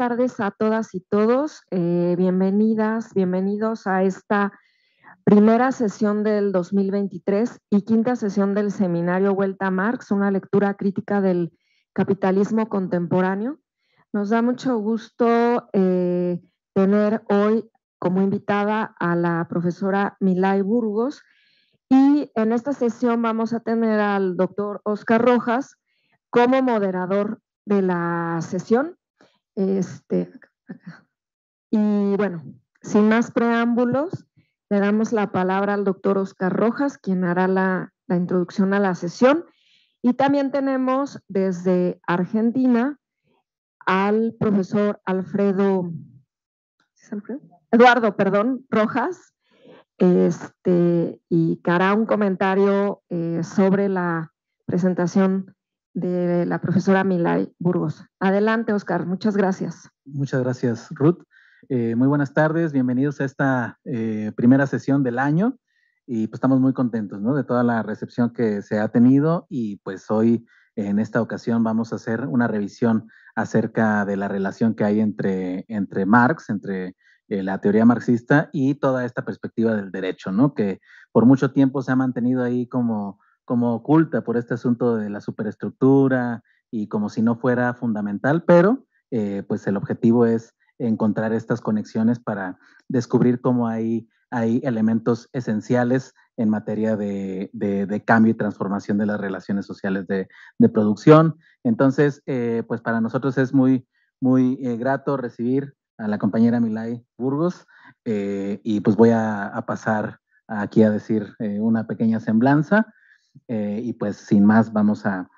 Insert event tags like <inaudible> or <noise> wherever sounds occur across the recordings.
tardes a todas y todos. Eh, bienvenidas, bienvenidos a esta primera sesión del 2023 y quinta sesión del seminario Vuelta a Marx, una lectura crítica del capitalismo contemporáneo. Nos da mucho gusto eh, tener hoy como invitada a la profesora Milay Burgos y en esta sesión vamos a tener al doctor Oscar Rojas como moderador de la sesión. Este, y bueno, sin más preámbulos, le damos la palabra al doctor Oscar Rojas, quien hará la, introducción a la sesión. Y también tenemos desde Argentina al profesor Alfredo, Eduardo, perdón, Rojas, este, y que hará un comentario eh, sobre la presentación de la profesora Milay Burgos. Adelante, Oscar. Muchas gracias. Muchas gracias, Ruth. Eh, muy buenas tardes. Bienvenidos a esta eh, primera sesión del año. Y pues estamos muy contentos ¿no? de toda la recepción que se ha tenido. Y pues hoy, en esta ocasión, vamos a hacer una revisión acerca de la relación que hay entre, entre Marx, entre eh, la teoría marxista y toda esta perspectiva del derecho, ¿no? Que por mucho tiempo se ha mantenido ahí como como oculta por este asunto de la superestructura y como si no fuera fundamental, pero eh, pues el objetivo es encontrar estas conexiones para descubrir cómo hay, hay elementos esenciales en materia de, de, cambio y transformación de las relaciones sociales de, de producción. Entonces, eh, pues para nosotros es muy, muy eh, grato recibir a la compañera Milay Burgos y pues voy a, pasar aquí a decir una pequeña semblanza. Eh, y pues sin más vamos a,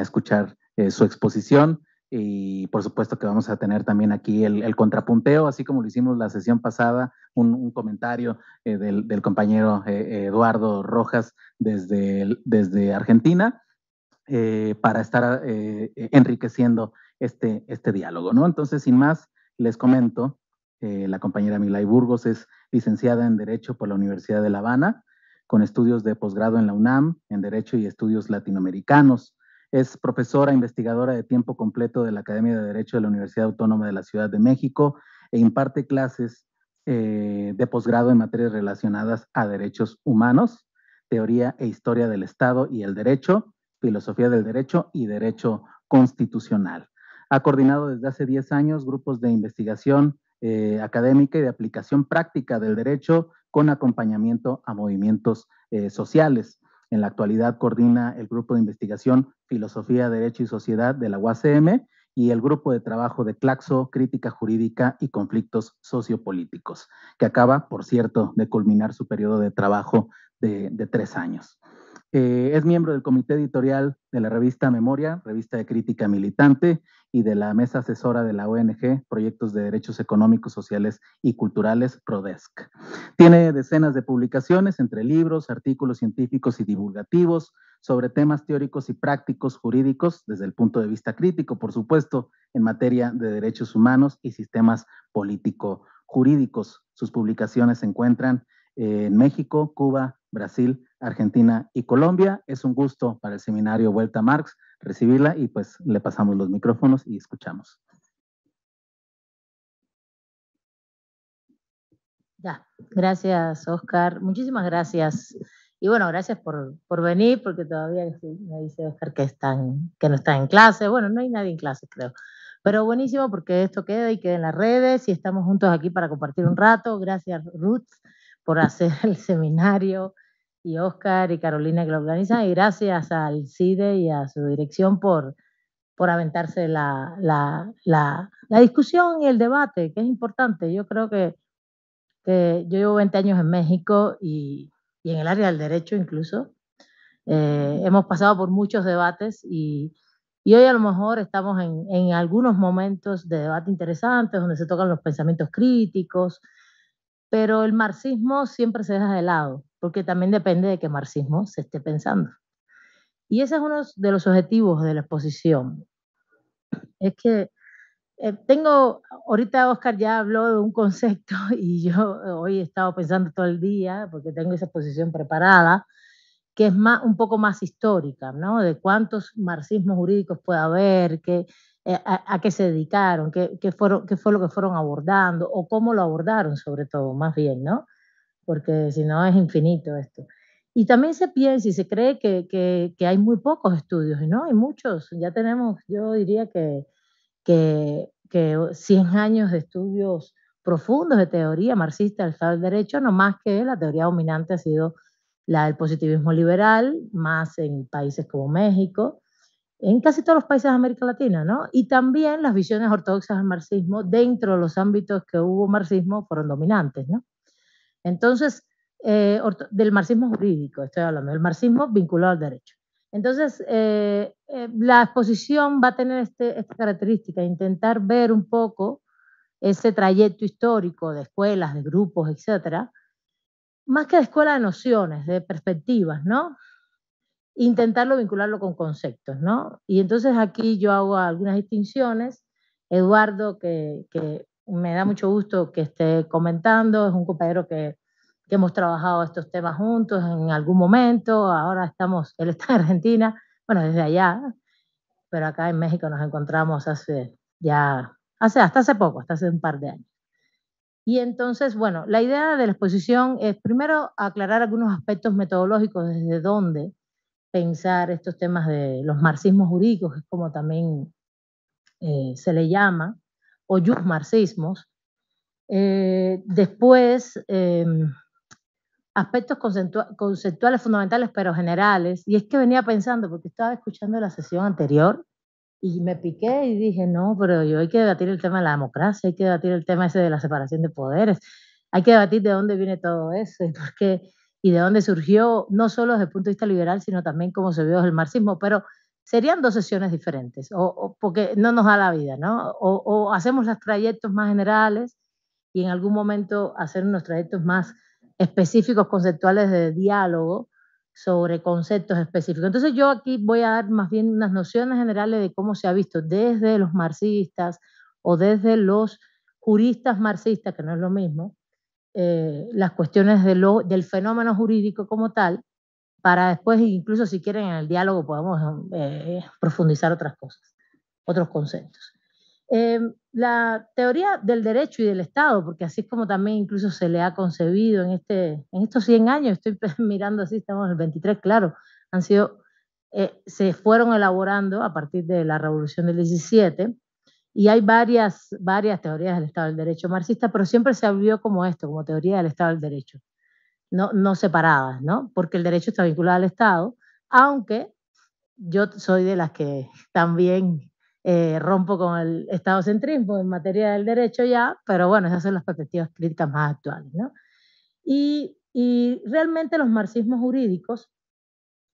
escuchar eh, su exposición y por supuesto que vamos a tener también aquí el, contrapunteo, así como lo hicimos la sesión pasada, un, comentario eh, del, compañero Eduardo Rojas desde, desde Argentina para estar enriqueciendo este, este diálogo, ¿no? Entonces, sin más, les comento, la compañera Milay Burgos es licenciada en Derecho por la Universidad de La Habana, con estudios de posgrado en la UNAM, en Derecho y Estudios Latinoamericanos. Es profesora investigadora de tiempo completo de la Academia de Derecho de la Universidad Autónoma de la Ciudad de México e imparte clases eh, de posgrado en materias relacionadas a derechos humanos, teoría e historia del Estado y el derecho, filosofía del derecho y derecho constitucional. Ha coordinado desde hace 10 años grupos de investigación eh, académica y de aplicación práctica del derecho con acompañamiento a movimientos eh, sociales. En la actualidad coordina el grupo de investigación Filosofía, Derecho y Sociedad de la UACM y el grupo de trabajo de Claxo, Crítica Jurídica y Conflictos Sociopolíticos, que acaba, por cierto, de culminar su periodo de trabajo de, de tres años. Eh, es miembro del comité editorial de la revista Memoria, revista de crítica militante, y de la mesa asesora de la ONG Proyectos de Derechos Económicos, Sociales y Culturales, PRODESC. Tiene decenas de publicaciones entre libros, artículos científicos y divulgativos sobre temas teóricos y prácticos jurídicos desde el punto de vista crítico, por supuesto, en materia de derechos humanos y sistemas político-jurídicos. Sus publicaciones se encuentran en México, Cuba, Brasil, Argentina y Colombia. Es un gusto para el seminario Vuelta Marx recibirla y pues le pasamos los micrófonos y escuchamos. Ya, gracias Oscar, muchísimas gracias. Y bueno, gracias por, por venir, porque todavía me dice Oscar que, están, que no está en clase. Bueno, no hay nadie en clase, creo. Pero buenísimo porque esto queda y queda en las redes y estamos juntos aquí para compartir un rato. Gracias Ruth por hacer el seminario y Oscar y Carolina que lo organizan, y gracias al CIDE y a su dirección por, por aventarse la, la, la, discusión y el debate, que es importante. Yo creo que, que yo llevo 20 años en México y, y en el área del derecho incluso. Eh, hemos pasado por muchos debates y, y hoy a lo mejor estamos en, en, algunos momentos de debate interesantes donde se tocan los pensamientos críticos, pero el marxismo siempre se deja de lado porque también depende de qué marxismo se esté pensando. Y ese es uno de los objetivos de la exposición. Es que eh, tengo, ahorita Oscar ya habló de un concepto <laughs> y yo hoy he estado pensando todo el día, porque tengo esa exposición preparada, que es más, un poco más histórica, ¿no? De cuántos marxismos jurídicos puede haber, qué, eh, a, qué se dedicaron, qué, qué, fueron, qué fue lo que fueron abordando o cómo lo abordaron sobre todo, más bien, ¿no? Porque si no es infinito esto. Y también se piensa y se cree que, que, que hay muy pocos estudios, ¿no? Hay muchos, ya tenemos, yo diría que, que, que 100 años de estudios profundos de teoría marxista del Estado del Derecho, no más que la teoría dominante ha sido la del positivismo liberal, más en países como México, en casi todos los países de América Latina, ¿no? Y también las visiones ortodoxas del marxismo dentro de los ámbitos que hubo marxismo fueron dominantes, ¿no? Entonces, eh, del marxismo jurídico, estoy hablando, del marxismo vinculado al derecho. Entonces, eh, eh, la exposición va a tener este, esta característica, intentar ver un poco ese trayecto histórico de escuelas, de grupos, etcétera, más que de escuela de nociones, de perspectivas, ¿no? Intentarlo vincularlo con conceptos, ¿no? Y entonces aquí yo hago algunas distinciones. Eduardo, que, que me da mucho gusto que esté comentando, es un compañero que, que, hemos trabajado estos temas juntos en algún momento, ahora estamos, él está en Argentina, bueno, desde allá, pero acá en México nos encontramos hace ya hace, hasta hace poco, hasta hace un par de años. Y entonces, bueno, la idea de la exposición es primero aclarar algunos aspectos metodológicos desde dónde pensar estos temas de los marxismos jurídicos, que es como también eh, se le llama, o marxismos. Eh, después, em, aspectos conceptuales fundamentales, pero generales. Y es que venía pensando, porque estaba escuchando la sesión anterior, y me piqué y dije, no, pero yo hay que debatir el tema de la democracia, hay que debatir el tema ese de la separación de poderes, hay que debatir de dónde viene todo eso y, por qué, y de dónde surgió, no solo desde el punto de vista liberal, sino también cómo se vio desde el marxismo, pero serían dos sesiones diferentes, o, porque no nos da la vida, ¿no? O, hacemos los trayectos más generales y en algún momento hacer unos trayectos más específicos, conceptuales de diálogo, sobre conceptos específicos. Entonces yo aquí voy a dar más bien unas nociones generales de cómo se ha visto desde los marxistas o desde los juristas marxistas, que no es lo mismo, eh, las cuestiones de lo, del fenómeno jurídico como tal, para después, incluso si quieren en el diálogo, podemos eh, profundizar otras cosas, otros conceptos. Em, la teoría del derecho y del Estado, porque así es como también incluso se le ha concebido en, este, en estos 100 años, estoy <laughs> mirando así, estamos en el 23, claro, han sido, eh, se fueron elaborando a partir de la revolución del 17, y hay varias, varias teorías del Estado del Derecho marxista, pero siempre se vio como esto, como teoría del Estado del Derecho, no, no separadas, ¿no? Porque el derecho está vinculado al Estado, aunque yo soy de las que también eh, rompo con el estadocentrismo en materia del derecho ya, pero bueno, esas son las perspectivas críticas más actuales. ¿no? Y, y, realmente los marxismos jurídicos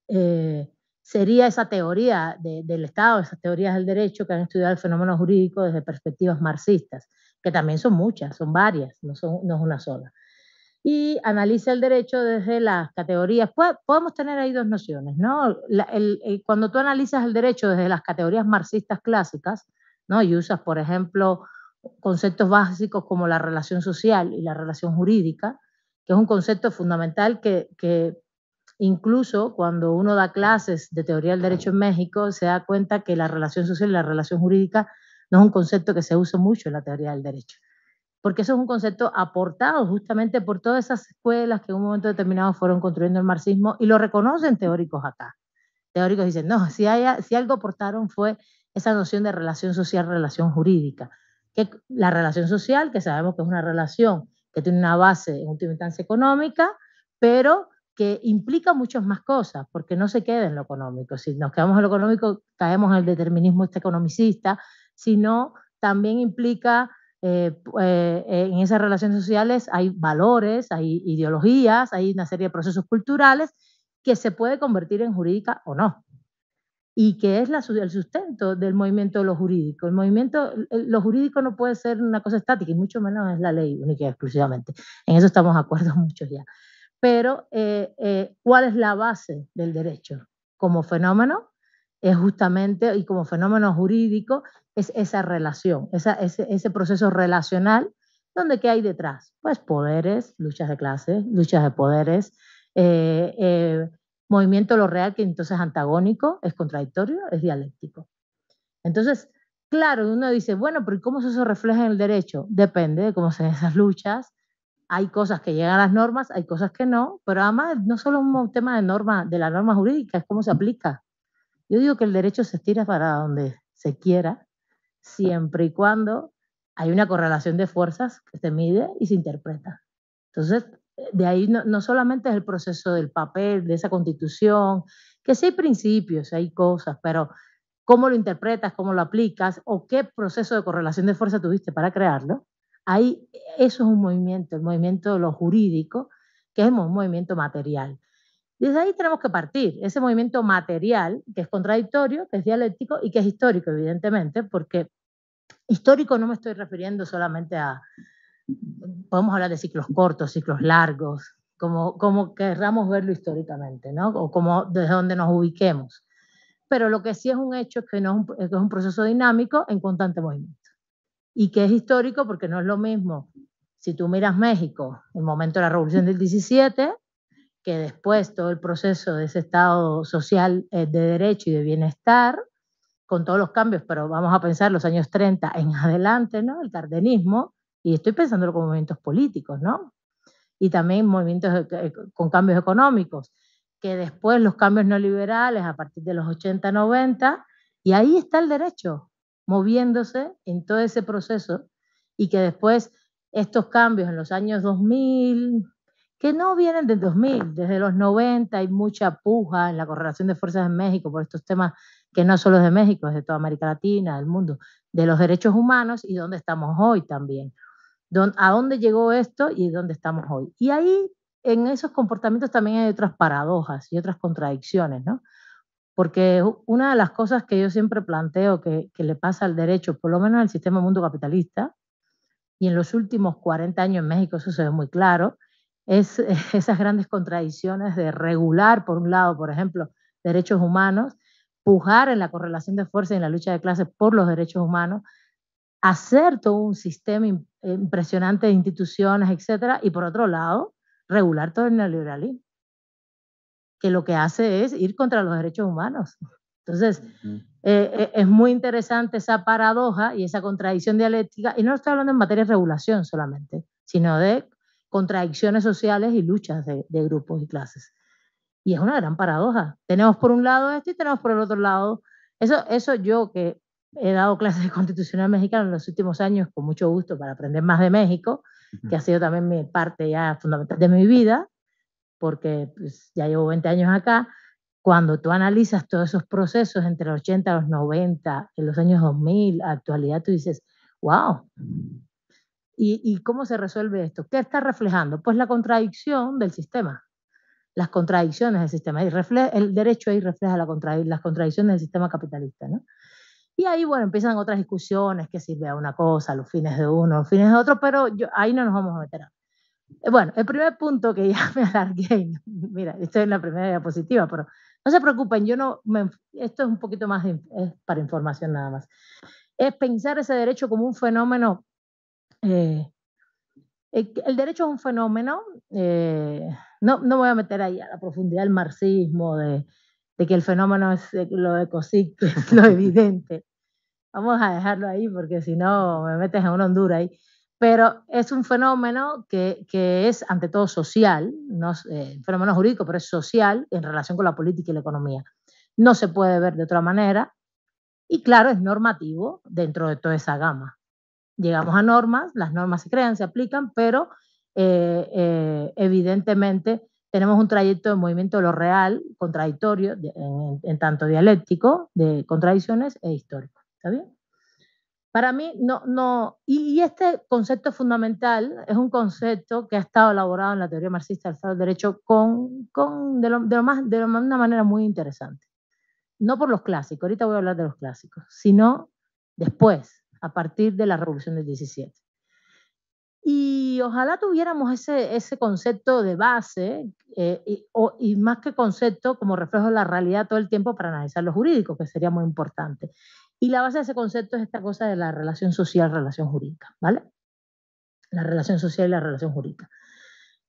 eh, sería esa teoría de, del Estado, esas teorías del derecho que han estudiado el fenómeno jurídico desde perspectivas marxistas, que también son muchas, son varias, no, son, no es una sola y analiza el derecho desde las categorías. Podemos tener ahí dos nociones, ¿no? cuando tú analizas el derecho desde las categorías marxistas clásicas, ¿no? Y usas, por ejemplo, conceptos básicos como la relación social y la relación jurídica, que es un concepto fundamental que, que incluso cuando uno da clases de teoría del derecho en México, se da cuenta que la relación social y la relación jurídica no es un concepto que se usa mucho en la teoría del derecho porque eso es un concepto aportado justamente por todas esas escuelas que en un momento determinado fueron construyendo el marxismo y lo reconocen teóricos acá. Teóricos dicen, no, si, hay, si algo aportaron fue esa noción de relación social, relación jurídica. Que la relación social, que sabemos que es una relación que tiene una base en última instancia económica, pero que implica muchas más cosas, porque no se queda en lo económico. Si nos quedamos en lo económico, caemos en el determinismo este economicista, sino también implica eh, eh, en esas relaciones sociales hay valores, hay ideologías, hay una serie de procesos culturales que se puede convertir en jurídica o no. Y que es la, el sustento del movimiento de lo jurídico. El movimiento, lo jurídico no puede ser una cosa estática, y mucho menos es la ley única y exclusivamente. En eso estamos de acuerdo <laughs> muchos ya. Pero, eh, ¿cuál es la base del derecho? Como fenómeno, es justamente, y como fenómeno jurídico, es esa relación, ese, ese, proceso relacional, donde ¿qué hay detrás? Pues poderes, luchas de clases, luchas de poderes, eh, eh, movimiento lo real que entonces es antagónico, es contradictorio, es dialéctico. Entonces, claro, uno dice, bueno, pero ¿cómo eso se refleja en el derecho? Depende de cómo sean esas luchas. Hay cosas que llegan a las normas, hay cosas que no, pero además no solo un tema de norma, de la norma jurídica, es cómo se aplica. Yo digo que el derecho se estira para donde se quiera, siempre y cuando hay una correlación de fuerzas que se mide y se interpreta. Entonces, de ahí no, solamente es el proceso del papel, de esa constitución, que sí hay principios, hay cosas, pero cómo lo interpretas, cómo lo aplicas o qué proceso de correlación de fuerza tuviste para crearlo, ahí eso es un movimiento, el movimiento de lo jurídico, que es un movimiento material. Desde ahí tenemos que partir, ese movimiento material, que es contradictorio, que es dialéctico y que es histórico, evidentemente, porque histórico no me estoy refiriendo solamente a, podemos hablar de ciclos cortos, ciclos largos, como, como querramos verlo históricamente, ¿no? O como desde donde nos ubiquemos. Pero lo que sí es un hecho es que, no es, un, proceso dinámico en constante movimiento. Y que es histórico porque no es lo mismo si tú miras México, el momento de la revolución del 17, que después todo el proceso de ese estado social eh, de derecho y de bienestar, con todos los cambios, pero vamos a pensar los años 30 en adelante, ¿no? El cardenismo, y estoy pensando como movimientos políticos, ¿no? Y también movimientos con cambios económicos, que después los cambios neoliberales a partir de los 80, 90, y ahí está el derecho moviéndose en todo ese proceso y que después estos cambios en los años 2000, que no vienen del 2000, desde los 90 hay mucha puja en la correlación de fuerzas en México por estos temas que no solo es de México, es de toda América Latina, del mundo, de los derechos humanos y dónde estamos hoy también a dónde llegó esto y dónde estamos hoy. Y ahí, en esos comportamientos también hay otras paradojas y otras contradicciones, ¿no? Porque una de las cosas que yo siempre planteo que, que le pasa al derecho, por lo menos en el sistema mundo capitalista, y en los últimos 40 años en México eso se ve muy claro, es <laughs> esas grandes contradicciones de regular, por un lado, por ejemplo, derechos humanos, pujar en la correlación de fuerza y en la lucha de clases por los derechos humanos, hacer todo un sistema impresionante de instituciones, etcétera, y por otro lado, regular todo el neoliberalismo, que lo que hace es ir contra los derechos humanos. Entonces, eh, eh, es muy interesante esa paradoja y esa contradicción dialéctica, y no estoy hablando en materia de regulación solamente, sino de contradicciones sociales y luchas de, de grupos y clases. Y es una gran paradoja. Tenemos por un lado esto y tenemos por el otro lado eso, eso yo que he dado clases de constitucional mexicano en los últimos años con mucho gusto para aprender más de México, que ha sido también mi parte ya fundamental de mi vida, porque pues, ya llevo 20 años acá. Cuando tú analizas todos esos procesos entre los 80 y los 90, en los años 2000, actualidad, tú dices, wow. ¿Y, ¿Y cómo se resuelve esto? ¿Qué está reflejando? Pues la contradicción del sistema las contradicciones del sistema. Y el derecho ahí refleja la las contradicciones del sistema capitalista. ¿no? Y ahí, bueno, empiezan otras discusiones, que sirve a una cosa, los fines de uno, los fines de otro, pero yo, ahí no nos vamos a meter. Eh, bueno, el primer punto que ya <laughs> me alargué, <laughs> mira, estoy en la primera diapositiva, pero no se preocupen, yo no, esto es un poquito más para información nada más. Es pensar ese derecho como un fenómeno, eh, el, derecho es un fenómeno, eh, no, no voy a meter ahí a la profundidad del marxismo, de, de que el fenómeno es lo de COSIC, que <laughs> es lo <laughs> evidente. Vamos a dejarlo ahí porque si no me metes en una hondura ahí. Pero es un fenómeno que, que es ante todo social, no es eh, fenómeno jurídico, pero es social en relación con la política y la economía. No se puede ver de otra manera y claro, es normativo dentro de toda esa gama. Llegamos a normas, las normas se crean, se aplican, pero eh, eh, evidentemente tenemos un trayecto de movimiento de lo real, contradictorio, en, tanto dialéctico, de contradicciones e histórico. ¿Está bien? Para mí, no, no, y, este concepto fundamental es un concepto que ha estado elaborado en la teoría marxista del Estado del Derecho con, con de, lo, de, lo más, de una manera muy interesante. No por los clásicos, ahorita voy a hablar de los clásicos, sino después, a partir de la Revolución del 17. Y ojalá tuviéramos ese, ese concepto de base, eh, y, y, más que concepto, como reflejo de la realidad todo el tiempo para analizar lo jurídico, que sería muy importante. Y la base de ese concepto es esta cosa de la relación social, relación jurídica, ¿vale? La relación social y la relación jurídica.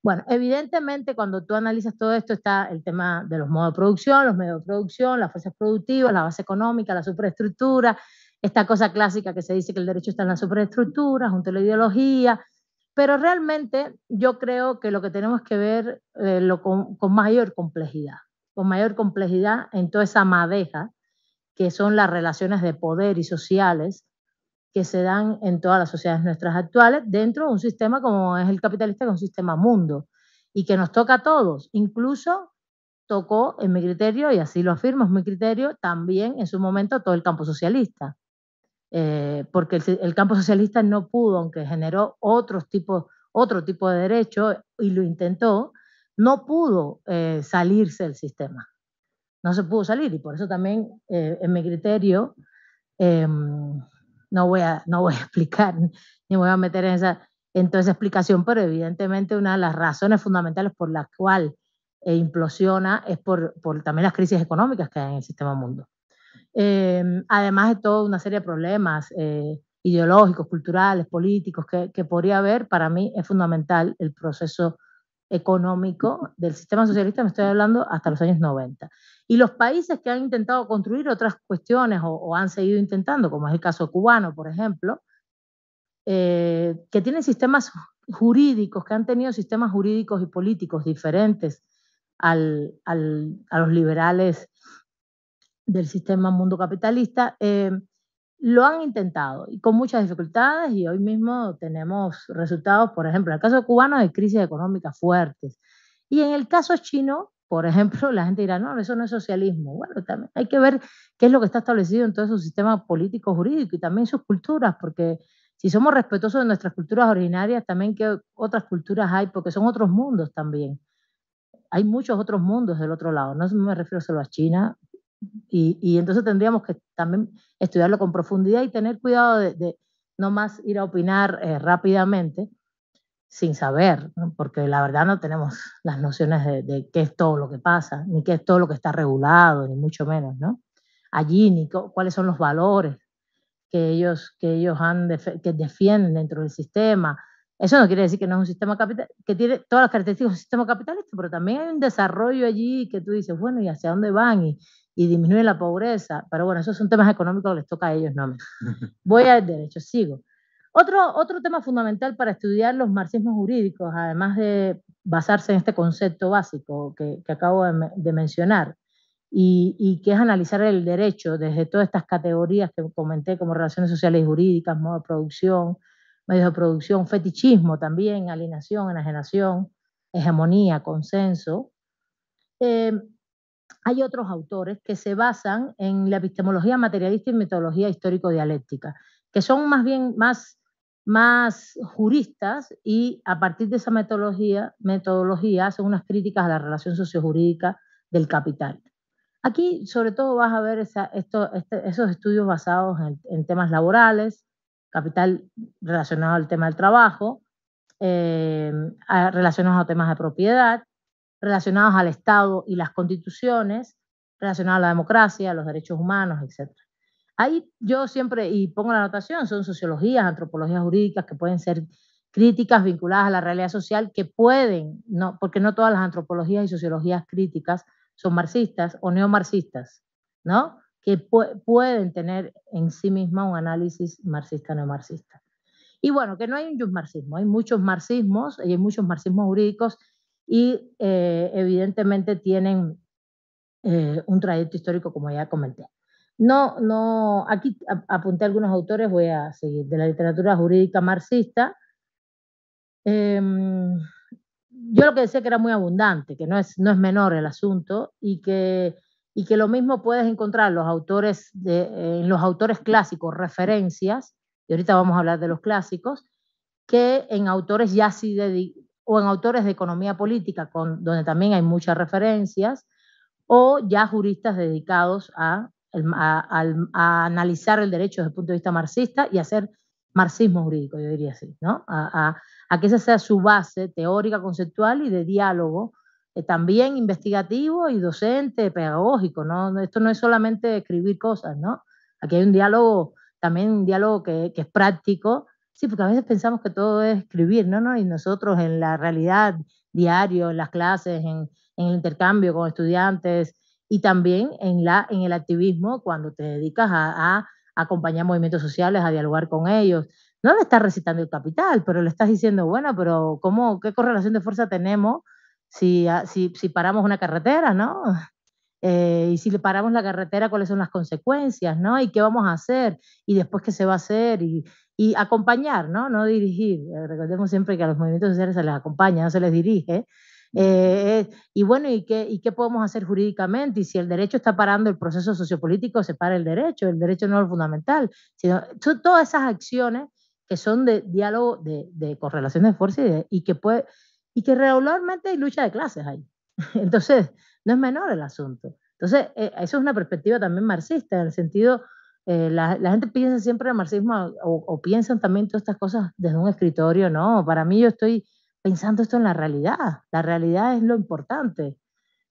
Bueno, evidentemente cuando tú analizas todo esto está el tema de los modos de producción, los medios de producción, las fuerzas productivas, la base económica, la superestructura, esta cosa clásica que se dice que el derecho está en la superestructura, junto a la ideología, pero realmente yo creo que lo que tenemos que ver eh, lo con, con, mayor complejidad, con mayor complejidad en toda esa madeja que son las relaciones de poder y sociales que se dan en todas las sociedades nuestras actuales dentro de un sistema como es el capitalista, que es un sistema mundo, y que nos toca a todos, incluso tocó en mi criterio, y así lo afirmo, es mi criterio, también en su momento todo el campo socialista. Eh, porque el, campo socialista no pudo, aunque generó otros tipos, otro tipo de derechos y lo intentó, no pudo eh, salirse del sistema. No se pudo salir y por eso también, eh, en mi criterio, em, no, voy a, no voy a <laughs> explicar ni voy a meter en, esa, en toda esa explicación, pero evidentemente una de las razones fundamentales por las cuales implosiona es por, por también las crisis económicas que hay en el sistema mundo. Em, además de toda una serie de problemas eh, ideológicos, culturales, políticos que, que, podría haber, para mí es fundamental el proceso económico del sistema socialista, me estoy hablando hasta los años 90. Y los países que han intentado construir otras cuestiones o, o han seguido intentando, como es el caso cubano, por ejemplo, eh, que tienen sistemas jurídicos, que han tenido sistemas jurídicos y políticos diferentes al, al, a los liberales del sistema mundo capitalista, eh, lo han intentado y con muchas dificultades y hoy mismo tenemos resultados, por ejemplo, en el caso cubano de crisis económicas fuertes y en el caso chino, por ejemplo, <laughs> la gente dirá, no, eso no es socialismo. Bueno, también hay que ver qué es lo que está establecido en todo su sistema político jurídico y también sus culturas, porque si somos respetuosos de nuestras culturas originarias, también qué otras culturas hay, porque son otros mundos también. Hay muchos otros mundos del otro lado, no me refiero solo a China, y, entonces tendríamos que también estudiarlo con profundidad y tener cuidado de, no más ir a opinar eh, rápidamente sin saber, porque la verdad no tenemos las nociones de, qué es todo lo que pasa, ni qué es todo lo que está regulado, ni mucho menos, ¿no? Allí, ni cuáles son los valores que ellos, que ellos han que defienden dentro del sistema. Eso no quiere decir que no es un sistema capital, que tiene todas las características de un sistema capitalista, pero también hay un desarrollo allí que tú dices, bueno, ¿y hacia dónde van? Y, y disminuye la pobreza. Pero bueno, esos son temas económicos que les toca a ellos, no. <laughs> Voy al derecho, sigo. Otro, otro tema fundamental para estudiar los marxismos jurídicos, además de basarse en este concepto básico que, que acabo de, de mencionar, y, y, que es analizar el derecho desde todas estas categorías que comenté, como relaciones sociales y jurídicas, modo de producción, medios de producción, fetichismo también, alienación, enajenación, hegemonía, consenso. Eh, hay otros autores que se basan en la epistemología materialista y metodología histórico-dialéctica, que son más bien más, más juristas y a partir de esa metodología, metodología hacen unas críticas a la relación sociojurídica del capital. Aquí, sobre todo, vas a ver este, esos estudios basados en, temas laborales, capital relacionado al tema del trabajo, eh, relacionados a temas de propiedad, relacionados al Estado y las constituciones, relacionados a la democracia, a los derechos humanos, etc. Ahí yo siempre, y pongo la anotación, son sociologías, antropologías jurídicas que pueden ser críticas vinculadas a la realidad social, que pueden, no, porque no todas las antropologías y sociologías críticas son marxistas o neomarxistas, ¿no? Que pueden tener en sí misma un análisis marxista-neomarxista. Y bueno, que no hay un marxismo, hay muchos marxismos y hay muchos marxismos jurídicos y eh, evidentemente tienen eh, un trayecto histórico, como ya comenté. No, no, aquí apunté algunos autores, voy a seguir, de la literatura jurídica marxista. Em, yo lo que decía que era muy abundante, que no es, no es menor el asunto y que, y que lo mismo puedes encontrar los autores de, en los autores clásicos, referencias, y ahorita vamos a hablar de los clásicos, que en autores ya sí de, o en autores de economía política, con, donde también hay muchas referencias, o ya juristas dedicados a, a, analizar el derecho desde el punto de vista marxista y hacer marxismo jurídico, yo diría así, ¿no? A, que esa sea su base teórica, conceptual y de diálogo, eh, también investigativo y docente, pedagógico, ¿no? Esto no es solamente escribir cosas, ¿no? Aquí hay un diálogo, también un diálogo que, que es práctico Sí, porque a veces pensamos que todo es escribir, ¿no? ¿no? Y nosotros en la realidad diario, en las clases, en, en el intercambio con estudiantes y también en, la, en el activismo cuando te dedicas a, a acompañar movimientos sociales, a dialogar con ellos. No le estás recitando el capital, pero le estás diciendo, bueno, pero ¿cómo, ¿qué correlación de fuerza tenemos si, si, si paramos una carretera, ¿no? <laughs> Eh, y si le paramos la carretera, cuáles son las consecuencias, ¿no? Y qué vamos a hacer, y después qué se va a hacer, y, y acompañar, ¿no? No dirigir. Eh, recordemos siempre que a los movimientos sociales se les acompaña, no se les dirige. Eh, y bueno, ¿y qué, ¿y qué podemos hacer jurídicamente? Y si el derecho está parando el proceso sociopolítico, se para el derecho, el derecho no es lo fundamental, todas esas acciones que son de diálogo, de, de correlación de fuerza y, y, que puede, y que regularmente hay lucha de clases ahí. <laughs> Entonces, no es menor el asunto. Entonces, eh, eso es una perspectiva también marxista, en el sentido, eh, la, la, gente piensa siempre en el marxismo o, o, piensan también todas estas cosas desde un escritorio, no, para mí yo estoy pensando esto en la realidad, la realidad es lo importante.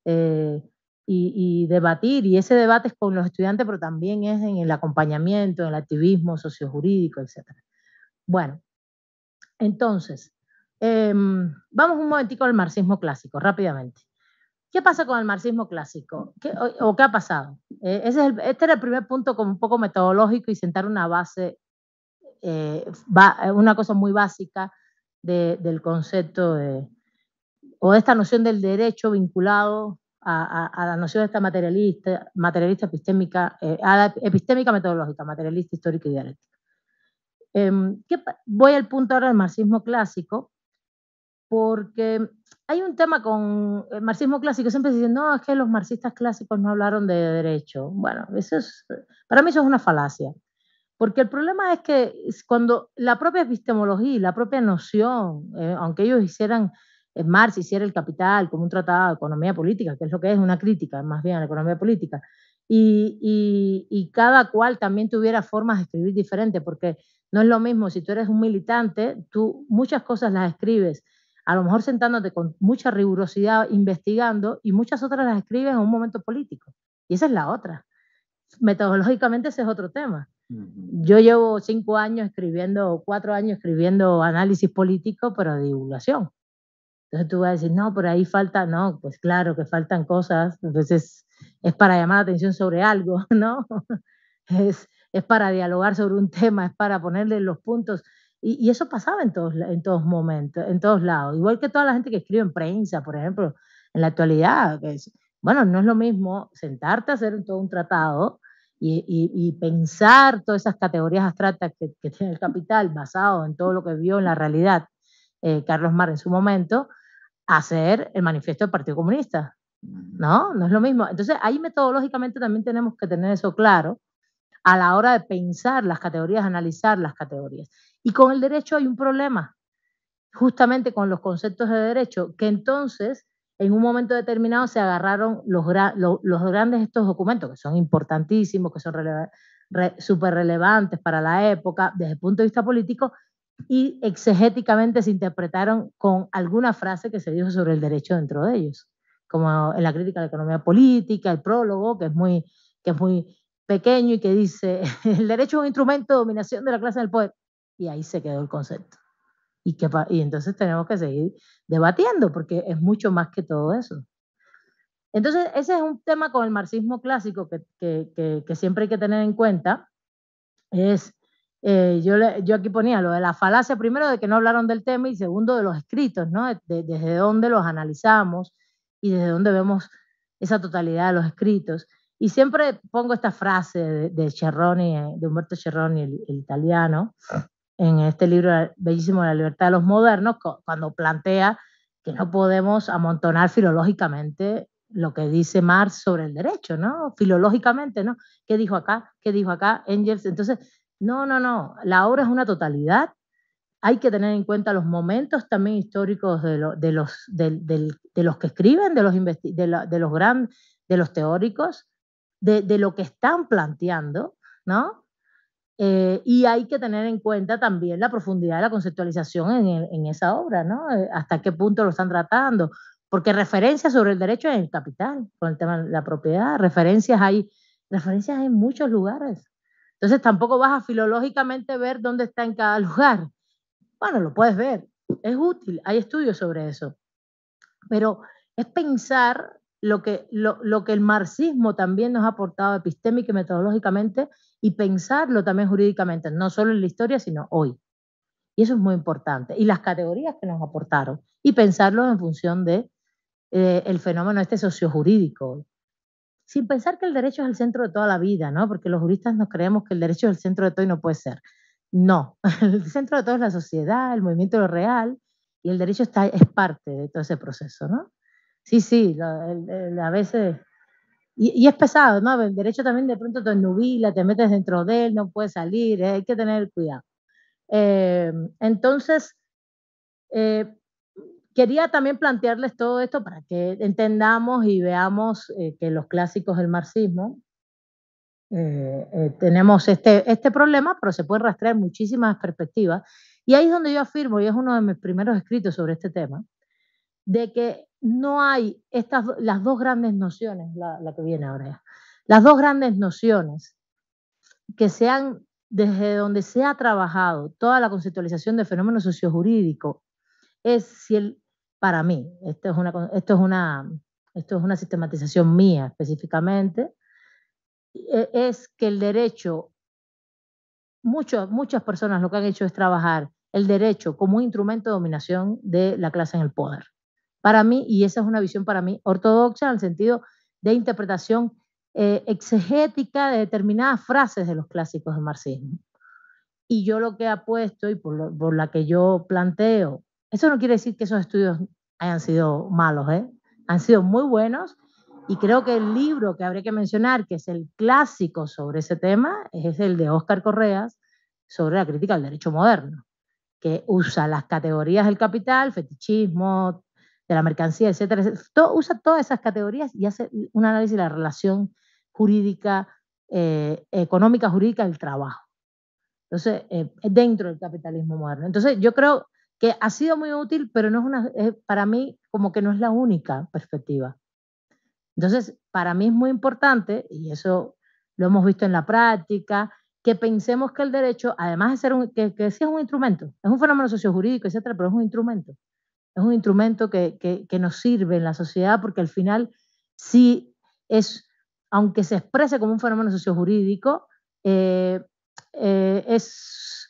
Eh, y, y, debatir, y ese debate es con los estudiantes, pero también es en el acompañamiento, en el activismo sociojurídico, etc. Bueno, entonces, eh, vamos un momentico al marxismo clásico, rápidamente. ¿Qué pasa con el marxismo clásico? ¿Qué, o, o, qué ha pasado? Eh, ese es el, este era el primer punto como un poco metodológico y sentar una base, eh, va, una cosa muy básica de, del concepto de, o de esta noción del derecho vinculado a, a, a la noción de esta materialista, materialista epistémica, eh, a la epistémica metodológica, materialista histórica y dialéctica. Eh, ¿qué, voy al punto ahora del marxismo clásico, porque hay un tema con el marxismo clásico, siempre se dice, no, es que los marxistas clásicos no hablaron de derecho. Bueno, eso es, para mí eso es una falacia, porque el problema es que cuando la propia epistemología la propia noción, eh, aunque ellos hicieran, eh, Marx hiciera el capital como un tratado de economía política, que es lo que es una crítica más bien a la economía política, y, y, y cada cual también tuviera formas de escribir diferentes, porque no es lo mismo si tú eres un militante, tú muchas cosas las escribes a lo mejor sentándote con mucha rigurosidad, investigando, y muchas otras las escribes en un momento político. Y esa es la otra. Metodológicamente ese es otro tema. Yo llevo cinco años escribiendo, cuatro años escribiendo análisis político, pero de divulgación. Entonces tú vas a decir, no, por ahí falta, no, pues claro que faltan cosas, entonces es para llamar la atención sobre algo, <laughs> ¿no? Es, es para dialogar sobre un tema, es para ponerle los puntos y, y, eso pasaba en todos, en todos momentos, en todos lados. Igual que toda la gente que escribe en prensa, por ejemplo, en la actualidad. Que es, bueno, no es lo mismo sentarte a hacer todo un tratado y, y, y pensar todas esas categorías abstractas que, que, tiene el capital basado en todo lo que vio en la realidad eh, Carlos Mar en su momento, hacer el manifiesto del Partido Comunista. ¿No? No es lo mismo. Entonces, ahí metodológicamente también tenemos que tener eso claro a la hora de pensar las categorías, analizar las categorías. Y con el derecho hay un problema, justamente con los conceptos de derecho, que entonces en un momento determinado se agarraron los, los, los grandes estos documentos, que son importantísimos, que son re súper relevantes para la época desde el punto de vista político, y exegéticamente se interpretaron con alguna frase que se dijo sobre el derecho dentro de ellos, como en la crítica de la economía política, el prólogo, que es muy, que es muy pequeño y que dice, <laughs> el derecho es un instrumento de dominación de la clase del poder y ahí se quedó el concepto. Y, que, y entonces tenemos que seguir debatiendo porque es mucho más que todo eso. Entonces, ese es un tema con el marxismo clásico que, que, que, que siempre hay que tener en cuenta. Es, eh, yo, le, yo aquí ponía lo de la falacia, primero, de que no hablaron del tema y segundo, de los escritos, ¿no? De, de, desde dónde los analizamos y desde dónde vemos esa totalidad de los escritos. Y siempre pongo esta frase de, de Cerroni, de Humberto Cerroni, el, el italiano, en este libro bellísimo La libertad de los modernos, cuando plantea que no podemos amontonar filológicamente lo que dice Marx sobre el derecho, ¿no? Filológicamente, ¿no? ¿Qué dijo acá? ¿Qué dijo acá? Engels. Entonces, no, no, no. La obra es una totalidad. Hay que tener en cuenta los momentos también históricos de, lo, de los, de, los que escriben, de los, de, los, gran, de los teóricos, de lo que están planteando, ¿no? Eh, y hay que tener en cuenta también la profundidad de la conceptualización en, el, en esa obra, ¿no? Eh, hasta qué punto lo están tratando. Porque referencias sobre el derecho en el capital, con el tema de la propiedad, referencias hay, referencias en muchos lugares. Entonces tampoco vas a filológicamente ver dónde está en cada <laughs> lugar. Bueno, lo puedes ver, es útil, hay estudios sobre eso. Pero es pensar lo que, lo, lo que el marxismo también nos ha aportado epistémica y metodológicamente y pensarlo también jurídicamente, no solo en la historia, sino hoy. Y eso es muy importante. Y las categorías que nos aportaron y pensarlo en función de eh, el fenómeno este sociojurídico. Sin pensar que el derecho es el centro de toda la vida, ¿no? Porque los juristas nos creemos que el derecho es el centro de todo y no puede ser. No, <laughs> el centro de todo es la sociedad, el movimiento real, y el derecho está, es parte de todo ese proceso, ¿no? Sí, sí, a veces... Y, es pesado, ¿no? El derecho también de pronto te nubila, te metes dentro de él, no puedes salir, eh, hay que tener cuidado. Eh, entonces, eh, quería también plantearles todo esto para que entendamos y veamos que los clásicos del marxismo tenemos este, este problema, pero se pueden rastrear muchísimas perspectivas. Y ahí es donde yo afirmo, y es uno de mis primeros escritos sobre este tema, de que no hay estas, las dos grandes nociones, la, que viene ahora, las dos grandes nociones que sean desde donde se ha trabajado toda la conceptualización del fenómeno sociojurídico, es si el, para mí, esto es una, esto es una, esto es una sistematización mía específicamente, e, es que el derecho, mucho, muchas personas lo que han hecho es trabajar el derecho como un instrumento de dominación de la clase en el poder. Para mí, y esa es una visión para mí ortodoxa en el sentido de interpretación eh, exegética de determinadas frases de los clásicos del marxismo. Y yo lo que he apuesto y por, por, la que yo planteo, eso no quiere decir que esos estudios hayan sido malos, ¿eh? han sido muy buenos y creo que el libro que habría que mencionar, que es el clásico sobre ese tema, es el de Óscar Correas sobre la crítica al derecho moderno, que usa las categorías del capital, fetichismo, de la mercancía, etcétera, Todo, usa todas esas categorías y hace un análisis de la relación jurídica, eh, económica, jurídica del trabajo. Entonces, eh, dentro del capitalismo moderno. Entonces, yo creo que ha sido muy útil, pero no es una, para mí como que no es la única perspectiva. Entonces, para mí es muy importante, y eso lo hemos visto en la práctica, que pensemos que el derecho, además de ser un, que, que sí es un instrumento, es un fenómeno sociojurídico, etcétera, pero es un instrumento es un instrumento que, nos sirve en la sociedad porque al final sí es, aunque se exprese como un fenómeno sociojurídico, eh, eh, es,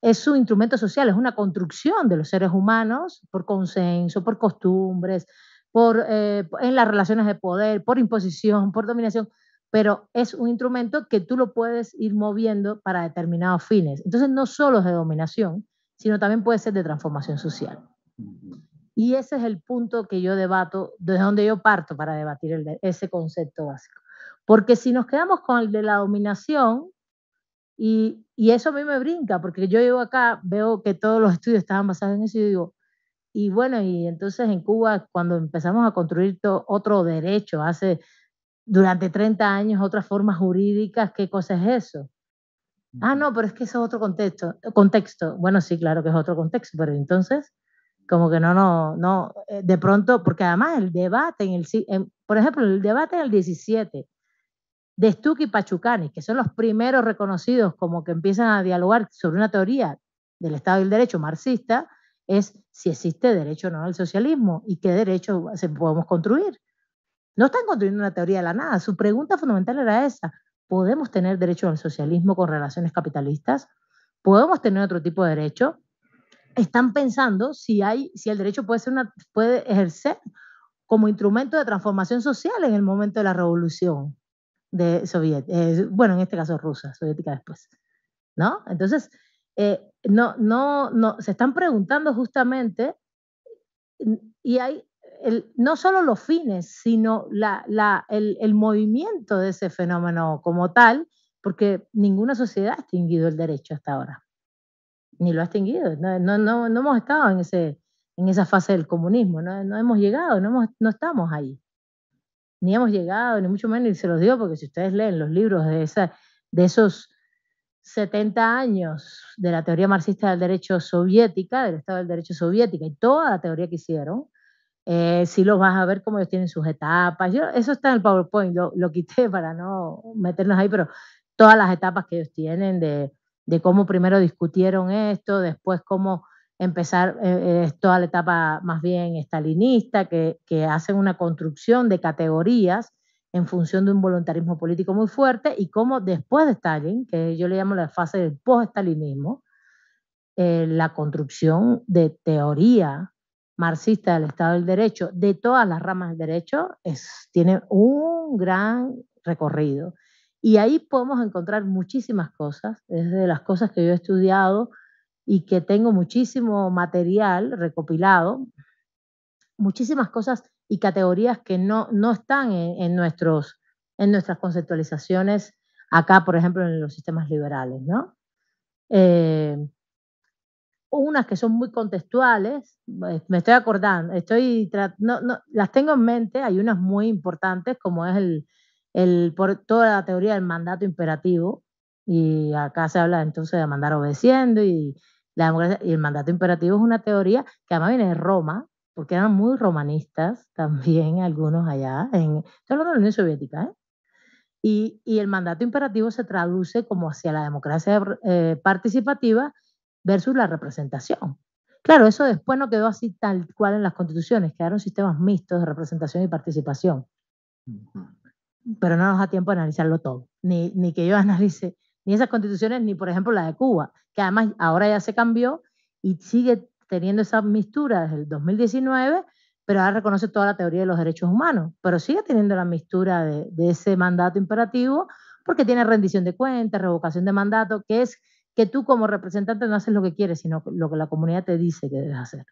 es un instrumento social, es una construcción de los seres humanos por consenso, por costumbres, por, eh, en las relaciones de poder, por imposición, por dominación, pero es un instrumento que tú lo puedes ir moviendo para determinados fines. Entonces no solo es de dominación, sino también puede ser de transformación social. Y ese es el punto que yo debato, desde donde yo parto para debatir ese concepto básico. Porque si nos quedamos con el de la dominación, y, y, eso a mí me brinca, porque yo llego acá, veo que todos los estudios estaban basados en eso y digo, y bueno, y entonces en Cuba, cuando empezamos a construir otro derecho, hace durante 30 años otras formas jurídicas, ¿qué cosa es eso? Ah, no, pero es que eso es otro contexto. contexto. Bueno, sí, claro que es otro contexto, pero entonces, como que no, no, no, eh, de pronto, porque además el debate en el, por ejemplo, el debate en el 17 de Stuck y Pachucani, que son los primeros reconocidos como que empiezan a dialogar sobre una teoría del Estado del Derecho marxista, es si existe derecho o no al socialismo y qué derecho se podemos construir. No están construyendo una teoría de la nada. Su pregunta fundamental era esa. ¿Podemos tener derecho al socialismo con relaciones capitalistas? ¿Podemos tener otro tipo de derecho? Están pensando si, hay, si el derecho puede, ser puede ejercer como instrumento de transformación social en el momento de la revolución de soviética, eh, bueno, en este caso rusa, soviética después, ¿no? Entonces, eh, no, no, no, se están preguntando justamente, y hay el, no solo los fines, sino la, la, el, el, movimiento de ese fenómeno como tal, porque ninguna sociedad ha extinguido el derecho hasta ahora ni lo ha extinguido. No, no, no, no hemos estado en, ese, en esa fase del comunismo, no, no hemos llegado, no, hemos, no estamos ahí. Ni hemos llegado, ni mucho menos, y se los digo porque si ustedes leen los libros de, esa, de esos 70 años de la teoría marxista del derecho soviética, del Estado del Derecho soviética, y toda la teoría que hicieron, eh, sí los vas a ver cómo ellos tienen sus etapas. Yo, eso está en el PowerPoint, lo, lo quité para no meternos ahí, pero todas las etapas que ellos tienen de, de cómo primero discutieron esto, después cómo empezar eh, toda la etapa más bien estalinista, que, que hacen una construcción de categorías en función de un voluntarismo político muy fuerte y cómo después de Stalin, que yo le llamo la fase del post-stalinismo, eh, la construcción de teoría marxista del Estado del Derecho, de todas las ramas del derecho, tiene un gran recorrido. Y ahí podemos encontrar muchísimas cosas, desde las cosas que yo he estudiado y que tengo muchísimo material recopilado, muchísimas cosas y categorías que no, no están en, nuestros, en nuestras conceptualizaciones acá, por ejemplo, en los sistemas liberales, ¿no? Eh, unas que son muy contextuales, eh, me estoy acordando, estoy no, no, las tengo en mente, hay unas muy importantes como es el, por toda la teoría del mandato imperativo, y acá se habla entonces de mandar obedeciendo y, la y el mandato imperativo es una teoría que además viene de Roma, porque eran muy romanistas <laughs> también algunos allá, en, estoy hablando de la Unión Soviética, ¿eh? y, el mandato imperativo se traduce como hacia la democracia eh, participativa versus la representación. Claro, eso después no quedó así tal cual en las constituciones, quedaron sistemas mixtos de representación y participación. Pero no nos da tiempo de analizarlo todo, ni, ni que yo <laughs> analice ni esas constituciones, ni por ejemplo la de Cuba, que además ahora ya se cambió y sigue teniendo esa mistura desde el 2019, pero ahora reconoce toda la teoría de los derechos humanos, pero sigue teniendo la mistura de, ese mandato imperativo porque tiene rendición de cuentas, revocación de mandato, que es que tú como representante no haces lo que quieres, sino lo que la comunidad te dice que debes hacer.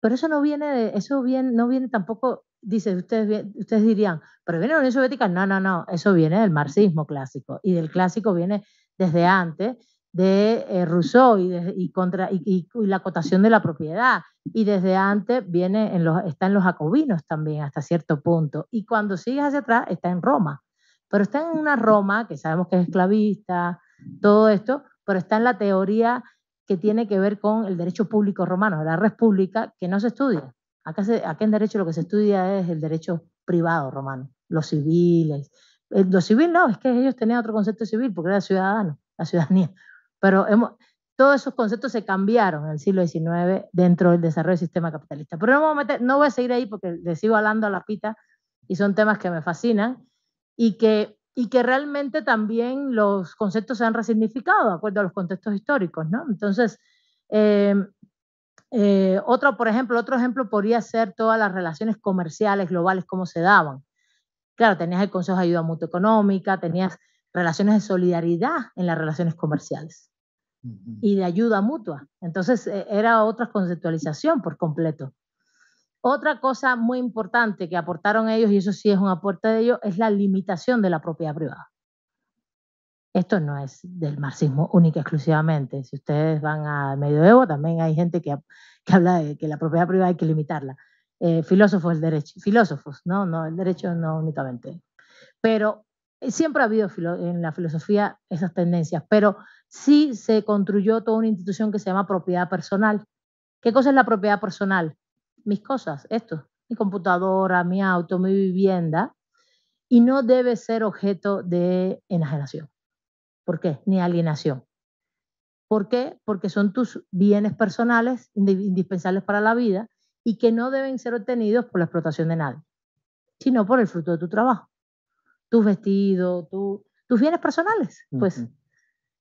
Pero eso no viene de, eso viene, no viene tampoco, dice, ustedes, ustedes dirían, pero viene de la Unión Soviética, no, no, no, eso viene del marxismo clásico, y del clásico viene desde antes, de eh, Rousseau y, contra, y, la acotación de la propiedad. Y desde antes viene en los, está en los jacobinos también hasta cierto punto. Y cuando sigues hacia atrás está en Roma. Pero está en una Roma que sabemos que es esclavista, todo esto, pero está en la teoría que tiene que ver con el derecho público romano, la res pública, que no se estudia. Acá, se, en derecho lo que se estudia es el derecho privado romano, los civiles. Eh, lo civil no, es que ellos tenían otro concepto civil porque era ciudadano, la ciudadanía. Pero todos esos conceptos se cambiaron en el siglo XIX dentro del desarrollo del sistema capitalista. Pero no, voy a, no voy a seguir ahí porque le sigo hablando a la pita y son temas que me fascinan y que, y que realmente también los conceptos se han resignificado de acuerdo a los contextos históricos. ¿no? Entonces, eh, eh, otro, por ejemplo, otro ejemplo podría ser todas las relaciones comerciales globales, cómo se daban. Claro, tenías el Consejo de Ayuda Mutua Económica, tenías relaciones de solidaridad en las relaciones comerciales y de ayuda mutua. Entonces e, era otra conceptualización por completo. Otra cosa muy importante que aportaron ellos, y eso sí es un aporte de ellos, es la limitación de la propiedad privada. Esto no es del marxismo única exclusivamente. Si ustedes van al medioevo, también hay gente que, que habla de que la propiedad privada hay que limitarla. Eh, filósofos del derecho, filósofos, ¿no? no, el derecho no únicamente. Pero siempre ha habido en la filosofía esas tendencias, pero sí se construyó toda una institución que se llama propiedad personal. ¿Qué cosa es la propiedad personal? Mis cosas, esto, mi computadora, mi auto, mi vivienda, y no debe ser objeto de enajenación. ¿Por qué? Ni alienación. ¿Por qué? Porque son tus bienes personales indispensables para la vida y que no deben ser obtenidos por la explotación de nadie, sino por el fruto de tu trabajo. Tus vestidos, tus bienes personales, pues.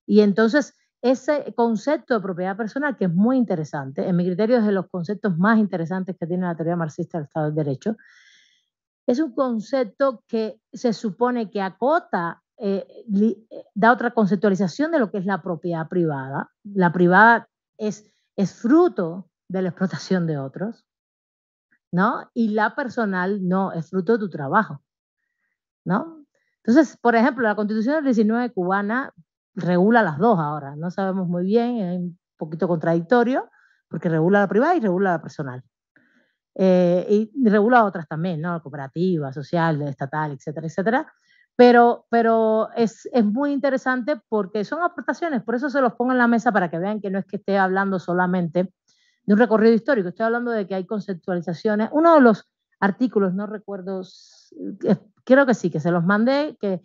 Y entonces, ese concepto de propiedad personal, que es muy interesante, en mi criterio es de los conceptos más interesantes que tiene la teoría marxista del Estado del Derecho, es un concepto que se supone que acota, eh, eh, da otra conceptualización de lo que es la propiedad privada. La privada es, fruto de la explotación de otros, ¿no? Y la personal no, es fruto de tu trabajo, ¿no? Entonces, por ejemplo, la constitución del 19 cubana regula las dos ahora. No sabemos muy bien, es un poquito contradictorio, porque regula la privada y regula la personal. Eh, y regula otras también, ¿no? Cooperativa, social, estatal, etcétera, etcétera. Pero, pero es, es, muy interesante porque son aportaciones, por eso se los pongo en la mesa para que vean que no es que esté hablando solamente de un recorrido histórico, estoy hablando de que hay conceptualizaciones. Uno de los artículos, no recuerdo, creo que sí, que se los mandé, que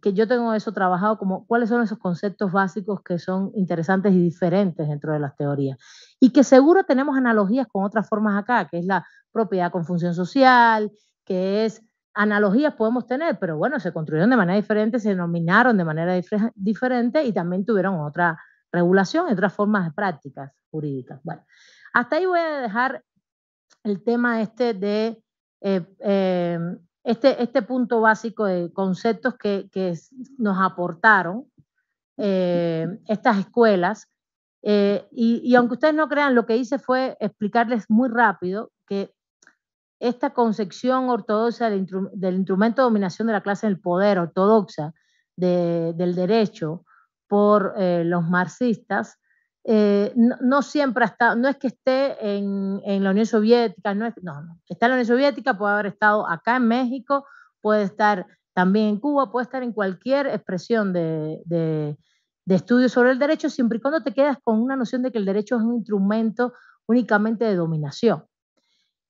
que yo tengo eso trabajado como cuáles son esos conceptos básicos que son interesantes y diferentes dentro de las teorías. Y que seguro tenemos analogías con otras formas acá, que es la propiedad con función social, que es analogías podemos tener, pero bueno, se construyeron de manera diferente, se denominaron de manera diferente y también tuvieron otra regulación y otras formas de prácticas jurídicas. Bueno, hasta ahí voy a dejar el tema este de eh, eh, este, este punto básico de conceptos que, que nos aportaron eh, estas escuelas. y, y, aunque ustedes no crean, lo que hice fue explicarles muy rápido que esta concepción ortodoxa del, instrumento de dominación de la clase del poder ortodoxa del derecho por los marxistas eh, no, siempre está, no es que esté en, la Unión Soviética, no, no, está en la Unión Soviética, puede haber estado acá en México, puede estar también en Cuba, puede estar en cualquier expresión de, de, estudio sobre el derecho, siempre y cuando te quedas con una noción de que el derecho es un instrumento únicamente de dominación.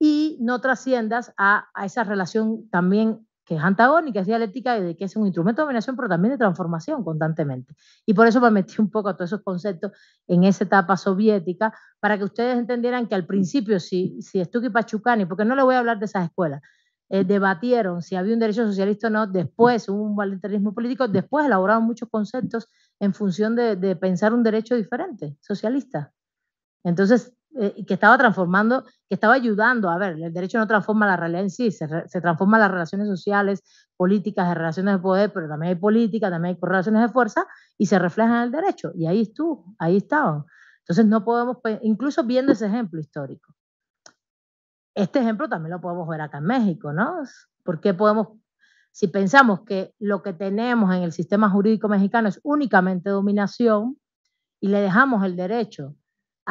Y no trasciendas a, a esa relación también que es antagónica, es dialéctica y de que es un instrumento de dominación, pero también de transformación constantemente. Y por eso me metí un poco a todos esos conceptos en esa etapa soviética, para que ustedes entendieran que al principio, si, si Stuck y Pachucani, porque no le voy a hablar de esas escuelas, eh, debatieron si había un derecho socialista o no, después hubo un voluntarismo político, después elaboraron muchos conceptos en función de, de pensar un derecho diferente, socialista. Entonces, eh, que estaba transformando, que estaba ayudando, a ver, el derecho no transforma la realidad en sí, se, se transforma las relaciones sociales, políticas, de relaciones de poder, pero también hay política, también hay relaciones de fuerza y se reflejan en el derecho. Y ahí estuvo, ahí estaban. Entonces no podemos, incluso viendo ese ejemplo histórico. Este ejemplo también lo podemos ver acá en México, ¿no? Porque podemos, si pensamos que lo que tenemos en el sistema jurídico mexicano es únicamente dominación y le dejamos el derecho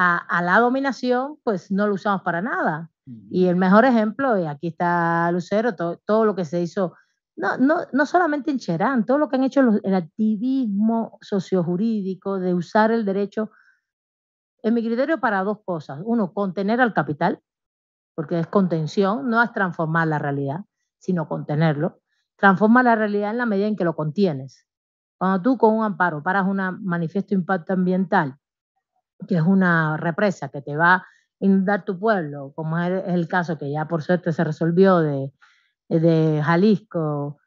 a, la dominación, pues no lo usamos para nada. Y el mejor ejemplo, y aquí está Lucero, todo, lo que se hizo, no, no, no solamente en Cherán, todo lo que han hecho el activismo sociojurídico de usar el derecho, en mi criterio, para dos cosas. Uno, contener al capital, porque es contención, no es transformar la realidad, sino contenerlo. Transforma la realidad en la medida en que lo contienes. Cuando tú con un amparo paras un manifiesto impacto ambiental que es una represa que te va a inundar tu pueblo, como es el caso que ya por suerte se resolvió de, de Jalisco,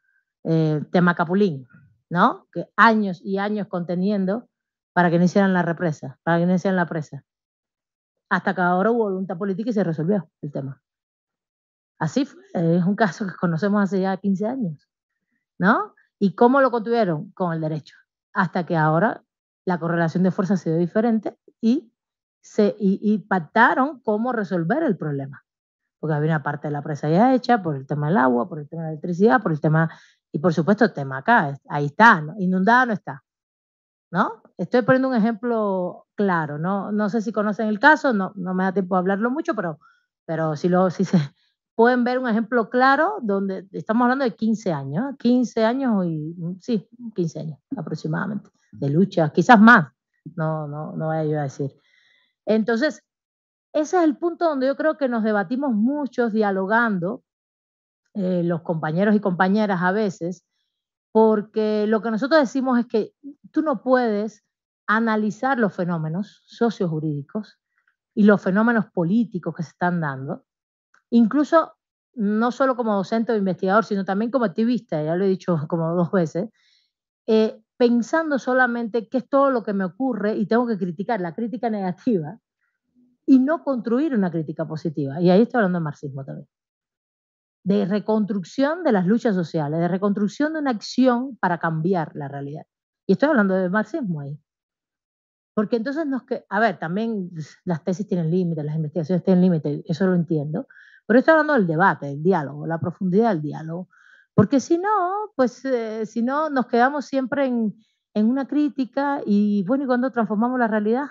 eh, Temacapulín, ¿no? Que años y años conteniendo para que no hicieran la represa, para que no hicieran la presa. Hasta que ahora hubo voluntad política y se resolvió el tema. Así fue, es un caso que conocemos hace ya 15 años, ¿no? ¿Y cómo lo contuvieron? Con el derecho. Hasta que ahora la correlación de fuerzas ha sido diferente y, se, y, pactaron cómo resolver el problema. Porque había una parte de la presa ya hecha por el tema del agua, por el tema de la electricidad, por el tema, y por supuesto el tema acá, ahí está, inundada no está. ¿No? Estoy poniendo un ejemplo claro, no, no sé si conocen el caso, no, no me da tiempo de hablarlo mucho, pero, pero si, lo, si se <laughs> pueden ver un ejemplo claro donde estamos hablando de 15 años, 15 años y sí, 15 años aproximadamente de lucha, quizás más, no, no, no voy a decir. Entonces, ese es el punto donde yo creo que nos debatimos muchos dialogando, eh, los compañeros y compañeras a veces, porque lo que nosotros decimos es que tú no puedes analizar los fenómenos sociojurídicos y los fenómenos políticos que se están dando, incluso no solo como docente o investigador, sino también como activista, ya lo he dicho como dos veces, eh, pensando solamente qué es todo lo que me ocurre y tengo que criticar la crítica negativa y no construir una crítica positiva. Y ahí estoy hablando de marxismo también. De reconstrucción de las luchas sociales, de reconstrucción de una acción para cambiar la realidad. Y estoy hablando de marxismo ahí. Porque entonces nos que, a ver, también las tesis tienen límites, las investigaciones tienen límites, eso lo entiendo, pero estoy hablando del debate, del diálogo, la profundidad del diálogo. Porque si no, pues eh, si no, nos quedamos siempre en, en, una crítica y bueno, ¿y cuando transformamos la realidad?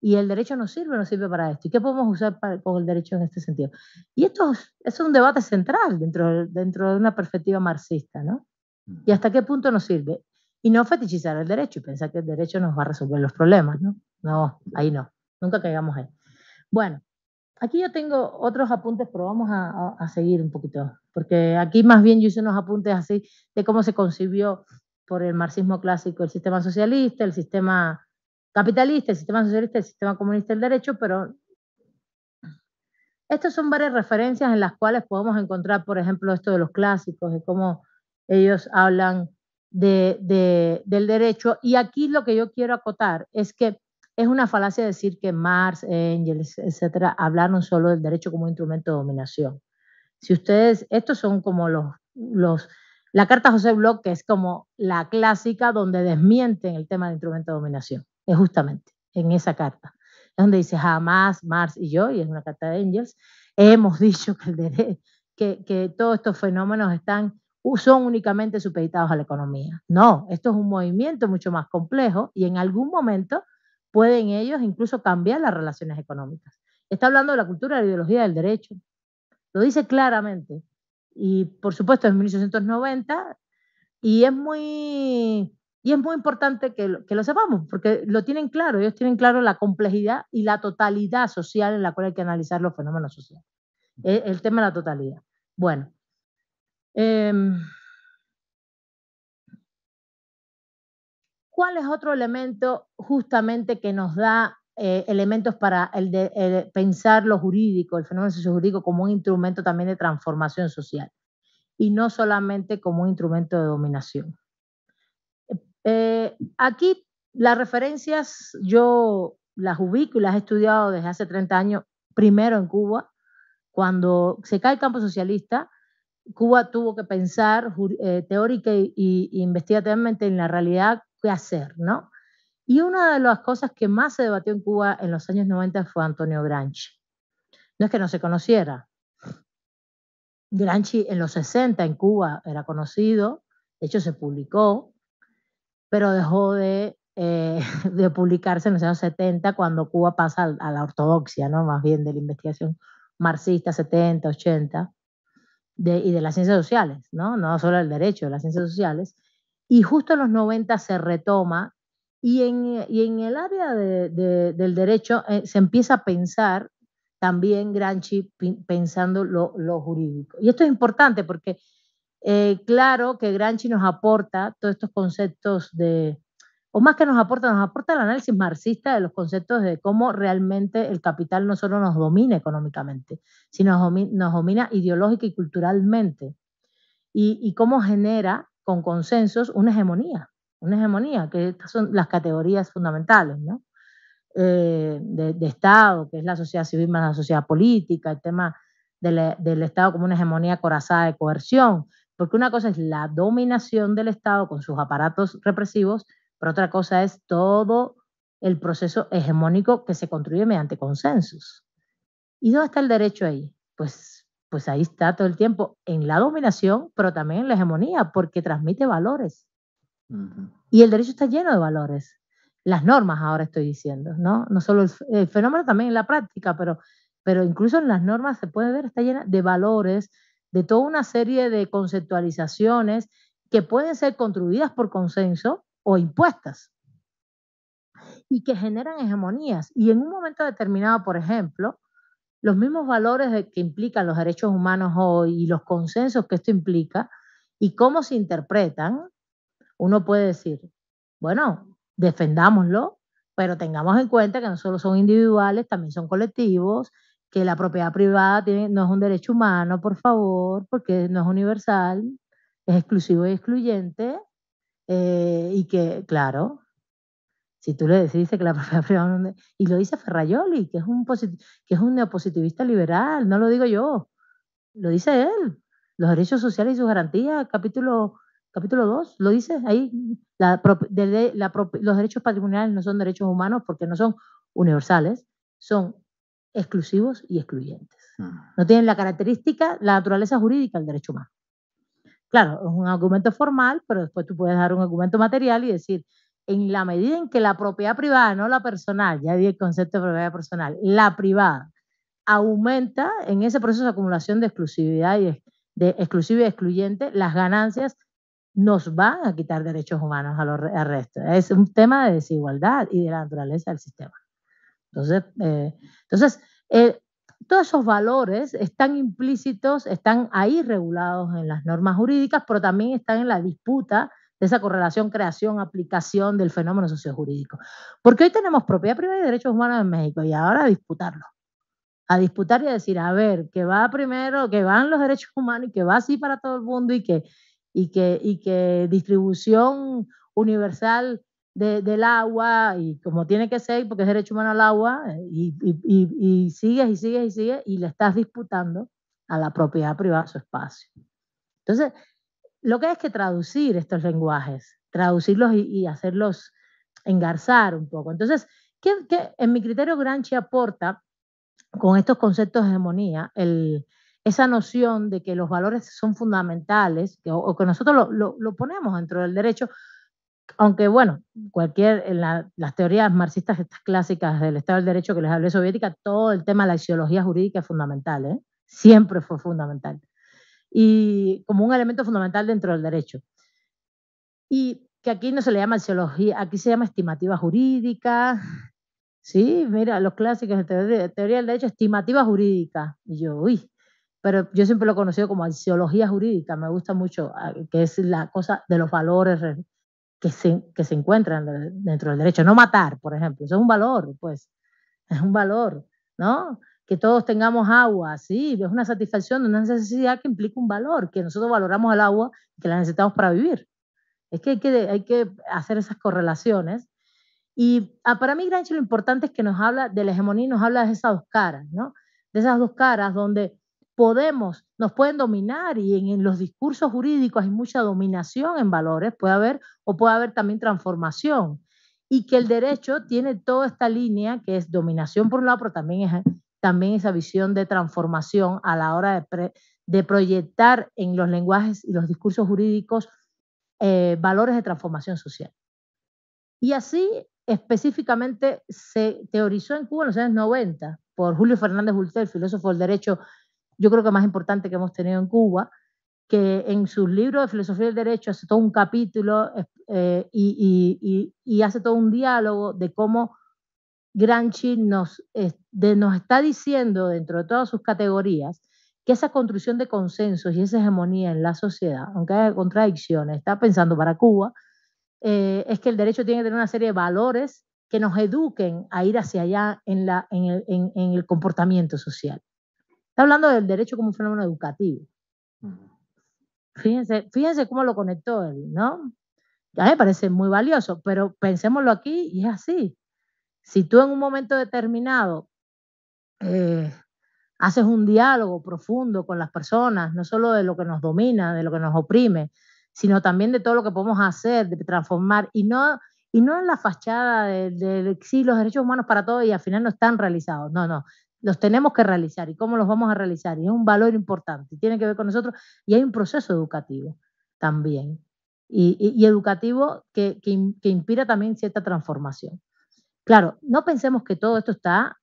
Y el derecho no sirve, no sirve para esto. ¿Y qué podemos usar para, con el derecho en este sentido? Y esto es, un debate central dentro, dentro de una perspectiva marxista, ¿no? ¿Y hasta qué punto nos sirve? Y no fetichizar el derecho y pensar que el derecho nos va a resolver los problemas, ¿no? No, ahí no. Nunca caigamos ahí. Bueno, aquí yo tengo otros apuntes, pero vamos a, seguir un poquito, porque aquí más bien yo hice unos apuntes así de cómo se concibió por el marxismo clásico el sistema socialista, el sistema capitalista, el sistema socialista, el sistema comunista, el derecho, pero estas son varias referencias en las cuales podemos encontrar, por ejemplo, esto de los clásicos, de cómo ellos hablan de, del derecho. Y aquí lo que yo quiero acotar es que es una falacia decir que Marx, Engels, etcétera, hablaron solo del derecho como instrumento de dominación. Si ustedes, estos son como los, los la carta José Bloch, que es como la clásica donde desmienten el tema de instrumento de dominación, es justamente en esa carta, es donde dice jamás Marx y yo, y es una carta de Engels, hemos dicho que, que todos estos fenómenos están son únicamente supeditados a la economía. No, esto es un movimiento mucho más complejo y en algún momento pueden ellos incluso cambiar las relaciones económicas. Está hablando de la cultura de la ideología del derecho. Lo dice claramente. Y por supuesto es 1890 y es muy, y es muy importante que lo, que lo sepamos porque lo tienen claro. Ellos tienen claro la complejidad y la totalidad social en la cual hay que analizar los fenómenos sociales. El, el tema de la totalidad. Bueno, Em, ¿Cuál es otro elemento justamente que nos da eh, elementos para el de, pensar lo jurídico, el fenómeno sociojurídico como un instrumento también de transformación social y no solamente como un instrumento de dominación? Eh, aquí las referencias yo las ubico y las he estudiado desde hace 30 años, primero en Cuba, cuando se cae el campo socialista, Cuba tuvo que pensar eh, teórica e investigativamente en la realidad qué hacer, ¿no? Y una de las cosas que más se debatió en Cuba en los años 90 fue Antonio Gramsci. No es que no se conociera. Gramsci en los 60 en Cuba era conocido, de hecho se publicó, pero dejó de, eh, <laughs> de publicarse en los años 70 cuando Cuba pasa a la ortodoxia, ¿no? Más bien de la investigación marxista 70, 80 y de las ciencias sociales, ¿no? No solo el derecho, de las ciencias sociales. Y justo en los 90 se retoma y en, y en el área de, del derecho eh, se empieza a pensar también Granchi pensando lo, lo, jurídico. Y esto es importante porque eh, claro que Granchi nos aporta todos estos conceptos de, o más que nos aporta, nos aporta el análisis marxista de los conceptos de cómo realmente el capital no solo nos domina económicamente, sino nos domina, ideológica y culturalmente, y, cómo genera con consensos una hegemonía, una hegemonía, que estas son las categorías fundamentales, ¿no? Eh, de, Estado, que es la sociedad civil más la sociedad política, el tema del, del Estado como una hegemonía corazada de coerción, porque una cosa es la dominación del Estado con sus aparatos represivos pero otra cosa es todo el proceso hegemónico que se construye mediante consensos. ¿Y dónde está el derecho ahí? Pues, pues ahí está todo el tiempo, en la dominación, pero también en la hegemonía, porque transmite valores. Y el derecho está lleno de valores. Las normas, ahora estoy diciendo, ¿no? No solo el, fenómeno, también en la práctica, pero, pero incluso en las normas se puede ver, está llena de valores, de toda una serie de conceptualizaciones que pueden ser construidas por consenso, o impuestas y que generan hegemonías. Y en un momento determinado, por ejemplo, los mismos valores que implican los derechos humanos hoy y los consensos que esto implica y cómo se interpretan, uno puede decir, bueno, defendámoslo, pero tengamos en cuenta que no solo son individuales, también son colectivos, que la propiedad privada no es un derecho humano, por favor, porque no es universal, es exclusivo y excluyente, eh, y que, claro, si tú le dices que la <laughs> propiedad privada, y lo dice Ferrayoli, que es un, que es un neopositivista liberal, no lo digo yo, lo dice él, los derechos sociales y sus garantías, capítulo, capítulo 2, lo dice ahí, la, los derechos patrimoniales no son derechos humanos porque no son universales, son exclusivos y excluyentes. Mm. No tienen la característica, la naturaleza jurídica del derecho humano. Claro, es un argumento formal, pero después tú puedes dar un argumento material y decir, en la medida en que la propiedad privada, no la personal, ya di el concepto de propiedad personal, la privada aumenta en ese proceso de acumulación de exclusividad y de exclusivo y excluyente, las ganancias nos van a quitar derechos humanos a los, al resto. Es un tema de desigualdad y de la naturaleza del sistema. Entonces, eh, entonces eh, todos esos valores están implícitos, están ahí regulados en las normas jurídicas, pero también están en la disputa de esa correlación, creación, aplicación del fenómeno sociojurídico. Porque hoy tenemos propiedad privada y derechos humanos en México y ahora a disputarlo. A disputar y a decir, a ver, que va primero, que van los derechos humanos y que va así para todo el mundo y que, y que, y que distribución universal del agua y como tiene que ser, porque es derecho humano al agua, y, y, y, sigues y sigues y sigues y le estás disputando a la propiedad privada su espacio. Entonces, lo que es que traducir estos lenguajes, traducirlos y, hacerlos engarzar un poco. Entonces, ¿qué, en mi criterio Granchi aporta con estos conceptos de hegemonía el, esa noción de que los valores son fundamentales o, que nosotros lo, lo, ponemos dentro del derecho aunque bueno, cualquier, en las teorías marxistas estas clásicas del Estado del Derecho que les hablé soviética, todo el tema de la axiología jurídica es fundamental, ¿eh? siempre fue fundamental. Y como un elemento fundamental dentro del derecho. Y que aquí no se le llama axiología, aquí se llama estimativa jurídica. Sí, mira, los clásicos de teoría, teoría del derecho, estimativa jurídica. Y yo, uy, pero yo siempre lo he conocido como axiología jurídica, me gusta mucho, ah, que es la cosa de los valores que se, que se encuentran dentro del derecho. No matar, por ejemplo, eso es un valor, pues, es un valor, ¿no? Que todos tengamos agua, sí, es una satisfacción, una necesidad que implica un valor, que nosotros valoramos el agua y que la necesitamos para vivir. Es que hay que, hay que hacer esas correlaciones. Y ah, para mí, Granchi, lo importante es que nos habla de la hegemonía, nos habla de esas dos caras, ¿no? De esas dos caras donde podemos, nos pueden dominar y en, los discursos jurídicos hay mucha dominación en valores, puede haber o puede haber también transformación y que el derecho tiene toda esta línea que es dominación por un lado, pero también es también esa visión de transformación a la hora de, proyectar en los lenguajes y los discursos jurídicos eh, valores de transformación social. Y así específicamente se teorizó en Cuba en los años 90 por Julio Fernández Bulter, filósofo del derecho yo creo que más importante que hemos tenido en Cuba, que en sus libros de filosofía del derecho hace todo un capítulo eh, y, y, hace todo un diálogo de cómo Gramsci nos, nos está diciendo dentro de todas sus categorías que esa construcción de consensos y esa hegemonía en la sociedad, aunque haya contradicciones, está pensando para Cuba, eh, es que el derecho tiene que tener una serie de valores que nos eduquen a ir hacia allá en, la, en, el, en el comportamiento social. Está hablando del derecho como un fenómeno educativo. Fíjense, fíjense cómo lo conectó él, ¿no? A mí me parece muy valioso, pero pensémoslo aquí y es así. Si tú en un momento determinado eh, haces un diálogo profundo con las personas, no solo de lo que nos domina, de lo que nos oprime, sino también de todo lo que podemos hacer, de transformar, y no, y no en la fachada del de, sí, los derechos humanos para todos y al final no están realizados. No, no los tenemos que realizar y cómo los vamos a realizar. Y es un valor importante, tiene que ver con nosotros y hay un proceso educativo también. Y, educativo que, que, inspira también cierta transformación. Claro, no pensemos que todo esto está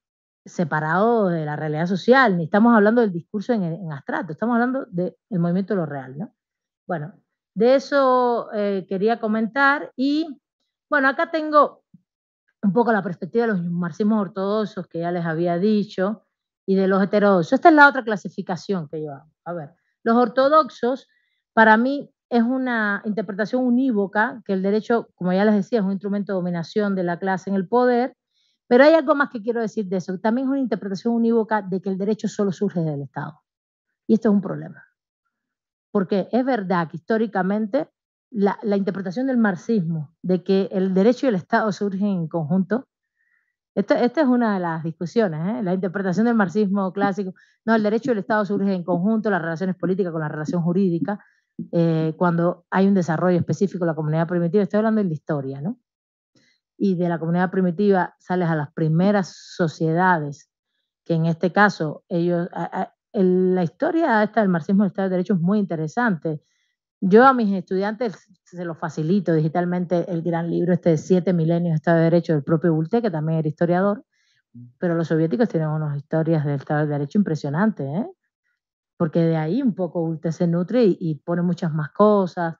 separado de la realidad social, ni estamos hablando del discurso en, abstracto, estamos hablando del movimiento de lo real. ¿no? Bueno, de eso eh, quería comentar y bueno, acá tengo un poco la perspectiva de los marxismos ortodoxos que ya les había dicho y de los heterodoxos. Esta es la otra clasificación que yo hago. A ver, los ortodoxos para mí es una interpretación unívoca que el derecho, como ya les decía, es un instrumento de dominación de la clase en el poder, pero hay algo más que quiero decir de eso. También es una interpretación unívoca de que el derecho solo surge del Estado. Y esto es un problema. Porque es verdad que históricamente la, interpretación del marxismo, de que el derecho y el Estado surgen en conjunto. Esta, es una de las discusiones, ¿eh? la interpretación del marxismo clásico. No, el derecho y el Estado surgen en conjunto, las relaciones políticas con la relación jurídica, eh, cuando hay un desarrollo específico de la comunidad primitiva. Estoy hablando de la historia, ¿no? Y de la comunidad primitiva sales a las primeras sociedades, que en este caso ellos, la historia esta del marxismo y el Estado de Derecho es muy interesante yo a mis estudiantes se los facilito digitalmente el gran libro este de Siete Milenios de Estado de Derecho del propio Bulte, que también era historiador, pero los soviéticos tienen unas historias del Estado de Derecho impresionantes, ¿eh? Porque de ahí un poco Bulte se nutre y, pone muchas más cosas,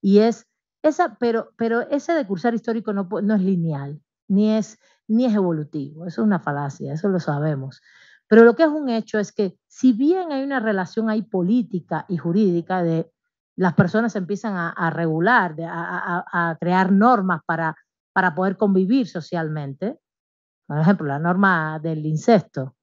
y es esa, pero, pero ese de cursar histórico no, no es lineal, ni es, ni es evolutivo, eso es una falacia, eso lo sabemos. Pero lo que es un hecho es que si bien hay una relación ahí política y jurídica de las personas empiezan a, regular, a, crear normas para, para poder convivir socialmente, por ejemplo, la norma del incesto,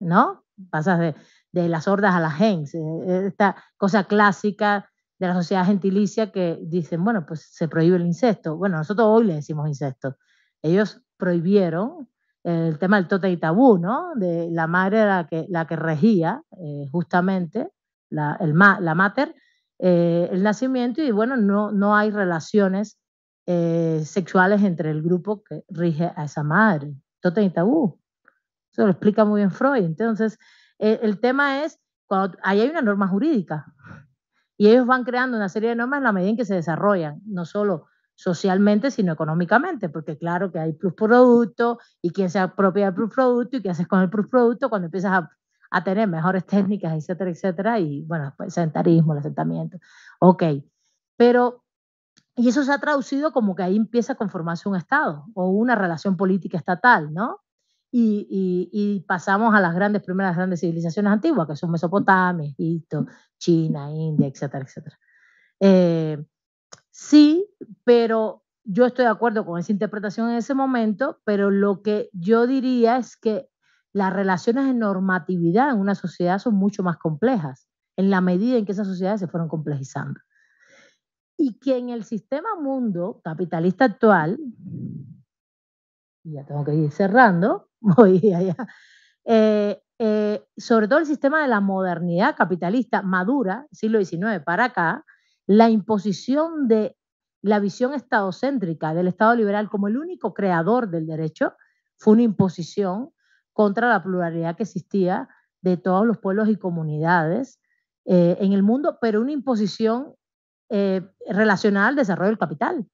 ¿no? Pasas de, de las hordas a las gens, eh, eh, esta cosa clásica de la sociedad gentilicia que dicen, bueno, pues se prohíbe el incesto. Bueno, nosotros hoy le decimos incesto. Ellos prohibieron el tema del tote y tabú, ¿no? De la madre la que, la que regía eh, justamente, la, el la mater, el nacimiento y bueno, no, no hay relaciones sexuales entre el grupo que rige a esa madre. Tote y tabú. Eso lo explica muy bien Freud. Entonces, eh, el tema es, cuando ahí hay una norma jurídica y ellos van creando una serie de normas en la medida en que se desarrollan, no solo socialmente, sino económicamente, porque claro que hay plus producto y quién se apropia del plus producto y qué haces con el plus producto cuando empiezas a, tener mejores técnicas, etcétera, etcétera, y bueno, pues sedentarismo, el asentamiento. Ok, pero, y eso se ha traducido como que ahí empieza a conformarse un Estado o una relación política estatal, ¿no? Y, pasamos a las grandes, primeras grandes civilizaciones antiguas, que son Mesopotamia, Egipto, China, India, etcétera, etcétera. Eh, sí, pero yo estoy de acuerdo con esa interpretación en ese momento, pero lo que yo diría es que las relaciones de normatividad en una sociedad son mucho más complejas, en la medida en que esas sociedades se fueron complejizando. Y que en el sistema mundo capitalista actual, y ya tengo que ir cerrando, <laughs> voy allá, eh, eh, sobre todo el sistema de la modernidad capitalista madura, siglo XIX para acá, la imposición de la visión estadocéntrica del Estado liberal como el único creador del derecho fue una imposición contra la pluralidad que existía de todos los pueblos y comunidades eh, en el mundo, pero una imposición relacionada al desarrollo del capital.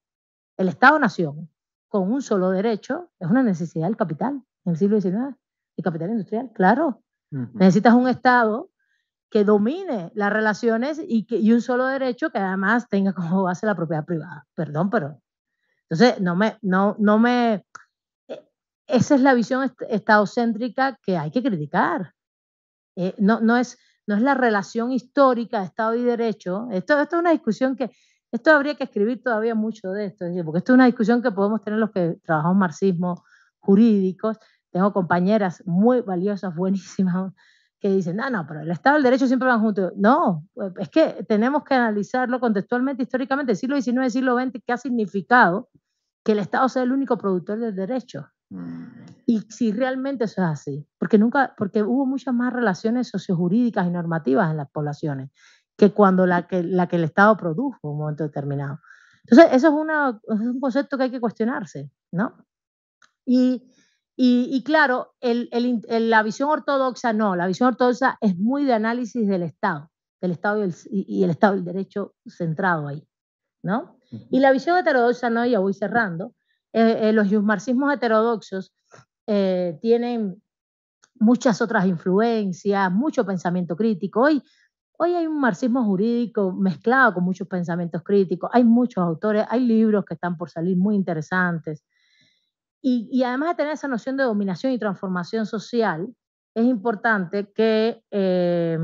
El Estado-nación, con un solo derecho es una necesidad del capital en el siglo XIX, el capital industrial, claro. Necesitas un Estado que domine las relaciones y, que, y un solo derecho que además tenga como base la propiedad privada. Perdón, pero... Entonces, no me... No, no me eh, esa es la visión estadocéntrica que hay que criticar. Eh, no, no, es, no es la relación histórica de Estado y Derecho. Esto, esto es una discusión que esto habría que escribir todavía mucho de esto, porque esto es una discusión que podemos tener los que trabajamos marxismo jurídicos. Tengo compañeras muy valiosas, <laughs> buenísimas, que dicen, no, no, pero el Estado y el derecho siempre van juntos. No, es que tenemos que analizarlo contextualmente, históricamente, el siglo XIX, siglo XX, qué ha significado que el Estado sea el único productor del derecho. Mm. Y si realmente eso es así, porque nunca, porque hubo muchas más relaciones sociojurídicas y normativas en las poblaciones que cuando la que, la que el Estado produjo en un momento determinado. Entonces, eso es, una, es un concepto que hay que cuestionarse, ¿no? Y, y, y claro, el, el, la visión ortodoxa no, la visión ortodoxa es muy de análisis del Estado, del Estado y el, y el Estado del derecho centrado ahí, ¿no? Y la visión heterodoxa, no, ya voy cerrando, eh, eh, los marxismos heterodoxos eh, tienen muchas otras influencias, mucho pensamiento crítico. Hoy Hoy hay un marxismo jurídico mezclado con muchos pensamientos críticos, hay muchos autores, hay libros que están por salir muy interesantes. Y, además de tener esa noción de dominación y transformación social, es importante que, eh,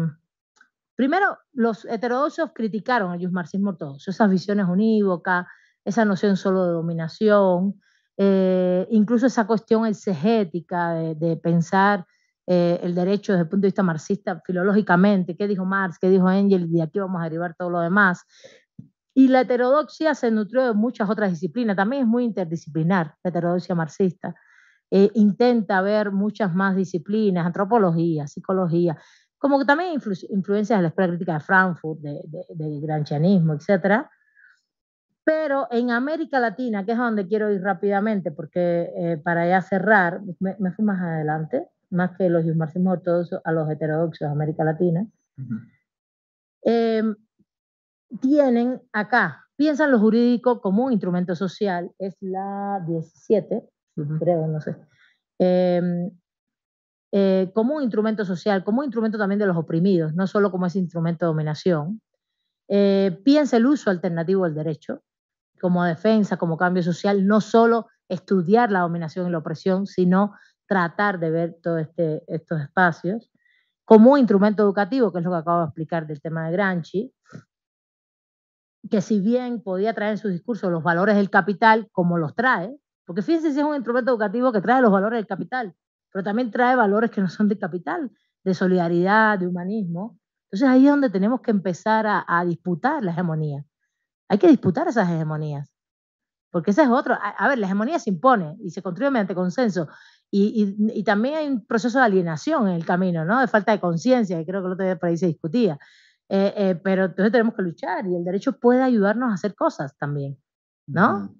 primero, los heterodoxos criticaron el marxismo ortodoxo, esas visiones unívocas, esa noción solo de dominación, eh, incluso esa cuestión exegética de, de pensar eh, el derecho desde el punto de vista marxista filológicamente, qué dijo Marx, qué dijo Engel, y de aquí vamos a derivar todo lo demás. Y la heterodoxia se nutrió de muchas otras disciplinas, también es muy interdisciplinar la heterodoxia marxista. Eh, intenta ver muchas más disciplinas, antropología, psicología, como que también influencias de la escuela crítica de Frankfurt, del de, granchianismo, etc. Pero en América Latina, que es a donde quiero ir rápidamente, porque eh, para ya cerrar, me fui más adelante, más que los marxismos ortodoxos a los heterodoxos de América Latina, em, tienen acá, piensan lo jurídico como un instrumento social, es la 17, creo, no sé, em, eh, como un instrumento social, como un instrumento también de los oprimidos, no solo como ese instrumento de dominación. Eh, piensa el uso alternativo del derecho como defensa, como cambio social, no solo estudiar la dominación y la opresión, sino tratar de ver todos este, estos espacios como un instrumento educativo, que es lo que acabo de explicar del tema de Granchi, que si bien podía traer en su discurso los valores del capital, como los trae, porque fíjense si es un instrumento educativo que trae los valores del capital, pero también trae valores que no son de capital, de solidaridad, de humanismo. Entonces ahí es donde tenemos que empezar a, a disputar la hegemonía. Hay que disputar esas hegemonías, porque ese es otro. A, ver, la hegemonía se impone y se construye mediante consenso. Y, y, y, también hay un proceso de alienación en el camino, ¿no? De falta de conciencia, y creo que el otro día por ahí se discutía. Eh, eh, pero entonces tenemos que luchar y el derecho puede ayudarnos a hacer cosas también, ¿no?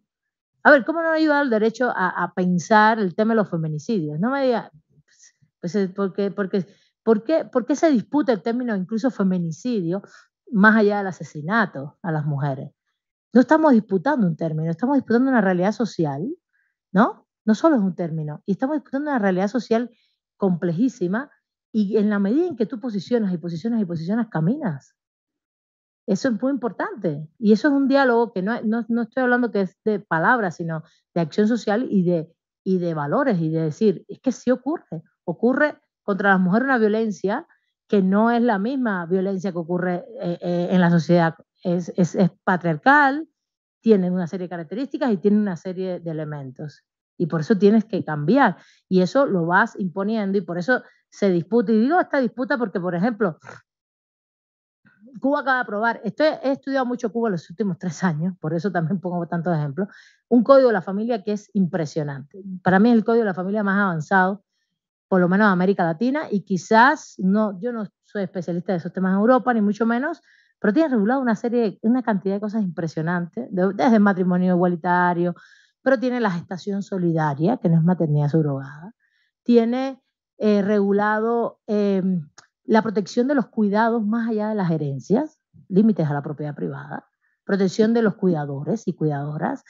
A ver, ¿cómo no ayuda el derecho a, a, pensar el tema de los feminicidios? No me diga, pues, eh, porque, porque, ¿por, qué, ¿por qué se disputa el término incluso feminicidio más allá del asesinato a las mujeres? No estamos disputando un término, estamos disputando una realidad social, ¿no? No solo es un término, y estamos disputando una realidad social complejísima y en la medida en que tú posicionas y posicionas y posicionas, caminas. Eso es muy importante. Y eso es un diálogo que no, no, no estoy hablando que es de palabras, sino de acción social y de, y de valores y de decir, es que sí ocurre. Ocurre contra las mujeres una violencia que no es la misma violencia que ocurre eh, eh, en la sociedad. Es, es, patriarcal, tiene una serie de características y tiene una serie de elementos. Y por eso tienes que cambiar. Y eso lo vas imponiendo y por eso se disputa. Y digo esta disputa porque, por ejemplo, Cuba acaba de aprobar, estoy, he estudiado mucho Cuba los últimos tres años, por eso también pongo tantos ejemplos, un código de la familia que es impresionante. Para mí es el código de la familia más avanzado, por lo menos en América Latina, y quizás, no, yo no soy especialista de esos temas en Europa, ni mucho menos, pero tiene regulado una serie, una cantidad de cosas impresionantes, desde el matrimonio igualitario, pero tiene la gestación solidaria, que no es maternidad subrogada, tiene eh, regulado eh, la protección de los cuidados más allá de las herencias, límites a la propiedad privada, protección de los cuidadores y cuidadoras,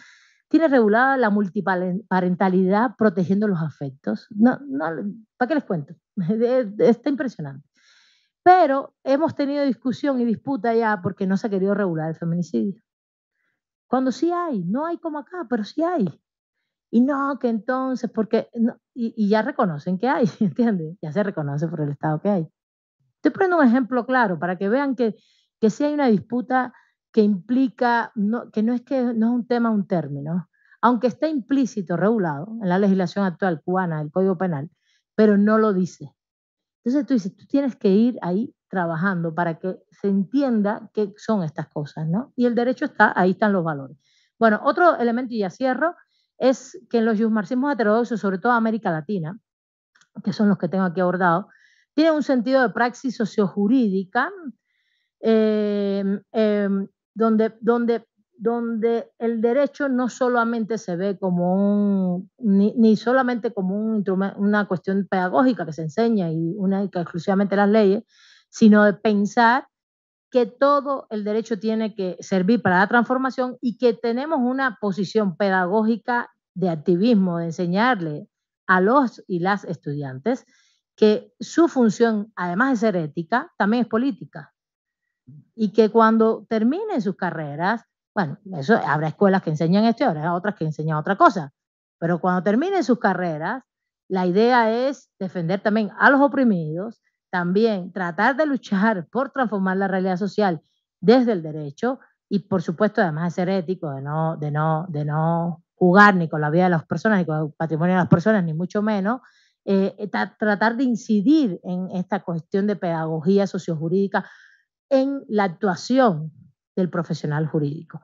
tiene regulada la multiparentalidad protegiendo los afectos. No, no, ¿Para qué les cuento? <laughs> Está impresionante. Pero hemos tenido discusión y disputa ya porque no se ha querido regular el feminicidio. Cuando sí hay, no hay como acá, pero sí hay. Y no, que entonces, porque, y, y, ya reconocen que hay, <laughs> ¿entiendes? Ya se reconoce por el Estado que hay. Estoy poniendo un ejemplo claro para que vean que, que sí hay una disputa que implica, no, que no es que no es un tema, un término, aunque está implícito, regulado en la legislación actual cubana, el Código Penal, pero no lo dice. Entonces tú dices, tú tienes que ir ahí trabajando para que se entienda qué son estas cosas, ¿no? Y el derecho está, ahí están los valores. Bueno, otro elemento, y ya cierro, es que en los marxismos heterodoxos, sobre todo América Latina, que son los que tengo aquí abordados, tienen un sentido de praxis sociojurídica eh, eh, donde, donde, donde el derecho no solamente se ve como ni, ni solamente como un, una cuestión pedagógica que se enseña y una exclusivamente las leyes, sino de pensar que todo el derecho tiene que servir para la transformación y que tenemos una posición pedagógica de activismo, de enseñarle a los y las estudiantes que su función, además de ser ética, también es política. Y que cuando terminen sus carreras, bueno, eso, habrá escuelas que enseñan esto y habrá otras que enseñan otra cosa, pero cuando terminen sus carreras, la idea es defender también a los oprimidos, también tratar de luchar por transformar la realidad social desde el derecho y por supuesto además de ser ético, de no, de no, de no jugar ni con la vida de las personas ni con el patrimonio de las personas, ni mucho menos, eh, tratar de incidir en esta cuestión de pedagogía sociojurídica en la actuación del profesional jurídico.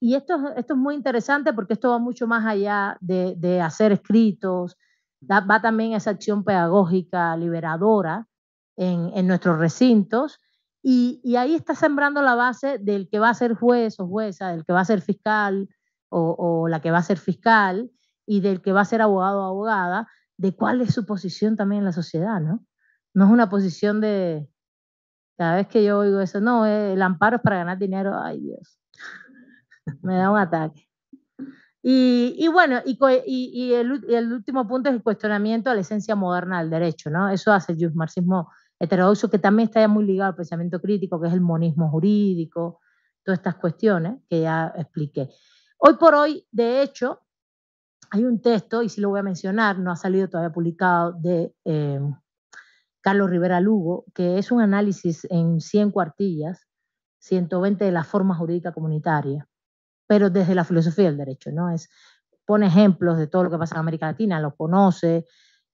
Y esto, esto es muy interesante porque esto va mucho más allá de, de hacer escritos, va también esa acción pedagógica liberadora en, en nuestros recintos. Y, y, ahí está sembrando la base del que va a ser juez o jueza, del que va a ser fiscal o, o, la que va a ser fiscal y del que va a ser abogado o abogada, de cuál es su posición también en la sociedad, ¿no? No es una posición de, cada vez que yo oigo eso, no, el amparo es para ganar dinero, ay Dios, me da un ataque. Y, bueno, y, el, último punto es el cuestionamiento a la esencia moderna del derecho, ¿no? Eso hace el marxismo heterodoxo, que también está ya muy ligado al pensamiento crítico, que es el monismo jurídico, todas estas cuestiones que ya expliqué. Hoy por hoy, de hecho, hay un texto, y sí lo voy a mencionar, no ha salido todavía publicado, de eh, Carlos Rivera Lugo, que es un análisis en 100 cuartillas, 120 de la forma jurídica comunitaria, pero desde la filosofía del derecho, ¿no? Es, pone ejemplos de todo lo que pasa en América Latina, lo conoce,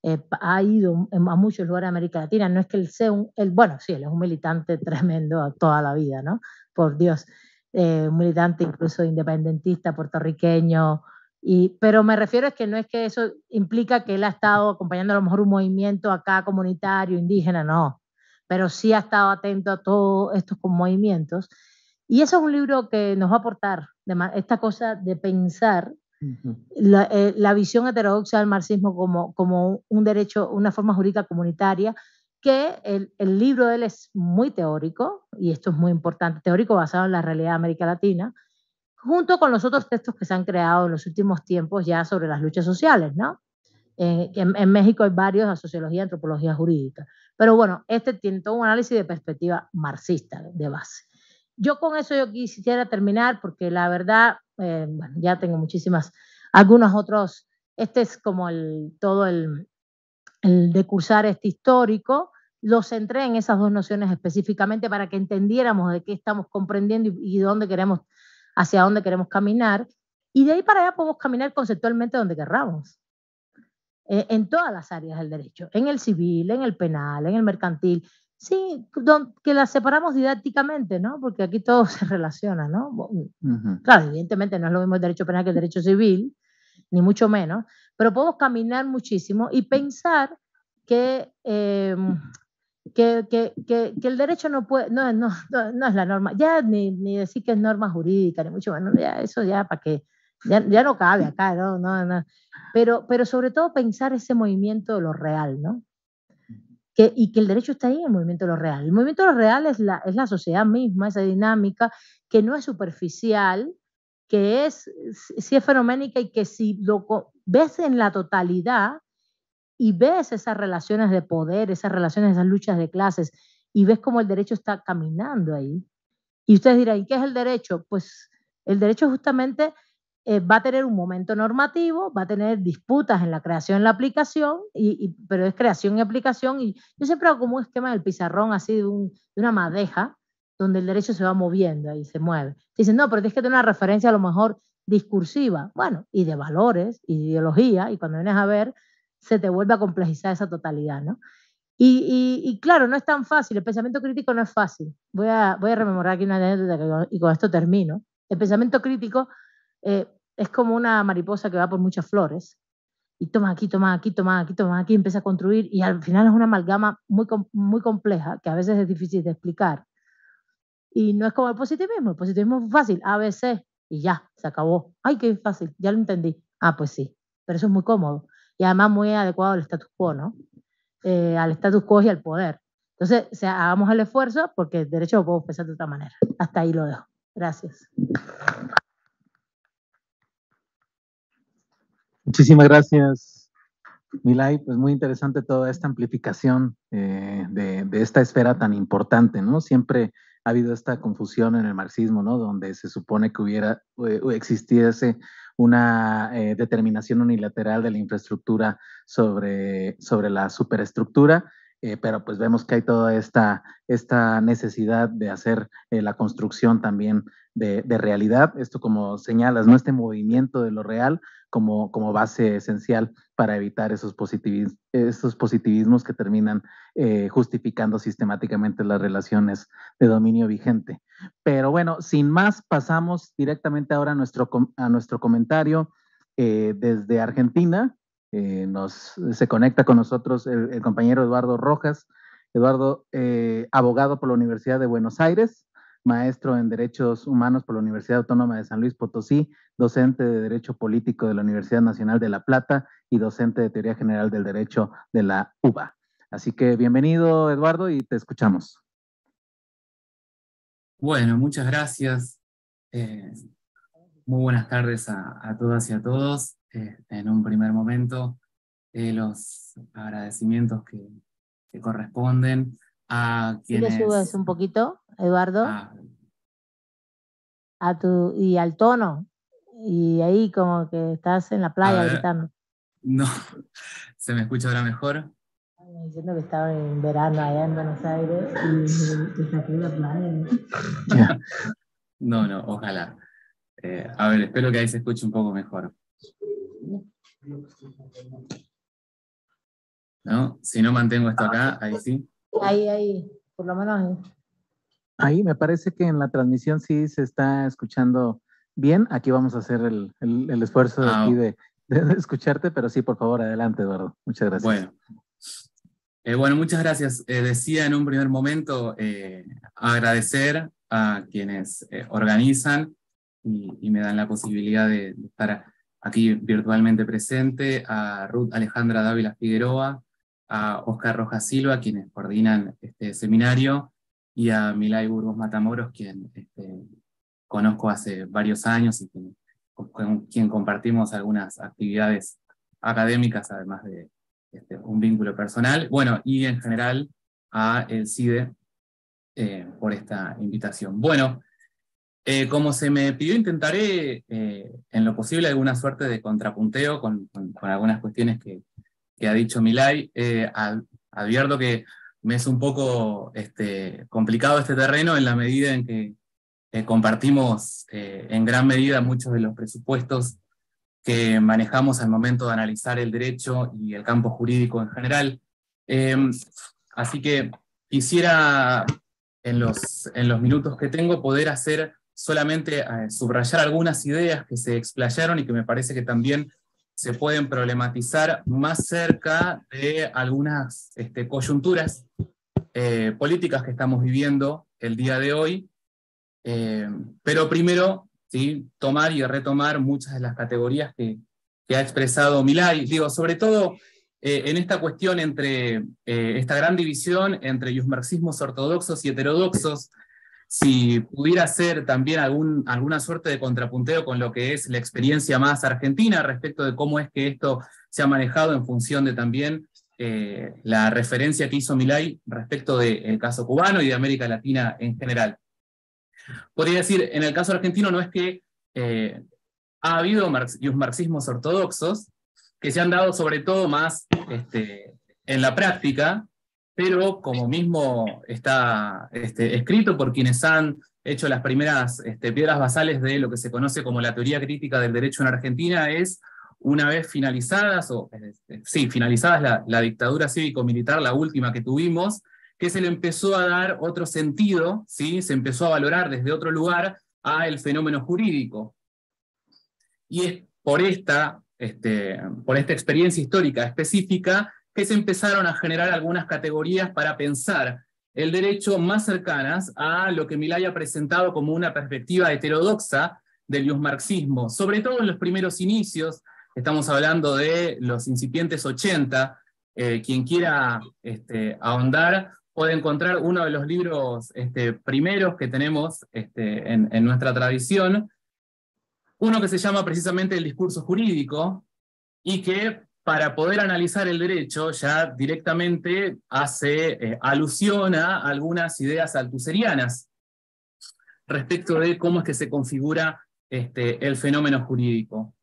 eh, ha ido a muchos lugares de América Latina, no es que él sea un, bueno, sí, él es un militante <laughs> tremendo toda la vida, ¿no? Por Dios, eh, un militante incluso independentista puertorriqueño, y, pero me refiero a que no es que eso implica que él ha estado acompañando a lo mejor un movimiento acá comunitario, indígena, no, pero sí ha estado atento a todos estos movimientos. Y eso es un libro que nos va a aportar esta cosa de pensar eh, la, visión heterodoxa del marxismo como, como un derecho, una forma jurídica comunitaria, que el, el, libro de él es muy teórico, y esto es muy importante, teórico basado en la realidad de América Latina, junto con los otros textos que se han creado en los últimos tiempos ya sobre las luchas sociales, ¿no? En, en, México hay varios a sociología antropología jurídica. Pero bueno, este tiene todo un análisis de perspectiva marxista de base. Yo con eso yo quisiera terminar porque la verdad eh, bueno, ya tengo muchísimas, algunos otros, este es como el, todo el, el de cursar este histórico, lo centré en esas dos nociones específicamente para que entendiéramos de qué estamos comprendiendo y, dónde queremos, hacia dónde queremos caminar, y de ahí para allá podemos caminar conceptualmente donde querramos, eh, en todas las áreas del derecho, en el civil, en el penal, en el mercantil, Sí, que las separamos didácticamente, ¿no? Porque aquí todo <laughs> se relaciona, ¿no? Claro, evidentemente no es lo mismo el derecho penal que el derecho civil, ni mucho menos, pero podemos caminar muchísimo y pensar que, em, que, que, que, el derecho no, puede, no, no, no, es la norma, ya ni, ni, decir que es norma jurídica, ni mucho menos, ya, eso ya para que, ya, ya, no cabe acá, ¿no? No, no. Pero, pero sobre todo pensar ese movimiento de lo real, ¿no? Y que el derecho está ahí en el movimiento de lo real. El movimiento de lo real es la, es la sociedad misma, esa dinámica que no es superficial, que es, sí es fenoménica y que si lo ves en la totalidad y ves esas relaciones de poder, esas relaciones, esas luchas de clases, y ves cómo el derecho está caminando ahí. Y ustedes dirán, ¿y qué es el derecho? Pues el derecho justamente eh, va a tener un momento normativo, va a tener disputas en la creación y la aplicación, y, pero es creación y aplicación. Y yo siempre hago como un esquema del pizarrón, así de, una madeja, donde el derecho se va moviendo y se mueve. Dicen, no, pero tienes que tener una referencia a lo mejor discursiva, bueno, y de valores y de ideología, y cuando vienes a ver, se te vuelve a complejizar esa totalidad, ¿no? Y, y, claro, no es tan fácil, el pensamiento crítico no es fácil. Voy a, voy a rememorar aquí una anécdota y con esto termino. El pensamiento crítico eh, es como una mariposa que va por muchas flores y toma aquí, toma aquí, toma aquí, toma aquí, empieza a construir y al final es una amalgama muy, muy compleja que a veces es difícil de explicar. Y no es como el positivismo, el positivismo es fácil, A, B, C, y ya, se acabó. Ay, qué fácil, ya lo entendí. Ah, pues sí, pero eso es muy cómodo y además muy adecuado al status quo, ¿no? Eh, al status quo y al poder. Entonces, o sea, hagamos el esfuerzo porque el derecho lo podemos pensar de otra manera. Hasta ahí lo dejo. Gracias. Muchísimas gracias, Milay. Pues muy interesante toda esta amplificación eh, de, esta esfera tan importante, ¿no? Siempre ha habido esta confusión en el marxismo, ¿no? Donde se supone que hubiera eh, existiese una eh, determinación unilateral de la infraestructura sobre, sobre la superestructura eh, pero pues vemos que hay toda esta, esta necesidad de hacer eh, la construcción también de, realidad. Esto como señalas, ¿no? Este movimiento de lo real como, como base esencial para evitar esos, positivismos, esos positivismos que terminan eh, justificando sistemáticamente las relaciones de dominio vigente. Pero bueno, sin más, pasamos directamente ahora a nuestro, a nuestro comentario desde Argentina, eh, nos, se conecta con nosotros el, compañero Eduardo Rojas. Eduardo, eh, abogado por la Universidad de Buenos Aires, maestro en Derechos Humanos por la Universidad Autónoma de San Luis Potosí, docente de Derecho Político de la Universidad Nacional de La Plata y docente de Teoría General del Derecho de la UBA. Así que bienvenido, Eduardo, y te escuchamos. Bueno, muchas gracias. Eh, muy buenas tardes a, a todas y a todos. Este, en un primer momento eh, los agradecimientos que, corresponden a quienes... ¿Le subes un poquito, Eduardo? A, tu, y al tono. y ahí como que estás en la playa gritando. No, <laughs> ¿se me escucha ahora mejor? Diciendo que estaba en verano allá en Buenos Aires y que saqué la playa. <laughs> No, no, ojalá. Eh, a ver, espero que ahí se escuche un poco mejor. ¿No? Si no mantengo esto acá, ahí sí. Ahí, ahí, por lo menos ahí. Ahí me parece que en la transmisión sí se está escuchando bien. Aquí vamos a hacer el, esfuerzo ah, de, escucharte, pero sí, por favor, adelante, Eduardo. Muchas gracias. Bueno, eh, bueno muchas gracias. Eh, decía en un primer momento eh, agradecer a quienes organizan y, me dan la posibilidad de, estar aquí virtualmente presente, a Ruth Alejandra Dávila Figueroa, a Oscar Rojas Silva, quienes coordinan este seminario, y a Milay Burgos Matamoros, quien este, conozco hace varios años y con quien compartimos algunas actividades académicas, además de este, un vínculo personal. Bueno, y en general a el CIDE eh, por esta invitación. Bueno, eh, como se me pidió, intentaré eh, en lo posible alguna suerte de contrapunteo con, algunas cuestiones que, ha dicho Milay. advierto que me es un poco este, complicado este terreno en la medida en que compartimos en gran medida muchos de los presupuestos que manejamos al momento de analizar el derecho y el campo jurídico en general. así que quisiera en los minutos que tengo poder hacer solamente eh, subrayar algunas ideas que se explayaron y que me parece que también se pueden problematizar más cerca de algunas este, coyunturas eh, políticas que estamos viviendo el día de hoy. Eh, pero primero, ¿sí? tomar y retomar muchas de las categorías que, que ha expresado Milay. Digo, sobre todo en esta cuestión entre esta gran división entre marxismos ortodoxos y heterodoxos, si pudiera ser también alguna suerte de contrapunteo con lo que es la experiencia más argentina respecto de cómo es que esto se ha manejado en función de también eh, la referencia que hizo Milay respecto del caso cubano y de América Latina en general. Podría decir, en el caso argentino no es que eh, ha habido marxismos ortodoxos que se han dado sobre todo más este, en la práctica, pero como mismo está este, escrito por quienes han hecho las primeras este, piedras basales de lo que se conoce como la teoría crítica del derecho en Argentina, es una vez finalizadas, o sí, finalizadas la, dictadura cívico-militar, la última que tuvimos, que se le empezó a dar otro sentido, ¿sí? se empezó a valorar desde otro lugar a el fenómeno jurídico. Y es por esta, este, por esta experiencia histórica específica que se empezaron a generar algunas categorías para pensar el derecho más cercanas a lo que Milay ha presentado como una perspectiva heterodoxa del marxismo, sobre todo en los primeros inicios, estamos hablando de los incipientes 80, eh, quien quiera este, ahondar puede encontrar uno de los libros este, primeros que tenemos este, en nuestra tradición, uno que se llama precisamente El discurso jurídico, y que para poder analizar el derecho ya directamente hace eh, alusión a algunas ideas altuserianas respecto de cómo es que se configura este, el fenómeno jurídico.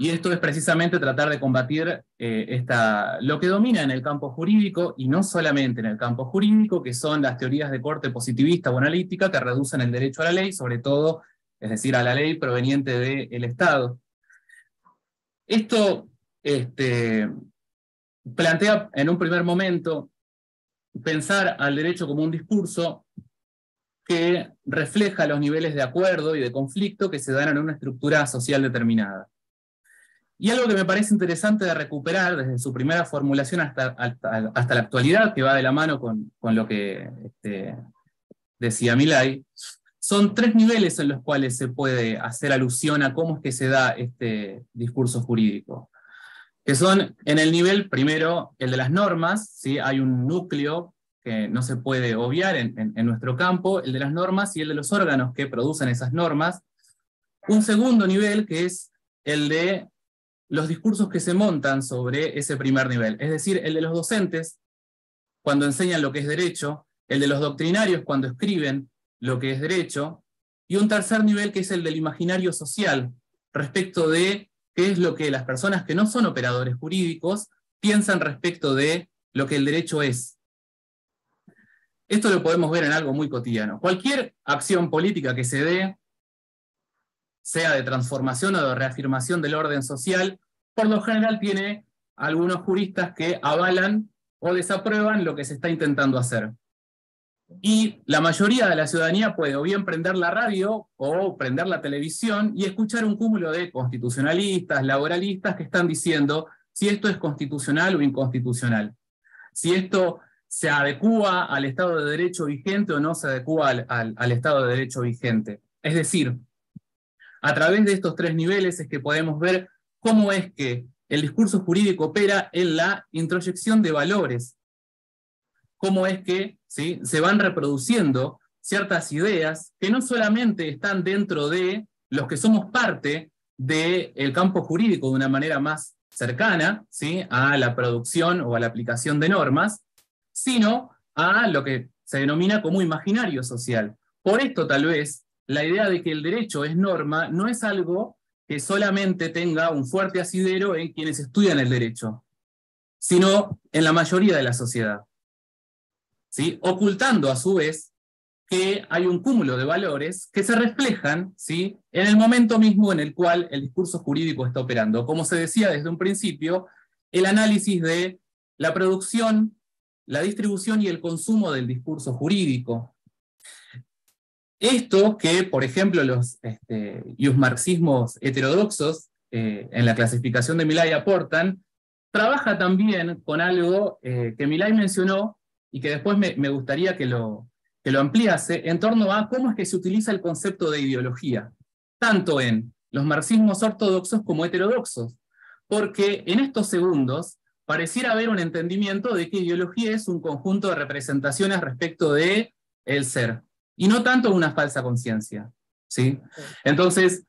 Y esto es precisamente tratar de combatir eh, esta, lo que domina en el campo jurídico, y no solamente en el campo jurídico, que son las teorías de corte positivista o analítica que reducen el derecho a la ley, sobre todo, es decir, a la ley proveniente del Estado. Esto este, plantea en un primer momento pensar al derecho como un discurso que refleja los niveles de acuerdo y de conflicto que se dan en una estructura social determinada. Y algo que me parece interesante de recuperar desde su primera formulación hasta, hasta, la actualidad, que va de la mano con, con lo que este, decía Milay, son tres niveles en los cuales se puede hacer alusión a cómo es que se da este discurso jurídico que son en el nivel primero, el de las normas, ¿sí? hay un núcleo que no se puede obviar en, nuestro campo, el de las normas y el de los órganos que producen esas normas. Un segundo nivel que es el de los discursos que se montan sobre ese primer nivel, es decir, el de los docentes cuando enseñan lo que es derecho, el de los doctrinarios cuando escriben lo que es derecho, y un tercer nivel que es el del imaginario social, respecto de qué es lo que las personas que no son operadores jurídicos piensan respecto de lo que el derecho es. Esto lo podemos ver en algo muy cotidiano. Cualquier acción política que se dé, sea de transformación o de reafirmación del orden social, por lo general tiene algunos juristas que avalan o desaprueban lo que se está intentando hacer. Y la mayoría de la ciudadanía puede o bien prender la radio o prender la televisión y escuchar un cúmulo de constitucionalistas, laboralistas que están diciendo si esto es constitucional o inconstitucional, si esto se adecúa al Estado de Derecho vigente o no se adecúa al, al Estado de Derecho vigente. Es decir, a través de estos tres niveles es que podemos ver cómo es que el discurso jurídico opera en la introyección de valores, cómo es que se van reproduciendo ciertas ideas que no solamente están dentro de los que somos parte del campo jurídico de una manera más cercana ¿sí? a la producción o a la aplicación de normas, sino a lo que se denomina como imaginario social. Por esto tal vez la idea de que el derecho es norma no es algo que solamente tenga un fuerte asidero en quienes estudian el derecho, sino en la mayoría de la sociedad. Ocultando a su vez que hay un cúmulo de valores que se reflejan ¿sí? en el momento mismo en el cual el discurso jurídico está operando. Como se decía desde un principio, el análisis de la producción, la distribución y el consumo del discurso jurídico, esto que, por ejemplo, los este, marxismos heterodoxos eh, en la clasificación de Millay aportan, trabaja también con algo eh, que Millay mencionó y que después me, gustaría que lo, que lo ampliase en torno a cómo es que se utiliza el concepto de ideología, tanto en los marxismos ortodoxos como heterodoxos, porque en estos segundos pareciera haber un entendimiento de que ideología es un conjunto de representaciones respecto de el ser, y no tanto una falsa conciencia. ¿sí? Entonces,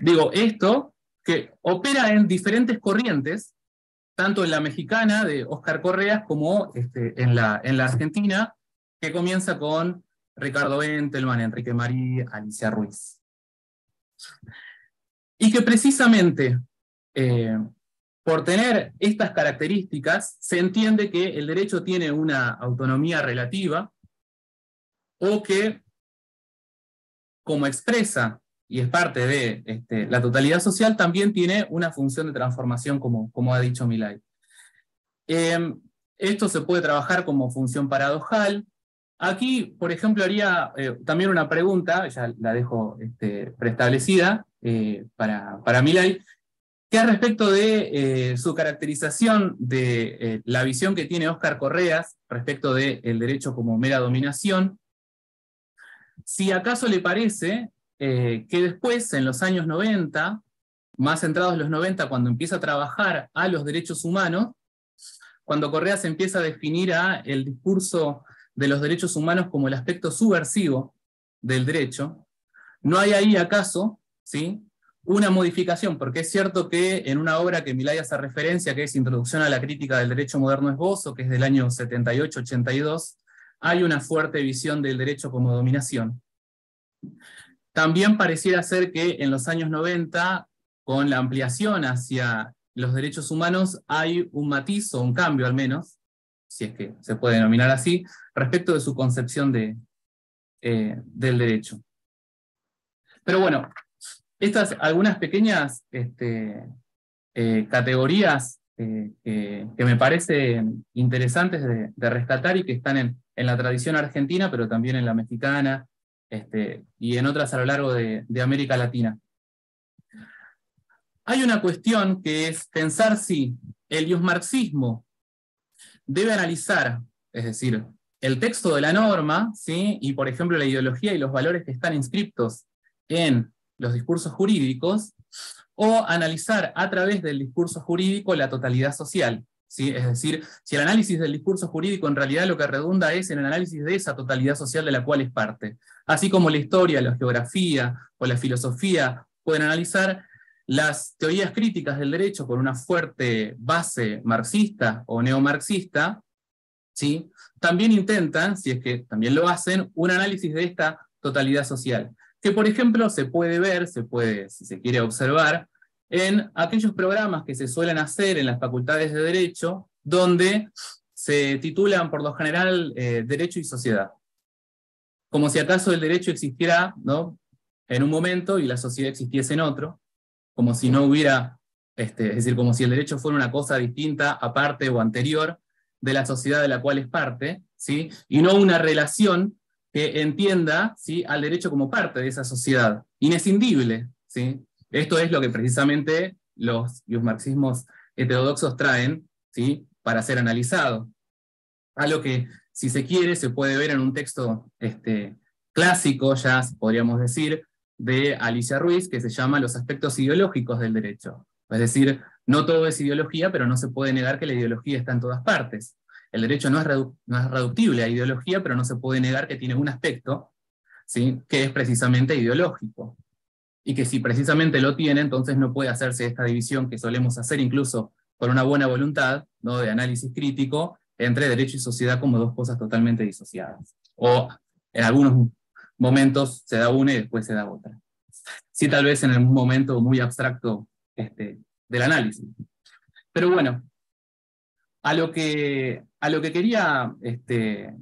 digo, esto que opera en diferentes corrientes, tanto en la mexicana de Oscar Correas como este, en, la, en la argentina, que comienza con Ricardo Entelman, Enrique María, Alicia Ruiz. Y que precisamente eh, por tener estas características se entiende que el derecho tiene una autonomía relativa, o que, como expresa y es parte de este, la totalidad social, también tiene una función de transformación, como, como ha dicho Milay. Em, esto se puede trabajar como función paradojal. Aquí, por ejemplo, haría eh, también una pregunta, ya la dejo este, preestablecida eh, para, para Milay, que es respecto de eh, su caracterización de la visión que tiene Óscar Correas respecto del derecho como mera dominación, si acaso le parece eh, que después, en los años 90, más centrados en los 90, cuando empieza a trabajar a los derechos humanos, cuando Correa se empieza a definir a el discurso de los derechos humanos como el aspecto subversivo del derecho, no hay ahí acaso ¿sí? una modificación, porque es cierto que en una obra que Milay hace referencia, que es Introducción a la Crítica del Derecho Moderno Esbozo, que es del año 78-82, hay una fuerte visión del derecho como dominación. También pareciera ser que en los años 90, con la ampliación hacia los derechos humanos, hay un matiz o un cambio al menos, si es que se puede denominar así, respecto de su concepción de, eh, del derecho. Pero bueno, estas algunas pequeñas este, eh, categorías eh, que, me parecen interesantes de, de, rescatar y que están en, en la tradición argentina, pero también en la mexicana este, y en otras a lo largo de, América Latina. Hay una cuestión que es pensar si el marxismo debe analizar, es decir, el texto de la norma, ¿sí? y por ejemplo la ideología y los valores que están inscriptos en los discursos jurídicos, o analizar a través del discurso jurídico la totalidad social. Es decir, si el análisis del discurso jurídico en realidad lo que redunda es en el análisis de esa totalidad social de la cual es parte. Así como la historia, la geografía o la filosofía pueden analizar las teorías críticas del derecho con una fuerte base marxista o neomarxista, ¿sí? también intentan, si es que también lo hacen, un análisis de esta totalidad social. que por ejemplo se puede ver, se puede, si se quiere observar, en aquellos programas que se suelen hacer en las facultades de Derecho, donde se titulan por lo general eh, Derecho y Sociedad. Como si acaso el derecho existiera ¿no? en un momento y la sociedad existiese en otro, como si no hubiera, este, es decir, como si el derecho fuera una cosa distinta, aparte o anterior de la sociedad de la cual es parte, ¿sí? y no una relación que entienda ¿sí? al derecho como parte de esa sociedad, inescindible. ¿sí? Esto es lo que precisamente los, marxismos heterodoxos traen ¿sí? para ser analizado. Algo que, si se quiere, se puede ver en un texto este, clásico, ya podríamos decir, de Alicia Ruiz, que se llama Los aspectos ideológicos del derecho. Es decir, no todo es ideología, pero no se puede negar que la ideología está en todas partes. El derecho no es, es reductible a ideología, pero no se puede negar que tiene un aspecto ¿sí? que es precisamente ideológico. Y que si precisamente lo tiene, entonces no puede hacerse esta división que solemos hacer incluso con una buena voluntad ¿no? de análisis crítico entre derecho y sociedad como dos cosas totalmente disociadas. O en algunos momentos se da una y después se da otra. Sí, tal vez en un momento muy abstracto este, del análisis. Pero bueno, a lo que, a lo que quería este,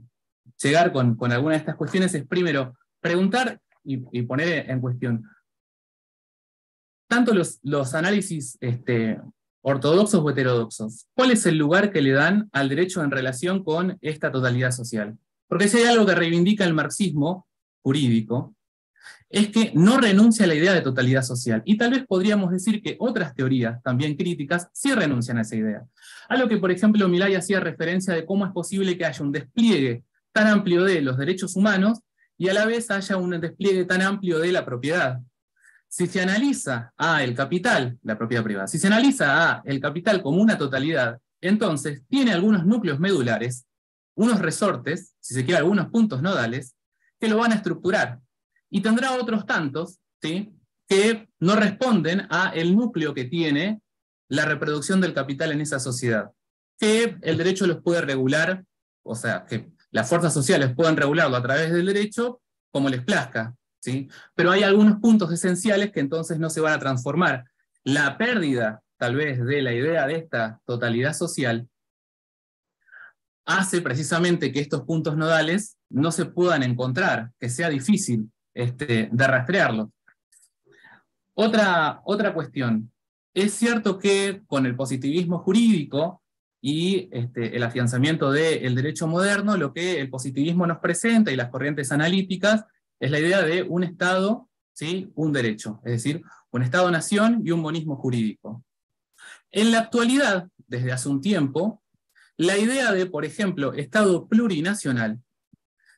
llegar con, con alguna de estas cuestiones es primero preguntar y, poner en cuestión tanto los, análisis este, ortodoxos o heterodoxos, ¿cuál es el lugar que le dan al derecho en relación con esta totalidad social? Porque si hay algo que reivindica el marxismo jurídico, es que no renuncia a la idea de totalidad social. Y tal vez podríamos decir que otras teorías, también críticas, sí renuncian a esa idea. A lo que, por ejemplo, Milay hacía referencia de cómo es posible que haya un despliegue tan amplio de los derechos humanos y a la vez haya un despliegue tan amplio de la propiedad. Si se analiza a el capital, la propiedad privada, si se analiza a el capital como una totalidad, entonces tiene algunos núcleos medulares, unos resortes, si se quiere algunos puntos nodales, que lo van a estructurar y tendrá otros tantos ¿sí? que no responden a el núcleo que tiene la reproducción del capital en esa sociedad, que el derecho los puede regular, o sea, que las fuerzas sociales puedan regularlo a través del derecho como les plazca, pero hay algunos puntos esenciales que entonces no se van a transformar. La pérdida, tal vez, de la idea de esta totalidad social hace precisamente que estos puntos nodales no se puedan encontrar, que sea difícil este, de rastrearlos. Otra, otra cuestión. Es cierto que con el positivismo jurídico y este, el afianzamiento del derecho moderno, lo que el positivismo nos presenta y las corrientes analíticas es la idea de un Estado, ¿sí? un derecho, es decir, un Estado-nación y un monismo jurídico. En la actualidad, desde hace un tiempo, la idea de, por ejemplo, Estado plurinacional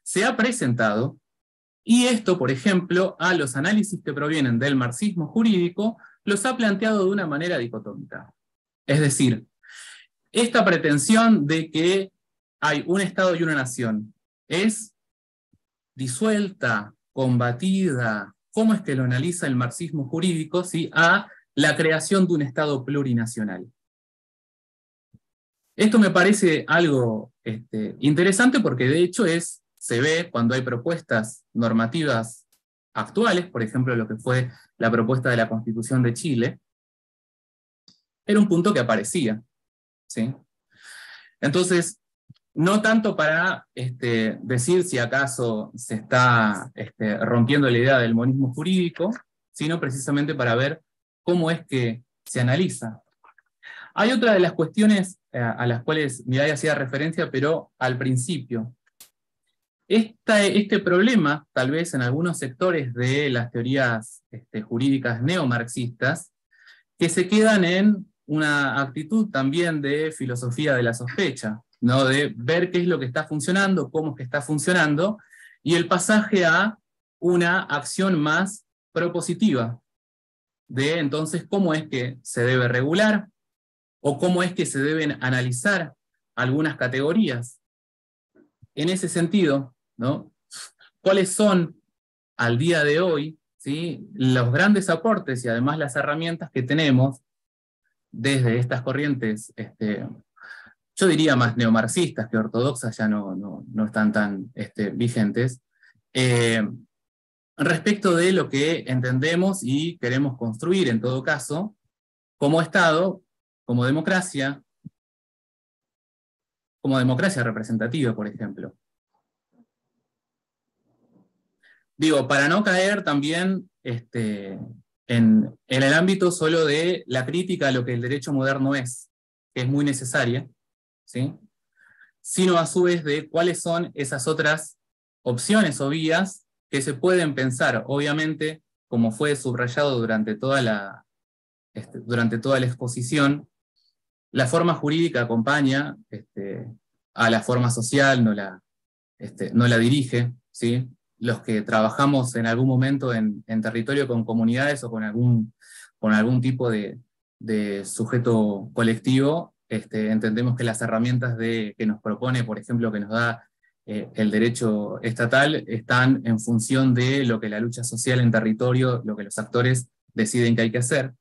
se ha presentado y esto, por ejemplo, a los análisis que provienen del marxismo jurídico, los ha planteado de una manera dicotómica. Es decir, esta pretensión de que hay un Estado y una nación es disuelta, combatida, ¿cómo es que lo analiza el marxismo jurídico? ¿sí? A la creación de un Estado plurinacional. Esto me parece algo este, interesante porque de hecho es se ve cuando hay propuestas normativas actuales, por ejemplo, lo que fue la propuesta de la Constitución de Chile, era un punto que aparecía. ¿sí? Entonces, no tanto para este, decir si acaso se está este, rompiendo la idea del monismo jurídico, sino precisamente para ver cómo es que se analiza. Hay otra de las cuestiones eh, a las cuales Mirai hacía referencia, pero al principio, este problema, tal vez en algunos sectores de las teorías este, jurídicas neomarxistas, que se quedan en una actitud también de filosofía de la sospecha, ¿no? de ver qué es lo que está funcionando, cómo es que está funcionando, y el pasaje a una acción más propositiva, de entonces cómo es que se debe regular o cómo es que se deben analizar algunas categorías. En ese sentido, ¿Cuáles son al día de hoy ¿sí? los grandes aportes y además las herramientas que tenemos desde estas corrientes, este, yo diría más neomarxistas que ortodoxas, ya no, no, están tan este, vigentes, eh, respecto de lo que entendemos y queremos construir, en todo caso, como Estado, como democracia, como democracia representativa, por ejemplo. Digo, para no caer también este, en, el ámbito solo de la crítica a lo que el derecho moderno es, que es muy necesaria, ¿sí? sino a su vez de cuáles son esas otras opciones o vías que se pueden pensar, obviamente, como fue subrayado durante toda la, este, durante toda la exposición, la forma jurídica acompaña este, a la forma social, no la, este, no la dirige. ¿sí? Los que trabajamos en algún momento en, territorio con comunidades o con algún, con algún tipo de, sujeto colectivo, este, entendemos que las herramientas de, que nos propone, por ejemplo, que nos da eh, el derecho estatal, están en función de lo que la lucha social en territorio, lo que los actores deciden que hay que hacer.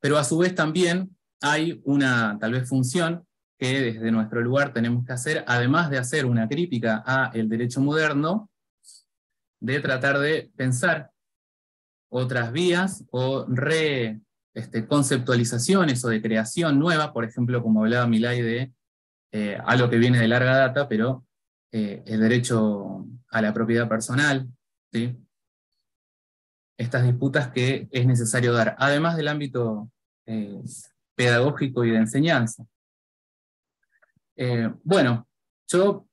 Pero a su vez también hay una tal vez función que desde nuestro lugar tenemos que hacer, además de hacer una crítica a el derecho moderno, de tratar de pensar otras vías o re este, conceptualizaciones o de creación nueva, por ejemplo, como hablaba Milay de eh, algo que viene de larga data, pero eh, el derecho a la propiedad personal, ¿sí? estas disputas que es necesario dar, además del ámbito eh, pedagógico y de enseñanza. Bueno, yo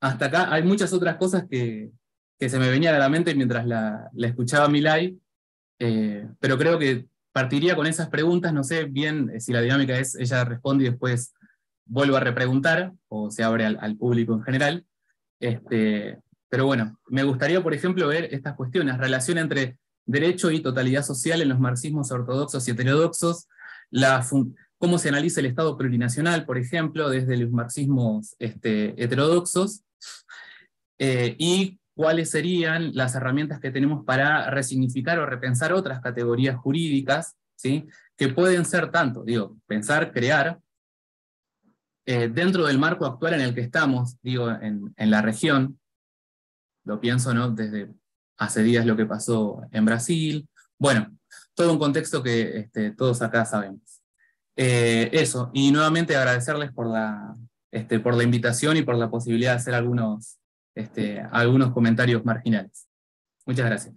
hasta acá hay muchas otras cosas que, se me venían a la mente mientras la, escuchaba Milay, pero creo que partiría con esas preguntas, no sé bien eh, si la dinámica es ella responde y después vuelvo a repreguntar, o se abre al, público en general. Este, pero bueno, me gustaría, por ejemplo, ver estas cuestiones, relación entre derecho y totalidad social en los marxismos ortodoxos y heterodoxos, la, cómo se analiza el Estado plurinacional, por ejemplo, desde los marxismos este, heterodoxos, eh, y cuáles serían las herramientas que tenemos para resignificar o repensar otras categorías jurídicas, ¿sí? que pueden ser tanto, digo, pensar, crear, eh, dentro del marco actual en el que estamos, digo, en, la región, lo pienso, ¿no? Desde hace días lo que pasó en Brasil, bueno, todo un contexto que este, todos acá sabemos. Eh, eso, y nuevamente agradecerles por la, este, por la invitación y por la posibilidad de hacer algunos, este, algunos comentarios marginales. Muchas gracias.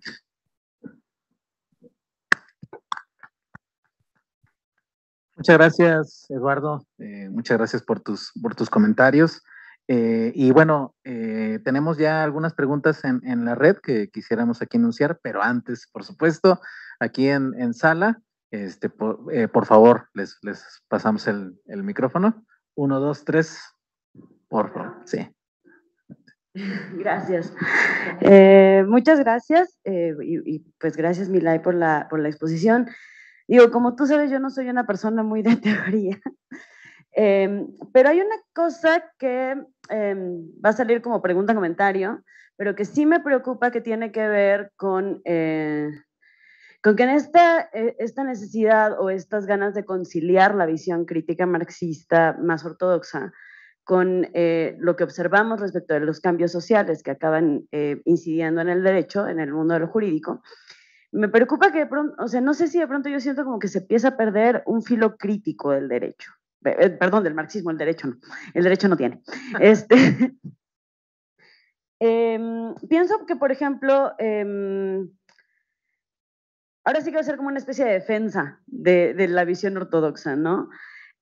Muchas gracias, Eduardo. Eh, muchas gracias por tus, por tus comentarios. Eh, y bueno, tenemos ya algunas preguntas en, en, la red que quisiéramos aquí anunciar, pero antes, por supuesto, aquí en, en sala, este, eh, por, favor, les, les pasamos el, micrófono. Uno, dos, tres. Por favor, sí. <laughs> Gracias. Eh, muchas gracias eh, y, pues gracias Milay por la, por la exposición. Digo, como tú sabes, yo no soy una persona muy de <laughs> teoría, em, pero hay una cosa que em, va a salir como pregunta, comentario, pero que sí me preocupa que tiene que ver con con que en esta, eh, esta necesidad o estas ganas de conciliar la visión crítica marxista más ortodoxa con eh, lo que observamos respecto de los cambios sociales que acaban eh, incidiendo en el derecho, en el mundo de lo jurídico, me preocupa que de pronto, o sea, no sé si de pronto yo siento como que se empieza a perder un filo crítico del derecho. perdón, del marxismo, el derecho no. El derecho no tiene. <laughs> Este, <laughs> em, pienso que, por ejemplo, em, ahora sí que va a ser como una especie de defensa de, la visión ortodoxa, ¿no?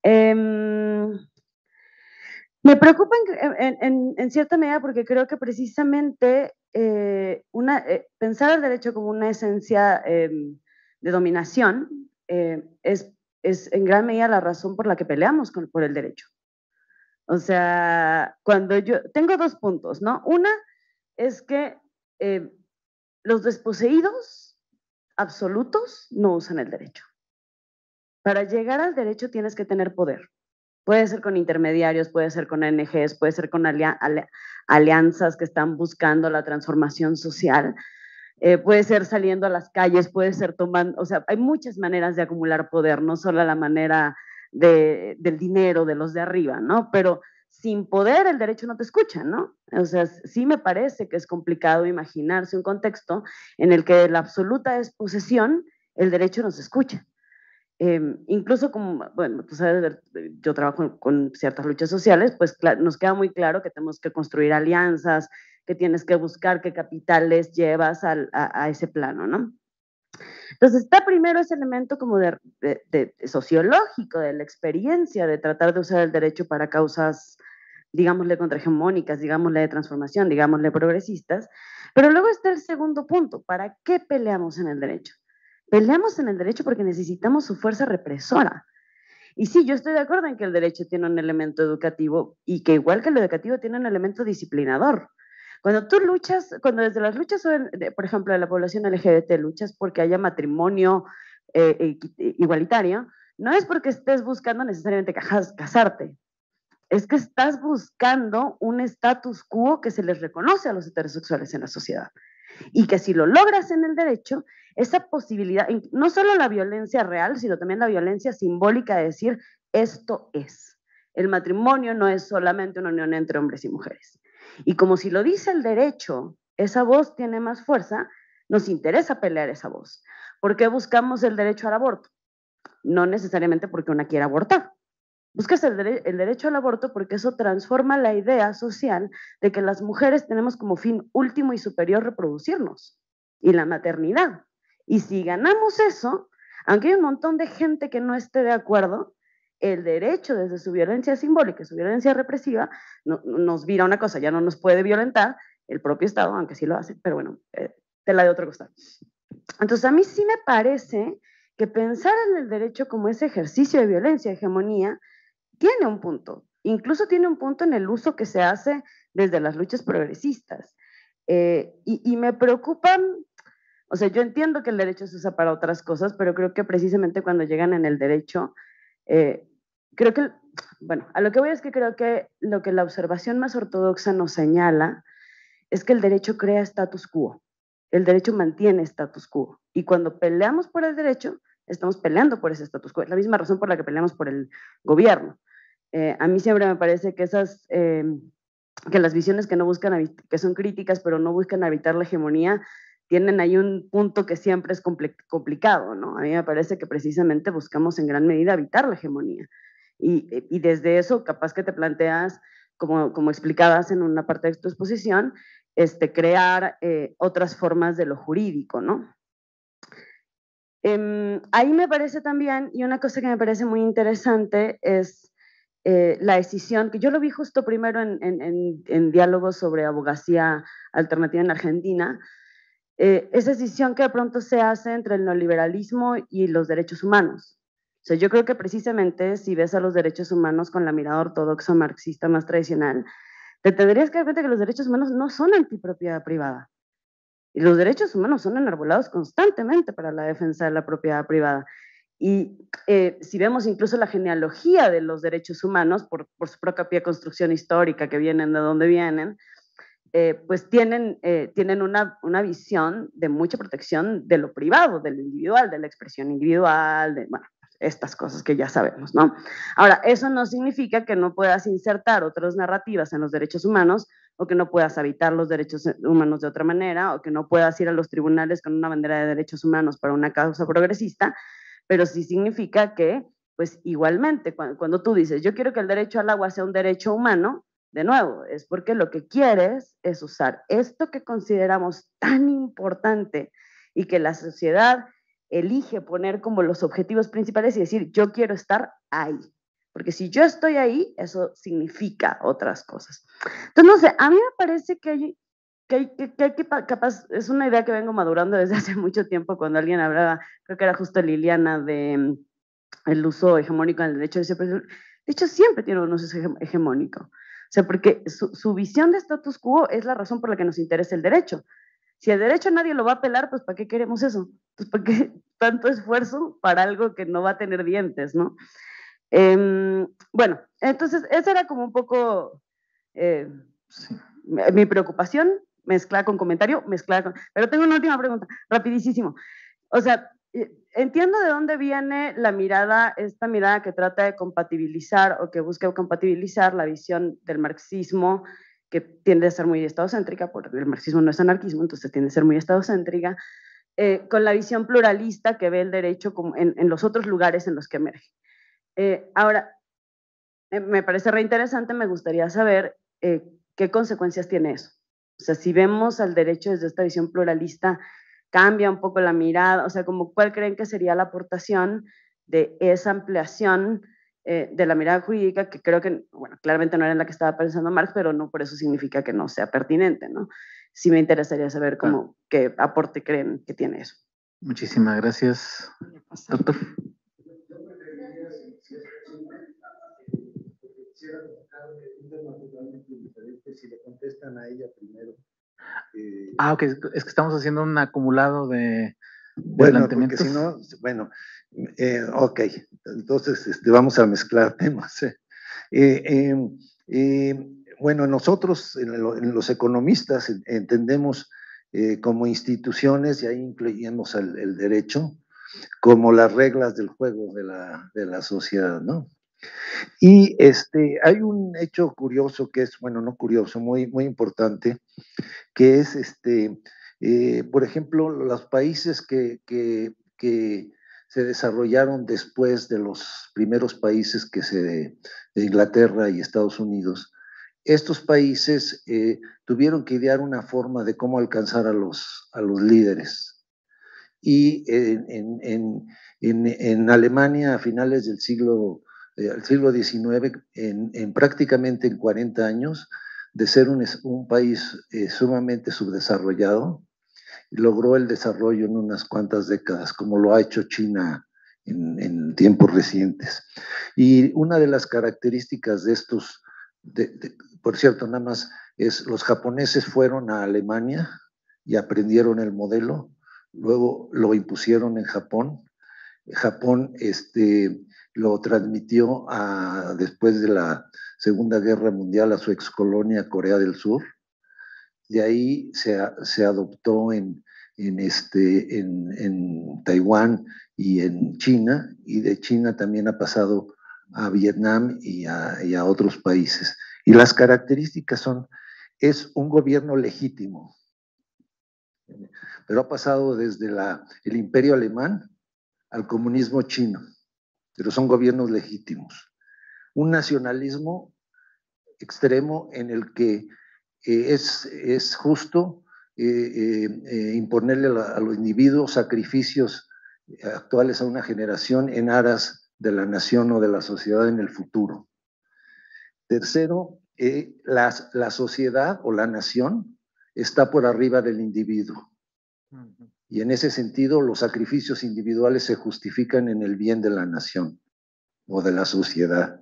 Em, me preocupa en, cierta medida porque creo que precisamente eh, eh, pensar el derecho como una esencia em, de dominación eh, es, es, en gran medida la razón por la que peleamos por el derecho. O sea, cuando yo tengo dos puntos, ¿no? Una es que los desposeídos absolutos no usan el derecho. Para llegar al derecho tienes que tener poder. Puede ser con intermediarios, puede ser con ONGs, puede ser con alianzas que están buscando la transformación social, eh, puede ser saliendo a las calles, puede ser tomando, o sea, hay muchas maneras de acumular poder, no solo la manera del dinero de los de arriba, ¿no? Pero sin poder el derecho no te escucha, ¿no? O sea, sí me parece que es complicado imaginarse un contexto en el que la absoluta desposesión, el derecho nos escucha. Em, incluso como, bueno, tú sabes, yo trabajo con ciertas luchas sociales, pues nos queda muy claro que tenemos que construir alianzas, que tienes que buscar qué capitales llevas a, ese plano, ¿no? Entonces está primero ese elemento como de, sociológico, de la experiencia, de tratar de usar el derecho para causas, digámosle, contrahegemónicas, digámosle de transformación, digámosle progresistas, pero luego está el segundo punto, ¿para qué peleamos en el derecho? Peleamos en el derecho porque necesitamos su fuerza represora. Y sí, yo estoy de acuerdo en que el derecho tiene un elemento educativo y que igual que el educativo tiene un elemento disciplinador. Cuando tú luchas, cuando desde las luchas, por ejemplo, de la población LGBT luchas porque haya matrimonio eh, igualitario, no es porque estés buscando necesariamente casarte, es que estás buscando un status quo que se les reconoce a los heterosexuales en la sociedad. Y que si lo logras en el derecho, esa posibilidad, no solo la violencia real, sino también la violencia simbólica de decir, esto es. El matrimonio no es solamente una unión entre hombres y mujeres. Y como si lo dice el derecho, esa voz tiene más fuerza, nos interesa pelear esa voz. ¿Por qué buscamos el derecho al aborto? No necesariamente porque una quiera abortar. Buscas el, el, derecho al aborto porque eso transforma la idea social de que las mujeres tenemos como fin último y superior reproducirnos y la maternidad. Y si ganamos eso, aunque hay un montón de gente que no esté de acuerdo, el derecho desde su violencia simbólica, su violencia represiva, nos vira una cosa, ya no nos puede violentar el propio Estado, aunque sí lo hace, pero bueno, eh, te la de otro costado. Entonces, a mí sí me parece que pensar en el derecho como ese ejercicio de violencia, hegemonía, tiene un punto. Incluso tiene un punto en el uso que se hace desde las luchas progresistas. Eh, y, y, me preocupan, o sea, yo entiendo que el derecho se usa para otras cosas, pero creo que precisamente cuando llegan en el derecho, eh, creo que, bueno, a lo que voy es que creo que lo que la observación más ortodoxa nos señala es que el derecho crea status quo, el derecho mantiene status quo. Y cuando peleamos por el derecho, estamos peleando por ese status quo. Es la misma razón por la que peleamos por el gobierno. Eh, a mí siempre me parece que esas, eh, que las visiones que no buscan, que son críticas, pero no buscan evitar la hegemonía, tienen ahí un punto que siempre es complicado, ¿no? A mí me parece que precisamente buscamos en gran medida evitar la hegemonía. Y, y desde eso, capaz que te planteas, como, como explicabas en una parte de tu exposición, este, crear eh, otras formas de lo jurídico, ¿no? Eh, ahí me parece también, y una cosa que me parece muy interesante es eh, la decisión, que yo lo vi justo primero en, en, en, en diálogos sobre abogacía alternativa en Argentina, eh, esa decisión que de pronto se hace entre el neoliberalismo y los derechos humanos. O sea, yo creo que precisamente si ves a los derechos humanos con la mirada ortodoxa marxista más tradicional, te tendrías que dar cuenta que los derechos humanos no son antipropiedad privada. Y los derechos humanos son enarbolados constantemente para la defensa de la propiedad privada. Y eh, si vemos incluso la genealogía de los derechos humanos por, por, su propia construcción histórica, que vienen de donde vienen, eh, pues tienen, eh, tienen una, una, visión de mucha protección de lo privado, de lo individual, de la expresión individual, de bueno, estas cosas que ya sabemos, ¿no? Ahora, eso no significa que no puedas insertar otras narrativas en los derechos humanos o que no puedas habitar los derechos humanos de otra manera o que no puedas ir a los tribunales con una bandera de derechos humanos para una causa progresista, pero sí significa que, pues igualmente, cuando, cuando tú dices, yo quiero que el derecho al agua sea un derecho humano, de nuevo, es porque lo que quieres es usar esto que consideramos tan importante y que la sociedad elige poner como los objetivos principales y decir, yo quiero estar ahí. Porque si yo estoy ahí, eso significa otras cosas. Entonces, no sé, a mí me parece que hay, que hay, que, hay que, capaz, es una idea que vengo madurando desde <laughs> hace mucho tiempo cuando alguien hablaba, creo que era justo Liliana, de mm, el uso hegemónico en el derecho. De hecho, siempre tiene un uso hegemónico. O sea, porque su, visión de status quo es la razón por la que nos interesa el derecho. Si el derecho nadie lo va a apelar, pues ¿para qué queremos eso? Pues ¿para qué <laughs> tanto esfuerzo para algo que no va a tener dientes, no? Em, bueno, entonces esa era como un poco eh, mi preocupación, mezclada con comentario, mezclada con... Pero tengo una última pregunta, rapidísimo. O sea, entiendo de dónde viene la mirada, esta mirada que trata de compatibilizar o que busca compatibilizar la visión del marxismo, que tiende a ser muy estadocéntrica, porque el marxismo no es anarquismo, entonces tiende a ser muy estadocéntrica, eh, con la visión pluralista que ve el derecho en, en los otros lugares en los que emerge. Eh, ahora, eh, me parece reinteresante, me gustaría saber qué consecuencias tiene eso. O sea, si vemos al derecho desde esta visión pluralista, cambia un poco la mirada, o sea, como cuál creen que sería la aportación de esa ampliación de la mirada jurídica, que creo que, bueno, claramente no era en la que estaba pensando Marx, pero no por eso significa que no sea pertinente, ¿no? sí me interesaría saber cómo, qué aporte creen que tiene eso. Muchísimas gracias, doctor. Si le contestan a ella primero. Eh, ah, ok, es que estamos haciendo un acumulado de, bueno, porque si no, bueno, eh, ok, entonces este, vamos a mezclar <laughs> temas. Eh, eh, eh bueno, nosotros, en, los economistas, entendemos como instituciones, y ahí incluimos el, derecho, como las reglas del juego de la, de la sociedad, ¿no? Y este, hay un hecho curioso que es, bueno, no curioso, muy, muy importante, que es, este, eh, por ejemplo, los países que, que, se desarrollaron después de los primeros países que se, de Inglaterra y Estados Unidos, estos países eh, tuvieron que idear una forma de cómo alcanzar a los, a los líderes. Y en, Alemania a finales del siglo, eh, siglo XIX, en, prácticamente en 40 años, de ser un, país eh, sumamente subdesarrollado, logró el desarrollo en unas cuantas décadas, como lo ha hecho China en, tiempos recientes. Y una de las características de estos por cierto, nada más es, los japoneses fueron a Alemania y aprendieron el modelo, luego lo impusieron en Japón. Japón este, lo transmitió a, después de la Segunda Guerra Mundial a su ex colonia Corea del Sur. De ahí se, se adoptó en, en, este, en, en, Taiwán y en China, y de China también ha pasado a Vietnam y a, otros países. Y las características son, es un gobierno legítimo, pero ha pasado desde la, el imperio alemán al comunismo chino, pero son gobiernos legítimos. Un nacionalismo extremo en el que eh, es, es, justo eh, eh, imponerle a, los individuos sacrificios actuales a una generación en aras de la nación o de la sociedad en el futuro. Tercero, la, la, sociedad o la nación está por arriba del individuo. Y en ese sentido, los sacrificios individuales se justifican en el bien de la nación o de la sociedad.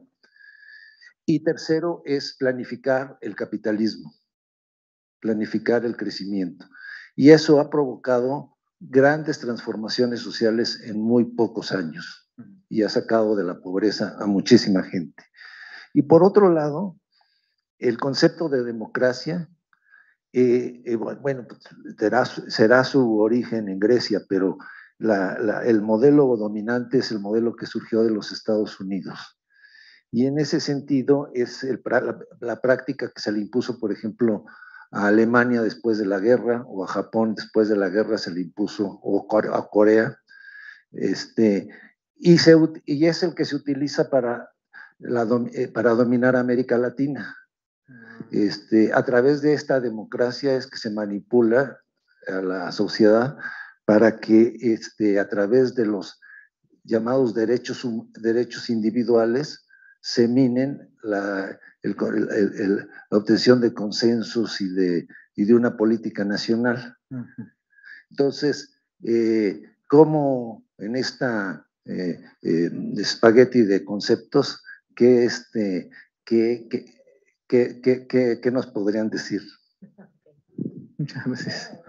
Y tercero es planificar el capitalismo, planificar el crecimiento. Y eso ha provocado grandes transformaciones sociales en muy pocos años y ha sacado de la pobreza a muchísima gente. Y por otro lado, el concepto de democracia, eh, eh, bueno, pues, será, su origen en Grecia, pero el modelo dominante es el modelo que surgió de los Estados Unidos. Y en ese sentido es la, práctica que se le impuso, por ejemplo, a Alemania después de la guerra o a Japón después de la guerra se le impuso, o a Corea, este, y, es el que se utiliza para, eh, para dominar América Latina. Este, a través de esta democracia es que se manipula a la sociedad para que este, a través de los llamados derechos, derechos individuales se minen la, la obtención de consensos y de, y de una política nacional. Entonces, eh, ¿cómo en esta eh, eh, de espagueti de conceptos que, este, que, que, nos podrían decir. Muchas <laughs> gracias.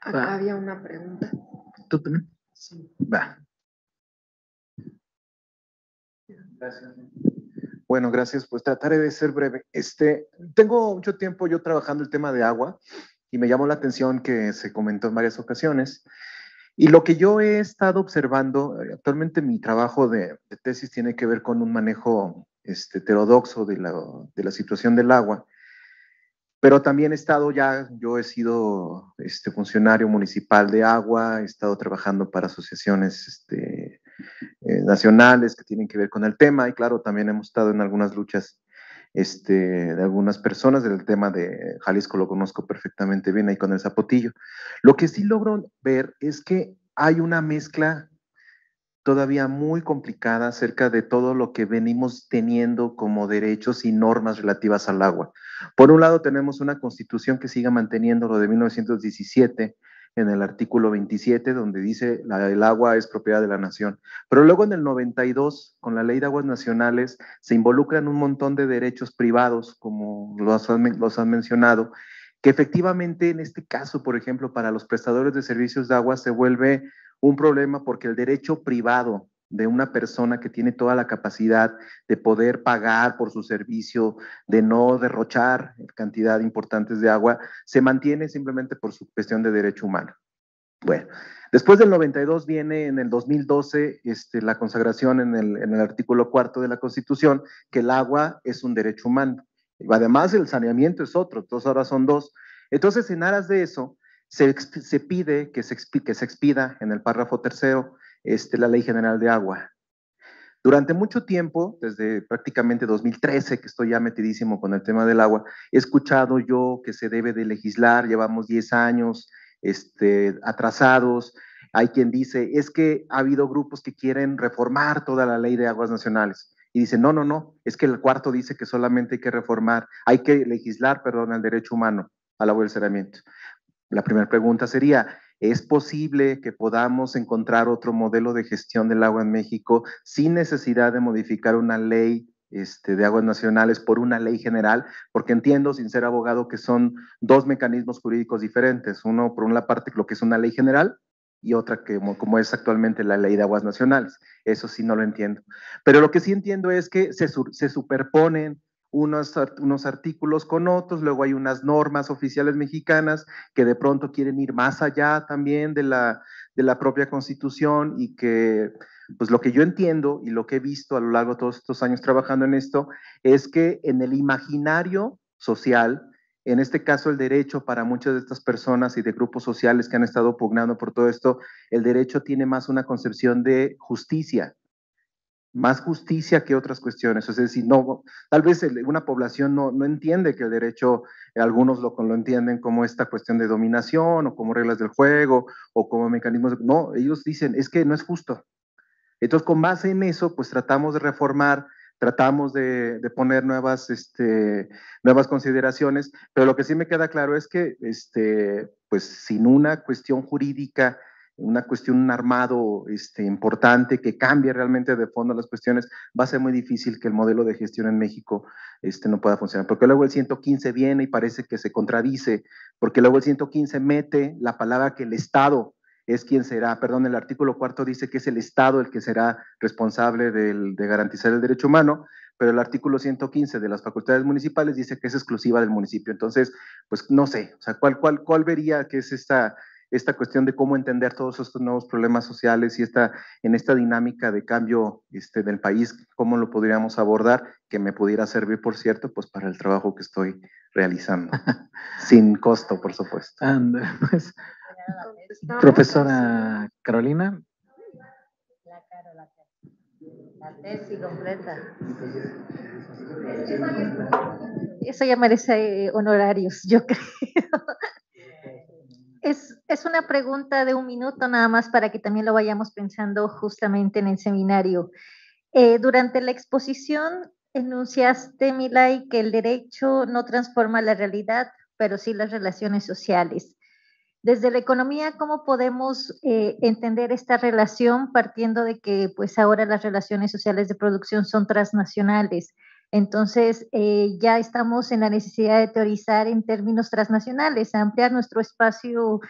Acá había una pregunta. ¿Tú también? Sí. Va. Gracias. Bueno, gracias. Pues trataré de ser breve. Este, tengo mucho tiempo yo trabajando el tema de agua y me llamó la atención que se comentó en varias ocasiones Y lo que yo he estado observando, eh, actualmente mi trabajo de, tesis tiene que ver con un manejo este, heterodoxo de la, situación del agua, pero también he estado ya, yo he sido este, funcionario municipal de agua, he estado trabajando para asociaciones este, eh, nacionales que tienen que ver con el tema y claro, también hemos estado en algunas luchas este, de algunas personas del tema de Jalisco, lo conozco perfectamente bien ahí con el zapotillo. Lo que sí logro ver es que hay una mezcla todavía muy complicada acerca de todo lo que venimos teniendo como derechos y normas relativas al agua. Por un lado, tenemos una constitución que sigue manteniendo lo de 1917 en el artículo 27, donde dice la, el agua es propiedad de la nación. Pero luego en el 92, con la ley de aguas nacionales, se involucran un montón de derechos privados, como los han, los han mencionado, que efectivamente en este caso, por ejemplo, para los prestadores de servicios de agua se vuelve un problema porque el derecho privado de una persona que tiene toda la capacidad de poder pagar por su servicio, de no derrochar cantidad importantes de agua, se mantiene simplemente por su cuestión de derecho humano. Bueno, después del 92 viene en el 2012 este, la consagración en el, artículo cuarto de la Constitución que el agua es un derecho humano. Además, el saneamiento es otro, entonces ahora son dos. Entonces, en aras de eso, se, pide que se, expida en el párrafo tercero este, la Ley General de Agua. Durante mucho tiempo, desde prácticamente 2013, que estoy ya metidísimo con el tema del agua, he escuchado yo que se debe de legislar, llevamos 10 años este, atrasados. Hay quien dice, es que ha habido grupos que quieren reformar toda la ley de aguas nacionales. Y dice, no, no, no, es que el cuarto dice que solamente hay que reformar, hay que legislar, perdón, el derecho humano al saneamiento. La primera pregunta sería, ¿Es posible que podamos encontrar otro modelo de gestión del agua en México sin necesidad de modificar una ley este, de aguas nacionales por una ley general? Porque entiendo, sin ser abogado, que son dos mecanismos jurídicos diferentes. Uno, por una parte, lo que es una ley general y otra que como, es actualmente la ley de aguas nacionales. Eso sí no lo entiendo. Pero lo que sí entiendo es que se, se superponen unos, unos artículos con otros, luego hay unas normas oficiales mexicanas que de pronto quieren ir más allá también de la, de la propia constitución y que, pues lo que yo entiendo y lo que he visto a lo largo de todos estos años trabajando en esto, es que en el imaginario social, en este caso el derecho para muchas de estas personas y de grupos sociales que han estado pugnando por todo esto, el derecho tiene más una concepción de justicia, más justicia que otras cuestiones. Es decir, no, tal vez una población no, no entiende que el derecho, algunos lo, lo, entienden como esta cuestión de dominación o como reglas del juego o como mecanismos. no, ellos dicen, es que no es justo. Entonces, con base en eso, pues tratamos de reformar, tratamos de, de poner nuevas, este, nuevas consideraciones, pero lo que sí me queda claro es que, este, pues sin una cuestión jurídica, una cuestión, un armado este, importante que cambie realmente de fondo las cuestiones, va a ser muy difícil que el modelo de gestión en México este, no pueda funcionar. Porque luego el 115 viene y parece que se contradice, porque luego el 115 mete la palabra que el Estado es quien será, perdón, el artículo cuarto dice que es el Estado el que será responsable del, de garantizar el derecho humano, pero el artículo 115 de las facultades municipales dice que es exclusiva del municipio. Entonces, pues no sé, o sea, ¿cuál, cuál, cuál vería que es esta esta cuestión de cómo entender todos estos nuevos problemas sociales y esta, en esta dinámica de cambio este, del país, cómo lo podríamos abordar, que me pudiera servir, por cierto, pues para el trabajo que estoy realizando, <laughs> sin costo, por supuesto. Pues, profesora Carolina. La tesis completa. Eso ya merece honorarios, yo <laughs> creo. Es, es, una pregunta de un minuto nada más para que también lo vayamos pensando justamente en el seminario. Eh, durante la exposición enunciaste, Milay, que el derecho no transforma la realidad, pero sí las relaciones sociales. Desde la economía, ¿cómo podemos eh, entender esta relación partiendo de que pues ahora las relaciones sociales de producción son transnacionales? Entonces, eh, ya estamos en la necesidad de teorizar en términos transnacionales, ampliar nuestro espacio-tiempo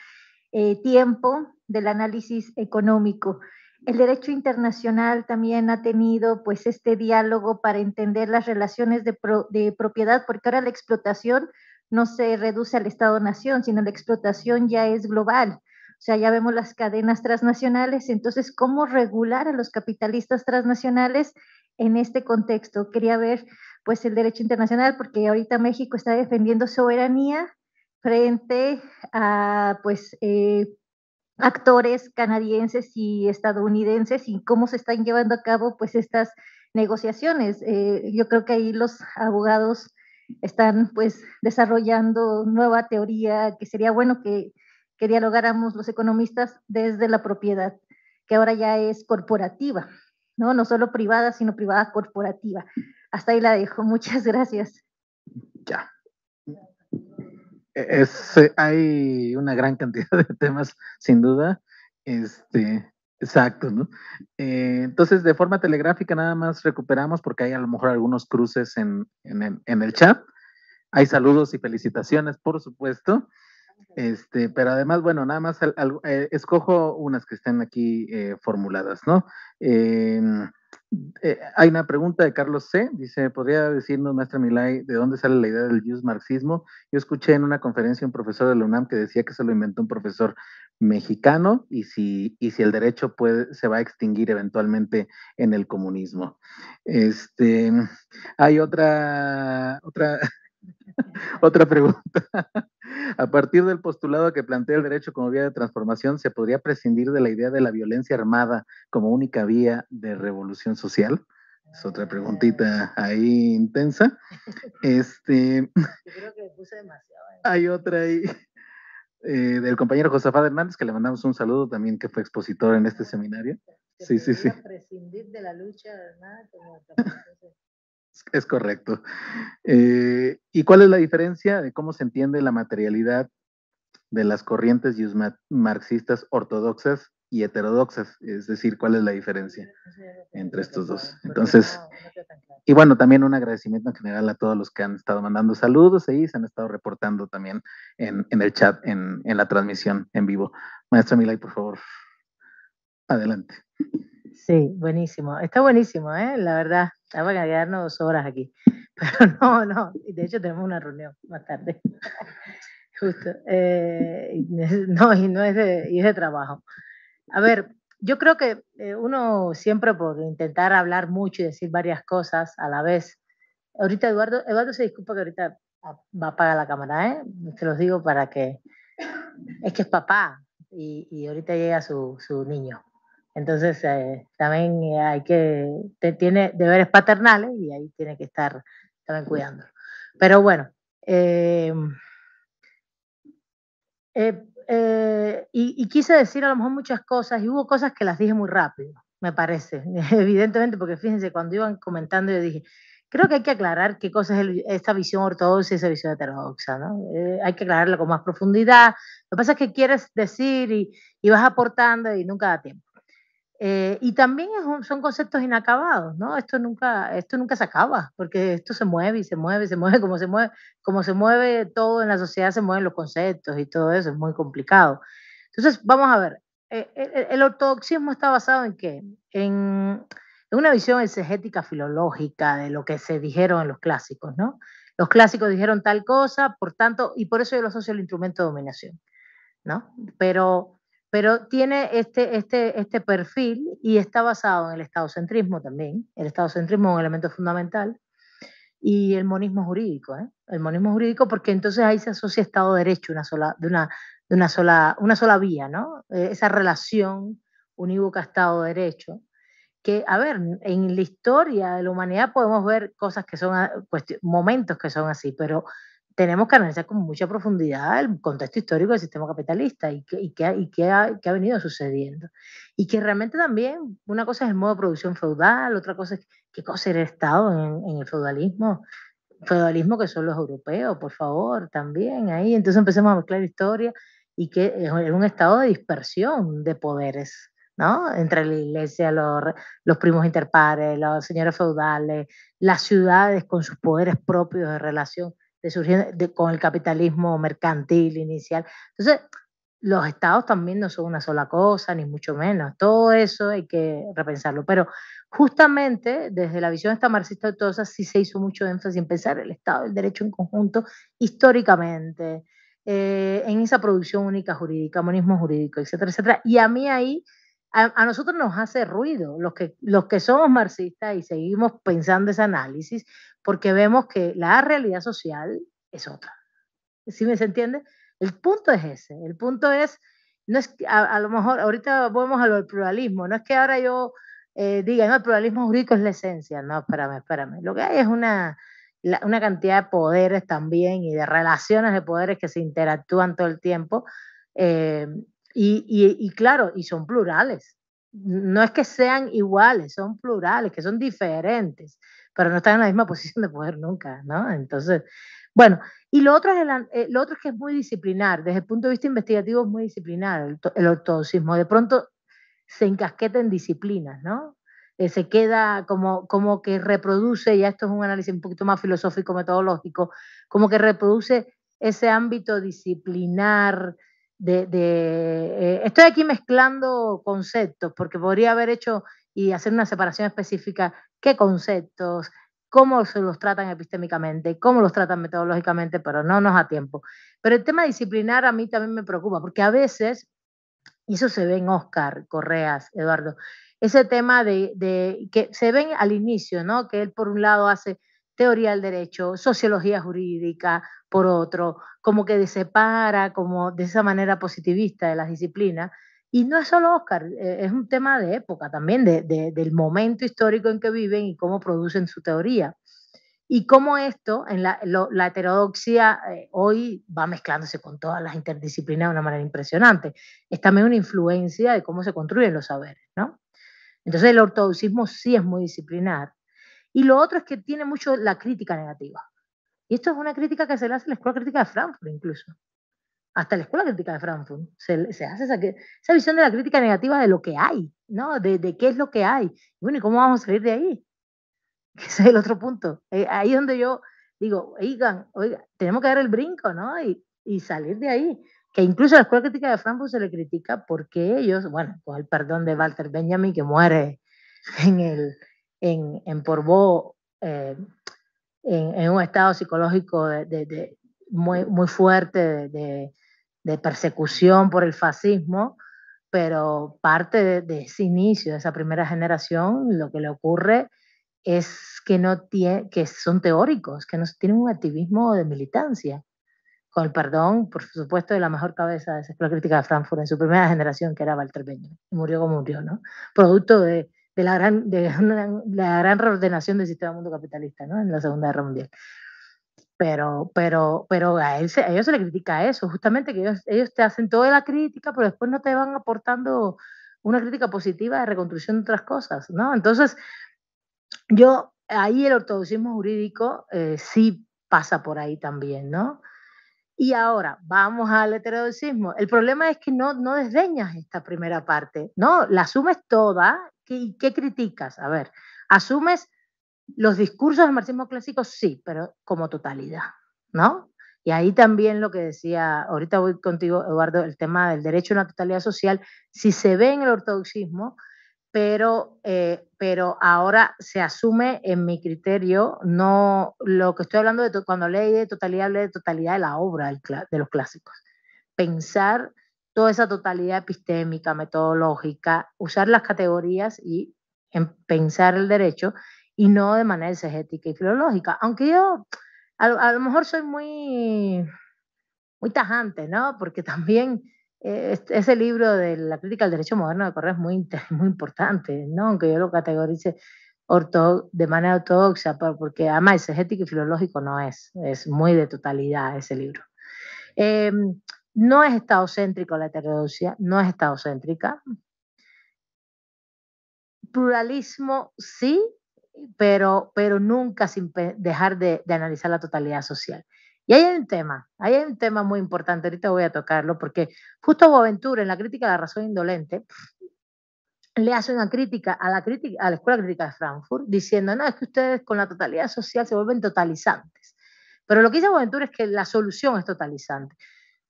eh, del análisis económico. El derecho internacional también ha tenido pues este diálogo para entender las relaciones de, de propiedad, porque ahora la explotación no se reduce al Estado-nación, sino la explotación ya es global O sea, ya vemos las cadenas transnacionales, entonces, ¿cómo regular a los capitalistas transnacionales en este contexto? Quería ver, pues, el derecho internacional, porque ahorita México está defendiendo soberanía frente a, pues, eh, actores canadienses y estadounidenses y cómo se están llevando a cabo, pues, estas negociaciones. Eh, yo creo que ahí los abogados están, pues, desarrollando nueva teoría que sería bueno que que dialogáramos los economistas desde la propiedad, que ahora ya es corporativa, ¿no? No solo privada, sino privada corporativa. Hasta ahí la dejo. <laughs> Muchas gracias. Ya. Es, eh, hay una gran cantidad <laughs> de temas, sin duda. Este, exacto, ¿no? Eh, entonces, de forma telegráfica, nada más recuperamos, porque hay a lo mejor algunos cruces en, en, en el chat. Hay saludos y felicitaciones, por supuesto. Este, pero además, bueno, nada más eh, escojo unas que estén aquí eh, formuladas, ¿no? Em, eh, hay una pregunta de Carlos C. Dice, ¿podría decirnos, maestra Milay, de dónde sale la idea del just marxismo? Yo escuché en una conferencia un profesor de la UNAM que decía que se lo inventó un profesor mexicano y si, y si el derecho puede, se va a extinguir eventualmente en el comunismo. Este, hay otra, otra, <laughs> otra pregunta. A partir del postulado que plantea el derecho como vía de transformación, ¿se podría prescindir de la idea de la violencia armada como única vía de revolución social? Es otra preguntita ahí intensa. Este, creo que puse demasiado. Hay otra ahí eh, del compañero Josafat Hernández, que le mandamos un saludo también, que fue expositor en este seminario. Sí, sí, sí. Prescindir de la lucha armada como es correcto. Eh, ¿Y cuál es la diferencia de cómo se entiende la materialidad de las corrientes marxistas ortodoxas y heterodoxas? Es decir, ¿cuál es la diferencia entre estos dos? Entonces, y bueno, también un agradecimiento en general a todos los que han estado mandando saludos y se han estado reportando también en, el chat, en, en la transmisión en vivo. Maestra Milay, por favor, adelante. Sí, buenísimo. Está buenísimo, ¿eh? La verdad. Estaba a quedarnos dos horas aquí. <laughs> Pero no, no. De hecho, tenemos una reunión más tarde. <laughs> Justo. Eh, no, y no es de, y es de trabajo. A ver, yo creo que eh, uno siempre por intentar hablar mucho y decir varias cosas a la vez. Ahorita Eduardo, Eduardo se disculpa que ahorita va a apagar la cámara, ¿eh? Te los digo para que... Es que es papá y, y ahorita llega su, su niño. Entonces, eh, también eh, hay que, te, tiene deberes paternales y ahí tiene que estar también cuidando. Pero bueno, eh, y, quise decir a lo mejor muchas cosas y hubo cosas que las dije muy rápido, me parece, <laughs> evidentemente, porque fíjense, cuando iban comentando yo dije, creo que hay que aclarar qué cosa es esta visión ortodoxa y esa visión heterodoxa, ¿no? hay que aclararla con más profundidad. Lo que pasa es que quieres decir y, y vas aportando y nunca da tiempo. Eh, y también son conceptos inacabados, ¿no? Esto nunca, esto nunca se acaba, porque esto se mueve y se mueve, se mueve, como se mueve, como se mueve todo en la sociedad, se mueven los conceptos y todo eso, es muy complicado. Entonces, vamos a ver, eh, eh, el, ortodoxismo está basado en qué? En, en una visión exegética filológica de lo que se dijeron en los clásicos, ¿no? Los clásicos dijeron tal cosa, por tanto, y por eso yo lo asocio al instrumento de dominación, ¿no? Pero pero tiene este, este, este perfil y está basado en el estadocentrismo también. El estadocentrismo es un elemento fundamental y el monismo jurídico. ¿eh? El monismo jurídico porque entonces ahí se asocia Estado de Derecho una sola, de, una, de una, sola, una sola vía, ¿no? Eh, esa relación unívoca Estado de Derecho. Que, a ver, en la historia de la humanidad podemos ver cosas que son, momentos que son así, pero tenemos que analizar con mucha profundidad el contexto histórico del sistema capitalista y qué y que, y que ha, ha, venido sucediendo. Y que realmente también una cosa es el modo de producción feudal, otra cosa es qué cosa era el Estado en, en el feudalismo, feudalismo que son los europeos, por favor, también ahí. Entonces empecemos a mezclar historia y que es un estado de dispersión de poderes. ¿no? Entre la iglesia, los, los primos interpares, los señores feudales, las ciudades con sus poderes propios de relación de surgir con el capitalismo mercantil inicial. Entonces, los estados también no son una sola cosa, ni mucho menos. Todo eso hay que repensarlo. Pero justamente desde la visión esta marxista de todas sí se hizo mucho énfasis en pensar el Estado, el derecho en conjunto, históricamente, eh, en esa producción única jurídica, monismo jurídico, etcétera, etcétera. Y a mí ahí, a, nosotros nos hace ruido, los que, los que somos marxistas y seguimos pensando ese análisis, porque vemos que la realidad social es otra. ¿Sí me se entiende? El punto es ese, el punto es, no es a, a lo mejor, ahorita vamos a lo del pluralismo, no es que ahora yo eh, diga, no, el pluralismo jurídico es la esencia, no, espérame, espérame, lo que hay es una, una cantidad de poderes también y de relaciones de poderes que se interactúan todo el tiempo, eh, y, y, y claro, y son plurales, no es que sean iguales, son plurales, que son diferentes, pero no están en la misma <laughs> posición de poder nunca, ¿no? Entonces, bueno, y lo otro, es eh, lo otro es que es muy disciplinar, desde el punto de vista investigativo es muy disciplinar el, el ortodoxismo. De pronto se encasqueta en disciplinas, ¿no? Eh, se queda como, como que reproduce, ya esto es un análisis un poquito más filosófico, metodológico, como que reproduce ese ámbito disciplinar de... de eh, estoy aquí mezclando conceptos, porque podría haber hecho y hacer una separación específica, qué conceptos, cómo se los tratan epistémicamente, cómo los tratan metodológicamente, pero no nos da tiempo. Pero el tema disciplinar a mí también me preocupa, porque a veces, y eso se ve en Oscar Correas, Eduardo, ese tema de, que se ven al inicio, ¿no? Que él por un lado hace teoría del derecho, sociología jurídica, por otro, como que separa como de esa manera positivista de las disciplinas, y no es solo Oscar, eh, es un tema de época también, de, del momento histórico en que viven y cómo producen su teoría. Y cómo esto, en la, la heterodoxia eh, hoy va mezclándose con todas las interdisciplinas de una manera impresionante. Es también una influencia de cómo se construyen los saberes, ¿no? Entonces el ortodoxismo sí es muy disciplinar. Y lo otro es que tiene mucho la crítica negativa. Y esto es una crítica que se le hace a la Escuela Crítica de Frankfurt incluso hasta la Escuela Crítica de Frankfurt, se, se hace esa, esa, visión de la crítica negativa de lo que hay, ¿no? De, de, qué es lo que hay. Bueno, ¿y cómo vamos a salir de ahí? <laughs> Ese es el otro punto. Eh, ahí es donde yo digo, oigan, oigan, tenemos que dar el brinco, ¿no? Y, y salir de ahí. Que incluso a la Escuela Crítica de Frankfurt se le critica porque ellos, bueno, con el perdón de Walter Benjamin, que muere <laughs> en, el, en, en Porbo, eh, en, en, un estado psicológico de, de, de muy, muy fuerte de, de persecución por el fascismo, pero parte de, ese inicio, de esa primera generación, lo que le ocurre es que, no tiene, que son teóricos, que no tienen un activismo de militancia, con el perdón, por supuesto, de la mejor cabeza de esa escuela crítica de Frankfurt en su primera generación, que era Walter Benjamin, murió como murió, ¿no? Producto de, de la, gran, de la gran reordenación del sistema mundo capitalista, ¿no? En la Segunda Guerra Mundial pero, pero, pero a, él a ellos se le critica eso, justamente que ellos, ellos te hacen toda la crítica, pero después no te van aportando una crítica positiva de reconstrucción de otras cosas, ¿no? Entonces, yo, ahí el ortodoxismo jurídico eh, sí pasa por ahí también, ¿no? Y ahora, vamos al heterodoxismo. El problema es que no, no desdeñas esta primera parte, ¿no? La asumes toda, ¿qué, qué criticas? A ver, asumes los discursos del marxismo clásico sí, pero como totalidad, ¿no? Y ahí también lo que decía, ahorita voy contigo, Eduardo, el tema del derecho a una totalidad social, si se ve en el ortodoxismo, pero, eh, pero ahora se asume en mi criterio, no lo que estoy hablando de cuando ley de totalidad, hablé de totalidad de la obra de los clásicos. Pensar toda esa totalidad epistémica, metodológica, usar las categorías y en pensar el derecho y no de manera exegética y filológica. Aunque yo a, lo mejor soy muy, muy tajante, ¿no? Porque <laughs> también eh, ese libro de la crítica al derecho moderno de Correa es muy, muy importante, ¿no? Aunque yo lo categorice orto, de manera ortodoxa, porque además exegético y filológico no es, es muy de totalidad ese libro. Eh, no es estadocéntrico la heterodoxia, no es estadocéntrica. Pluralismo sí, pero, pero nunca sin dejar de, de, analizar la totalidad social. Y hay un tema, hay un tema muy importante, ahorita voy a tocarlo, porque justo Boaventura en la crítica de la razón indolente le hace una crítica a la, crítica, a la Escuela Crítica de Frankfurt, diciendo, no, es que ustedes con la totalidad social se vuelven totalizantes. Pero lo que dice Boaventura es que la solución es totalizante.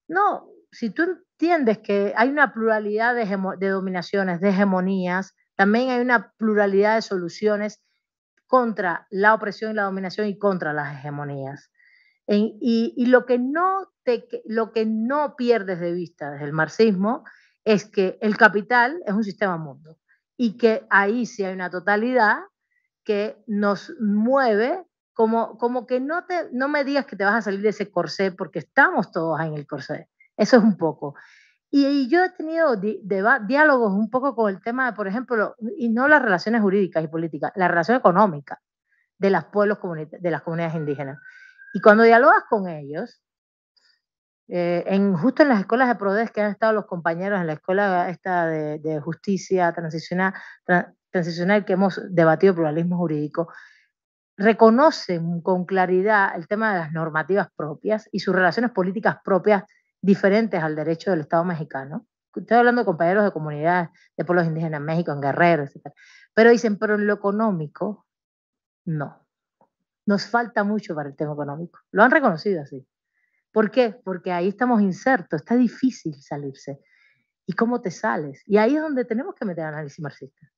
No, si tú entiendes que hay una pluralidad de, de dominaciones, de hegemonías, también hay una pluralidad de soluciones contra la opresión y la dominación y contra las hegemonías. y, lo, que no te, lo que no pierdes de vista desde el marxismo es que el capital es un sistema mundo y que ahí sí hay una totalidad que nos mueve como, como que no, te, no me digas que te vas a salir de ese corsé porque estamos todos en el corsé. Eso es un poco. Y, yo he tenido diálogos un poco con el tema de, por ejemplo, y no las relaciones jurídicas y políticas, la relación económica de, las pueblos de las comunidades indígenas. Y cuando dialogas con ellos, eh, en, justo en las escuelas de PRODES que han estado los compañeros en la escuela esta de, justicia transicional, transicional que hemos debatido pluralismo jurídico, reconocen con claridad el tema de las normativas propias y sus relaciones políticas propias diferentes al derecho del Estado mexicano. Estoy hablando de compañeros de comunidades de pueblos indígenas en México, en Guerrero, etc. Pero dicen, pero en lo económico, no. Nos falta mucho para el tema económico. Lo han reconocido así. ¿Por qué? Porque ahí estamos insertos, está difícil salirse. ¿Y cómo te sales? Y ahí es donde tenemos que meter análisis marxista.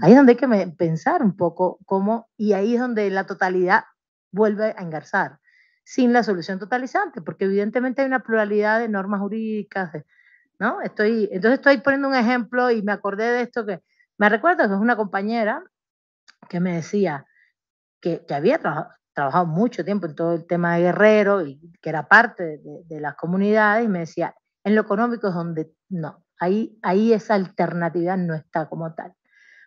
Ahí es donde hay que pensar un poco cómo, y ahí es donde la totalidad vuelve a engarzar sin la solución totalizante, porque evidentemente hay una pluralidad de normas jurídicas, ¿no? Estoy, entonces estoy poniendo un ejemplo y me acordé de esto que me recuerdo que es una compañera que me decía que, había trabajado mucho tiempo en todo el tema de guerrero y que era parte de, de, las comunidades y me decía, en lo económico es donde no, ahí, ahí esa alternatividad no está como tal.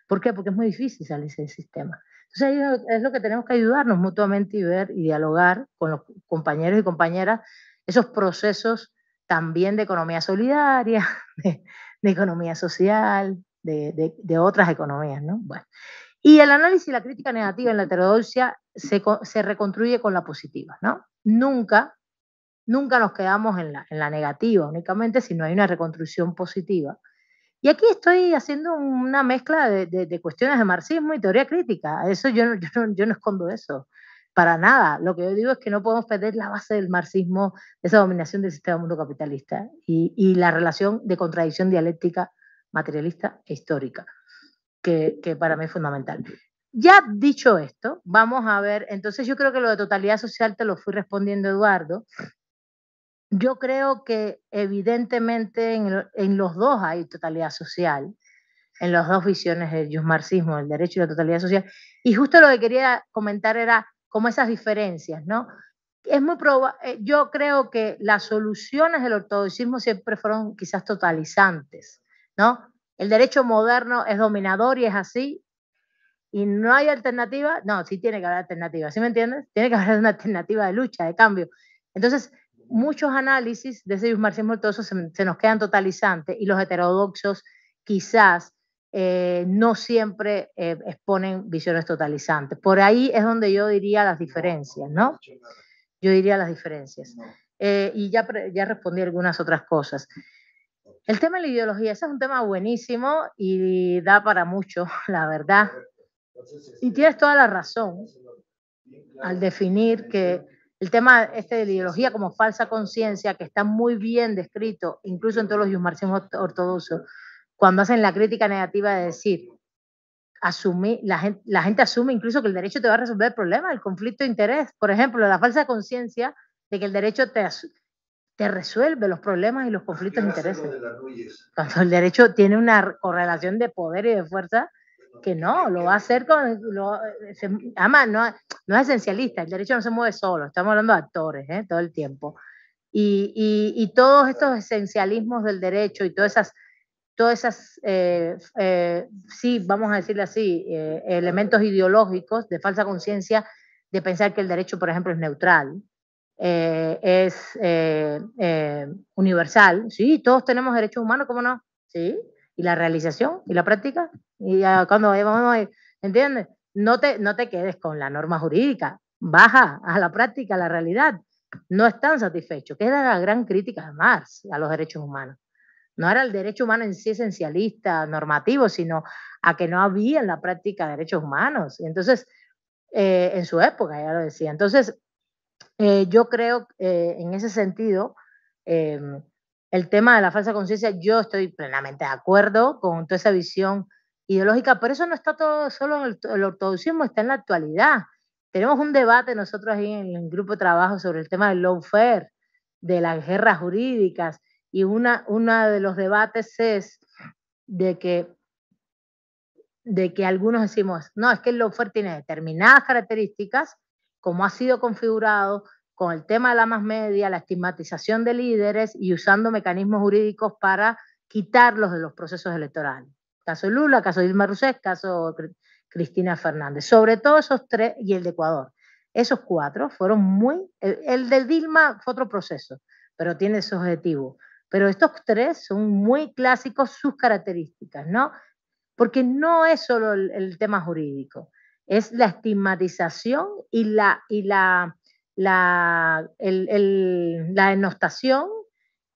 ¿Por qué? Porque es muy difícil salirse del sistema. Entonces es lo que tenemos que ayudarnos mutuamente y ver y dialogar con los compañeros y compañeras esos procesos también de economía solidaria, <laughs> de, economía social, de, de, otras economías, ¿no? Bueno. Y el análisis y la crítica negativa en la heterodoxia se, se reconstruye con la positiva, ¿no? Nunca, nunca nos quedamos en la, en la negativa únicamente, si no hay una reconstrucción positiva. Y aquí estoy haciendo una mezcla de, cuestiones de marxismo y teoría crítica. Eso yo, <laughs> yo, no, escondo eso, para nada. Lo que yo digo es que no podemos perder la base del marxismo, esa dominación del sistema mundo capitalista y, la relación de contradicción dialéctica materialista e histórica, que, que para mí es fundamental. Ya dicho esto, vamos a ver, entonces yo creo que lo de totalidad social te lo fui respondiendo, Eduardo, yo creo que evidentemente en, los dos hay totalidad social, en las dos visiones del marxismo, el derecho y la totalidad social. Y justo lo que quería comentar era como esas diferencias, ¿no? Es muy eh, yo creo que las soluciones del ortodoxismo siempre fueron quizás totalizantes, ¿no? El derecho moderno es dominador y es así, y no hay alternativa, no, sí tiene que haber alternativa, ¿sí me entiendes? Tiene que haber una alternativa de lucha, de cambio. Entonces, muchos análisis de ese marxismo ortodoxo se, se, nos quedan totalizantes y los heterodoxos quizás eh, no siempre eh, exponen visiones totalizantes. Por ahí es donde yo diría las diferencias, ¿no? Yo diría las diferencias. Eh, y ya, ya respondí algunas otras cosas. El tema de la ideología, ese es un tema buenísimo y da para mucho, <laughs> la verdad. Y tienes toda la razón al definir que el tema este de la ideología como falsa conciencia, que está muy bien descrito, incluso en todos los marxismos ortodoxos, cuando hacen la crítica negativa de decir, asumir, la, gente, la gente asume incluso que el derecho te va a resolver el problema, el conflicto de interés. Por ejemplo, la falsa conciencia de que el derecho te, te resuelve los problemas y los conflictos de interés. Cuando el derecho tiene una correlación de poder y de fuerza que no, lo va a hacer con... Lo, además, no, no, es esencialista, el derecho no se mueve solo, estamos hablando de actores ¿eh? todo el tiempo. Y, y, y, todos estos esencialismos del derecho y todas esas, todas esas eh, eh, sí, vamos a decirle así, elementos ideológicos de falsa conciencia de pensar que el derecho, por ejemplo, es neutral, es universal. Sí, todos tenemos derechos humanos, ¿cómo no? Sí, y la realización y la práctica. Y ya cuando vamos ¿entiendes? No te, no te quedes con la norma jurídica, baja a la práctica, a la realidad. No están satisfechos, que era la gran crítica de Marx a los derechos humanos. No era el derecho humano en sí esencialista, normativo, sino a que no había en la práctica derechos humanos. Entonces, eh, en su época, ya lo decía. Entonces, eh, yo creo eh, en ese sentido, el tema de la falsa conciencia, yo estoy plenamente de acuerdo con toda esa visión ideológica, pero eso no está todo solo en el, ortodoxismo, está en la actualidad. tenemos un debate nosotros ahí en el grupo de trabajo sobre el tema del lawfare, de las guerras jurídicas, y una, una de los debates es de que, de que algunos decimos, no, es que el lawfare tiene determinadas características, como ha sido configurado con el tema de la más media, la estigmatización de líderes y usando mecanismos jurídicos para quitarlos de los procesos electorales. Caso Lula, caso Dilma Rousseff, caso Cristina Fernández. Sobre todo esos tres y el de Ecuador. Esos cuatro fueron muy... El, del Dilma fue otro proceso, pero tiene su objetivo. Pero estos tres son muy clásicos sus características, ¿no? Porque no es solo el, tema jurídico, es la estigmatización y la, y la, la, la denostación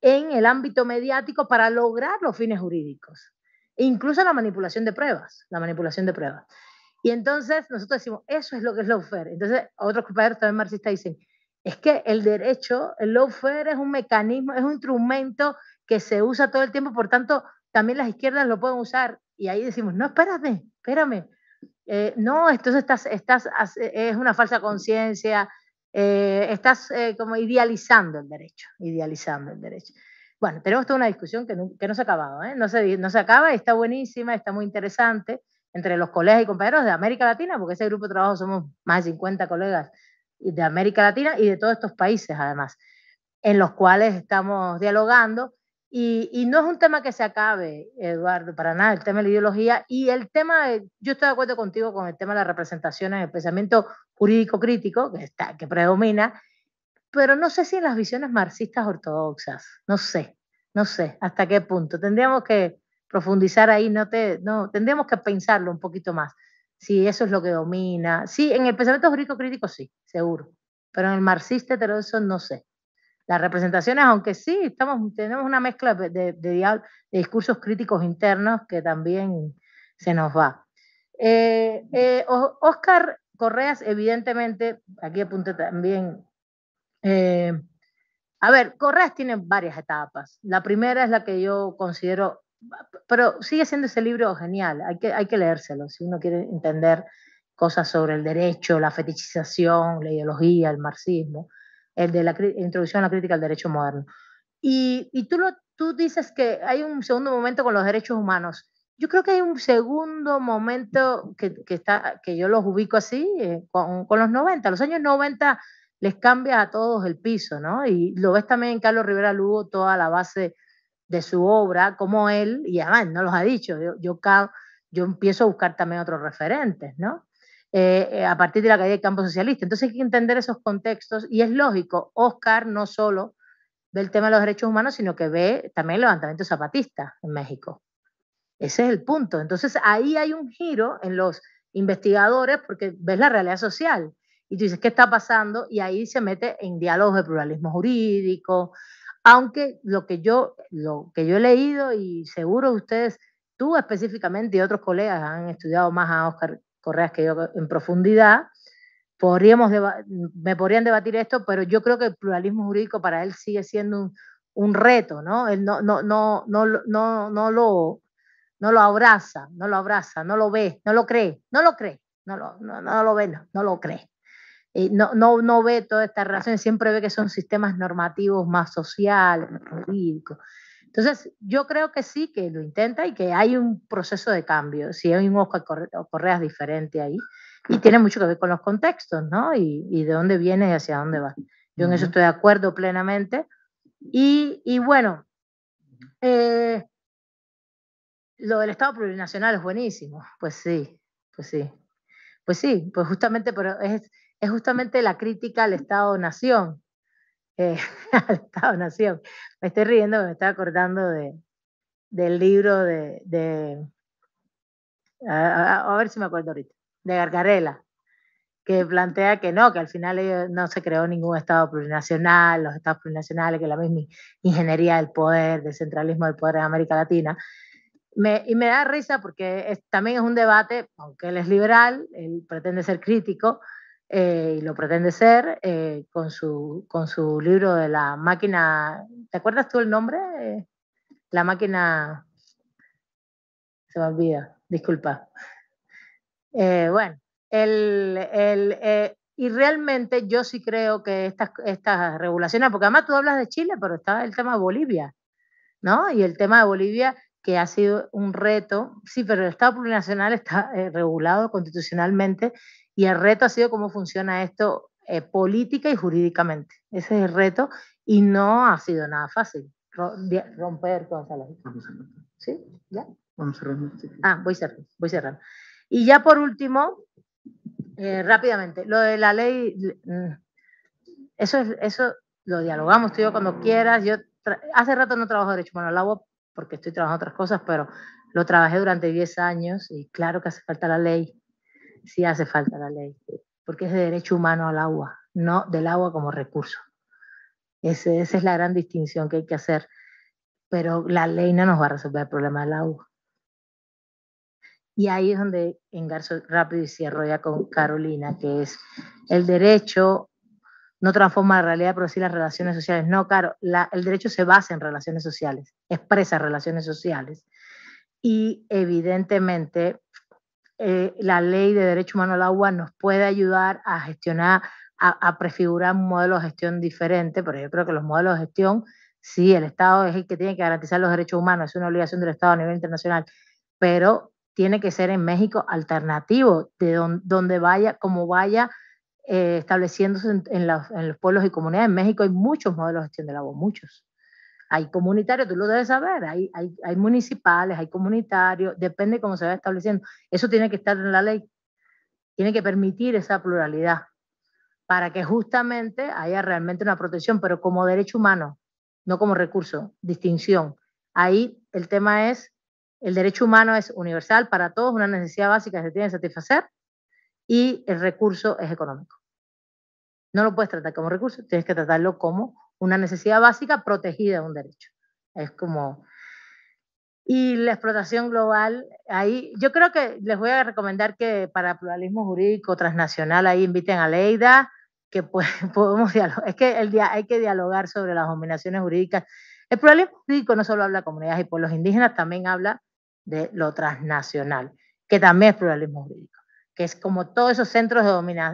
en el ámbito mediático para lograr los fines jurídicos. E incluso la manipulación de pruebas, la manipulación de pruebas. Y entonces nosotros decimos, eso es lo que es lawfare. Entonces otros compañeros también marxistas dicen, es que el derecho, el lawfare es un mecanismo, es un instrumento que se usa todo el tiempo, por tanto, también las izquierdas lo pueden usar. Y ahí decimos, no, espérame, espérame. Eh, no, entonces estás, estás, es una falsa conciencia, eh, estás eh, como idealizando el derecho, idealizando el derecho. Bueno, tenemos toda una discusión que no, que no se ha acabado, ¿eh? no, se, no se acaba, está buenísima, está muy interesante entre los colegas y compañeros de América Latina, porque ese grupo de trabajo somos más de 50 colegas de América Latina y de todos estos países además, en los cuales estamos dialogando. Y, y, no es un tema que se acabe, Eduardo, para nada, el tema de la ideología. Y el tema, yo estoy de acuerdo contigo con el tema de la representación en el pensamiento jurídico crítico, que, está, que predomina, pero no sé si en las visiones marxistas ortodoxas, no sé, no sé hasta qué punto. Tendríamos que profundizar ahí, no te, no, tendríamos que pensarlo un poquito más, si eso es lo que domina. Sí, en el pensamiento jurídico crítico sí, seguro, pero en el marxista eso no sé. Las representaciones, aunque sí, tenemos una mezcla de discursos críticos internos que también se nos va. Eh, eh, Oscar Correas, evidentemente, aquí apunté también, eh, a ver, Correas tiene varias etapas. La primera es la que yo considero, pero sigue siendo ese libro genial, hay que, hay que leérselo si uno quiere entender cosas sobre el derecho, la fetichización, la ideología, el marxismo, el de la introducción a la crítica al derecho moderno. Y, y tú, lo, tú dices que hay un segundo momento con los derechos humanos. Yo creo que hay un segundo momento que, que está, que yo los ubico así, eh, con, con, los 90. Los años 90 les cambia a todos el piso, ¿no? Y lo ves también en Carlos Rivera Lugo, toda la base de su obra, como él, y además no los ha dicho, yo, yo, yo empiezo a buscar también otros referentes, ¿no? Eh, eh, a partir de la caída del campo socialista. Entonces hay que entender esos contextos y es lógico, Oscar no solo ve el tema de los derechos humanos, sino que ve también el levantamiento zapatista en México. Ese es el punto. Entonces ahí hay un giro en los investigadores porque ves la realidad social y tú dices, ¿qué está pasando? Y ahí se mete en diálogos de pluralismo jurídico, aunque lo que yo, lo que yo he leído y seguro ustedes, tú específicamente y otros colegas han estudiado más a Oscar Correas que yo en profundidad, podríamos me podrían debatir esto, pero yo creo que el pluralismo jurídico para él sigue siendo un, un reto, ¿no? Él no, no, no, no, no, no lo no lo abraza, no lo abraza, no lo ve, no lo cree, no lo cree, no lo, no, no lo ve, no, no lo cree. No, no, no ve toda esta relación, siempre ve que son sistemas normativos más sociales, jurídicos. Entonces, yo creo que sí, que lo intenta y que hay un proceso de cambio, si hay un Oscar Correas diferente ahí, y tiene mucho que ver con los contextos, ¿no? Y, y de dónde viene y hacia dónde va. Yo en eso estoy de acuerdo plenamente. Y, y bueno, eh, lo del Estado plurinacional es buenísimo. Pues sí, pues sí. Pues sí, pues justamente, pero es, es justamente la crítica al Estado-Nación. Eh, <laughs> al Estado-Nación. Me estoy riendo, me estaba acordando de, del libro de, de a, ver si me acuerdo ahorita, de Gargarela, que plantea que no, que al final no se creó ningún Estado plurinacional, los Estados plurinacionales, que la misma ingeniería del poder, del centralismo del poder en América Latina, y me da risa porque también es un debate, aunque él es liberal, él pretende ser crítico eh, y lo pretende ser eh, con, su, con su libro de la máquina, ¿te acuerdas tú el nombre? la máquina, se me olvida, disculpa. Eh, bueno, el, el, y realmente yo sí creo que estas, estas regulaciones, porque además tú hablas de Chile, pero está el tema de Bolivia, ¿no? Y el tema de Bolivia, que ha sido un reto, sí, pero el Estado plurinacional está eh, regulado constitucionalmente y el reto ha sido cómo funciona esto eh, política y jurídicamente. Ese es el reto y no ha sido nada fácil romper toda esa lógica. ¿Sí? ¿Ya? Vamos cerrando. Ah, voy cerrando, voy cerrando. Y ya por último, eh, rápidamente, lo de la ley, eso, es, eso lo dialogamos tú y yo cuando quieras. Yo hace rato no trabajo derecho humano al agua porque estoy trabajando otras cosas, pero lo trabajé durante 10 años y claro que hace falta la ley. Sí hace falta la ley, porque es de derecho humano al agua, no del agua como recurso. esa es la gran distinción que hay que hacer. Pero la ley no nos va a resolver el problema del agua. Y ahí es donde engarzo rápido y cierro ya con Carolina, que es el derecho no transforma la realidad, pero sí las relaciones sociales. No, claro, el derecho se basa en relaciones sociales, expresa relaciones sociales. Y evidentemente eh, la ley de derecho humano al agua nos puede ayudar a gestionar, a, prefigurar un modelo de gestión diferente, pero yo creo que los modelos de gestión, sí, el Estado es el que tiene que garantizar los derechos humanos, es una obligación del Estado a nivel internacional, pero tiene que ser en México alternativo, de donde vaya, como vaya eh, estableciéndose en, los pueblos y comunidades. En México hay muchos modelos de gestión del agua, muchos. Hay comunitarios, tú lo debes saber, hay, municipales, hay comunitarios, depende cómo se va estableciendo. Eso tiene que estar en la ley, tiene que permitir esa pluralidad para que justamente haya realmente una protección, pero como derecho humano, no como recurso, distinción. Ahí el tema es el derecho humano es universal para todos, una necesidad básica que se tiene que satisfacer y el recurso es económico. No lo puedes tratar como recurso, tienes que tratarlo como una necesidad básica protegida un derecho. Es como... Y la explotación global, ahí yo creo que les voy a recomendar que para pluralismo jurídico transnacional ahí inviten a Leida, que <laughs> podemos dialogar. Es que el hay que dialogar sobre las dominaciones jurídicas. El pluralismo jurídico no solo habla de comunidades y pueblos indígenas, también habla de lo transnacional, que también es pluralismo jurídico, que es como todos esos centros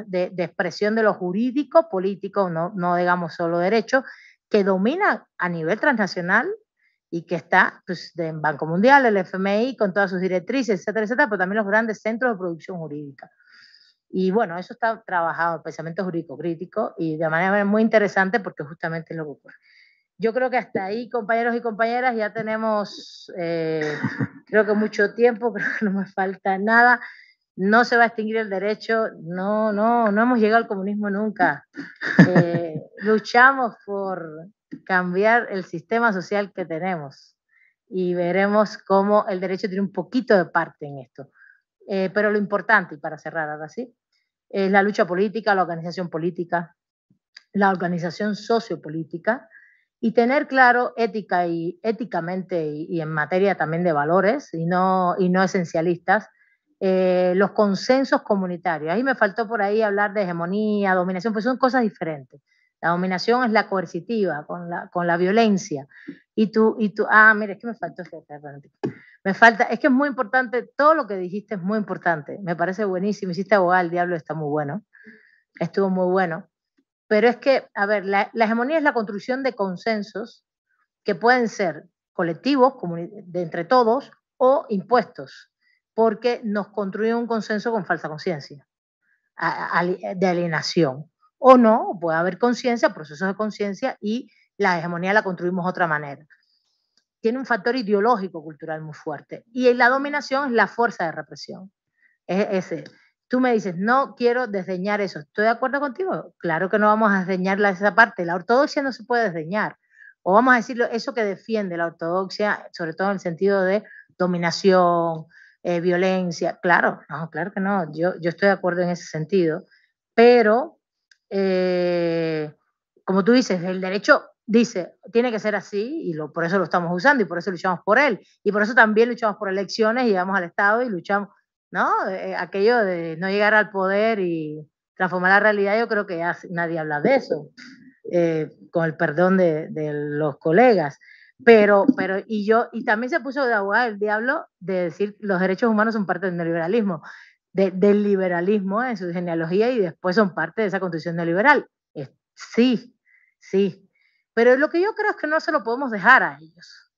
de, de, expresión de lo jurídico, político, no, no digamos solo derecho, que domina a nivel transnacional y que está pues, en Banco Mundial, el FMI, con todas sus directrices, etcétera, etcétera, pero también los grandes centros de producción jurídica. Y bueno, eso está trabajado, el pensamiento jurídico crítico, y de manera muy interesante porque justamente es lo que ocurre. Yo creo que hasta ahí, compañeros y compañeras, ya tenemos, eh, creo que mucho tiempo, <laughs> creo que no me falta nada. No se va a extinguir el derecho, no, no, no hemos llegado al comunismo nunca. <laughs> Eh, luchamos por cambiar el sistema social que tenemos y veremos cómo el derecho tiene un poquito de parte en esto. Eh, pero lo importante, y para cerrar ahora sí, es la lucha política, la organización política, la organización sociopolítica, y tener claro ética y éticamente y, en materia también de valores y no, y no esencialistas, eh, los consensos comunitarios. Ahí me faltó por ahí hablar de hegemonía, dominación, pues son cosas diferentes. La dominación es la coercitiva, con la, con la violencia. Y tú, y tú, ah, mira, es que me faltó, me falta, es que es muy importante, todo lo que dijiste es muy importante, me parece buenísimo, hiciste abogado, el diablo está muy bueno, estuvo muy bueno. Pero es que, a ver, la, hegemonía es la construcción de consensos que pueden ser colectivos, de entre todos, o impuestos, porque nos construye un consenso con falsa conciencia, de alienación. O no, puede haber conciencia, procesos de conciencia, y la hegemonía la construimos de otra manera. Tiene un factor ideológico cultural muy fuerte. Y la dominación es la fuerza de represión. Es ese tú me dices, no quiero desdeñar eso. ¿Estoy de acuerdo contigo? Claro que no vamos a desdeñar esa parte. La ortodoxia no se puede desdeñar. O vamos a decirlo, eso que defiende la ortodoxia, sobre todo en el sentido de dominación, eh, violencia. Claro, no, claro que no. Yo, yo estoy de acuerdo en ese sentido. Pero, eh, como tú dices, el derecho dice, tiene que ser así y lo, por eso lo estamos usando y por eso luchamos por él. Y por eso también luchamos por elecciones y vamos al Estado y luchamos ¿no? Eh, aquello de no llegar al poder y transformar la realidad, yo creo que nadie habla de eso, con el perdón de, los colegas. Pero, pero, y yo, y también se puso de abogado el diablo de decir los derechos humanos son parte del neoliberalismo. del liberalismo en su genealogía y después son parte de esa constitución neoliberal. sí, sí. Pero lo que yo creo es que no se lo podemos dejar a ellos.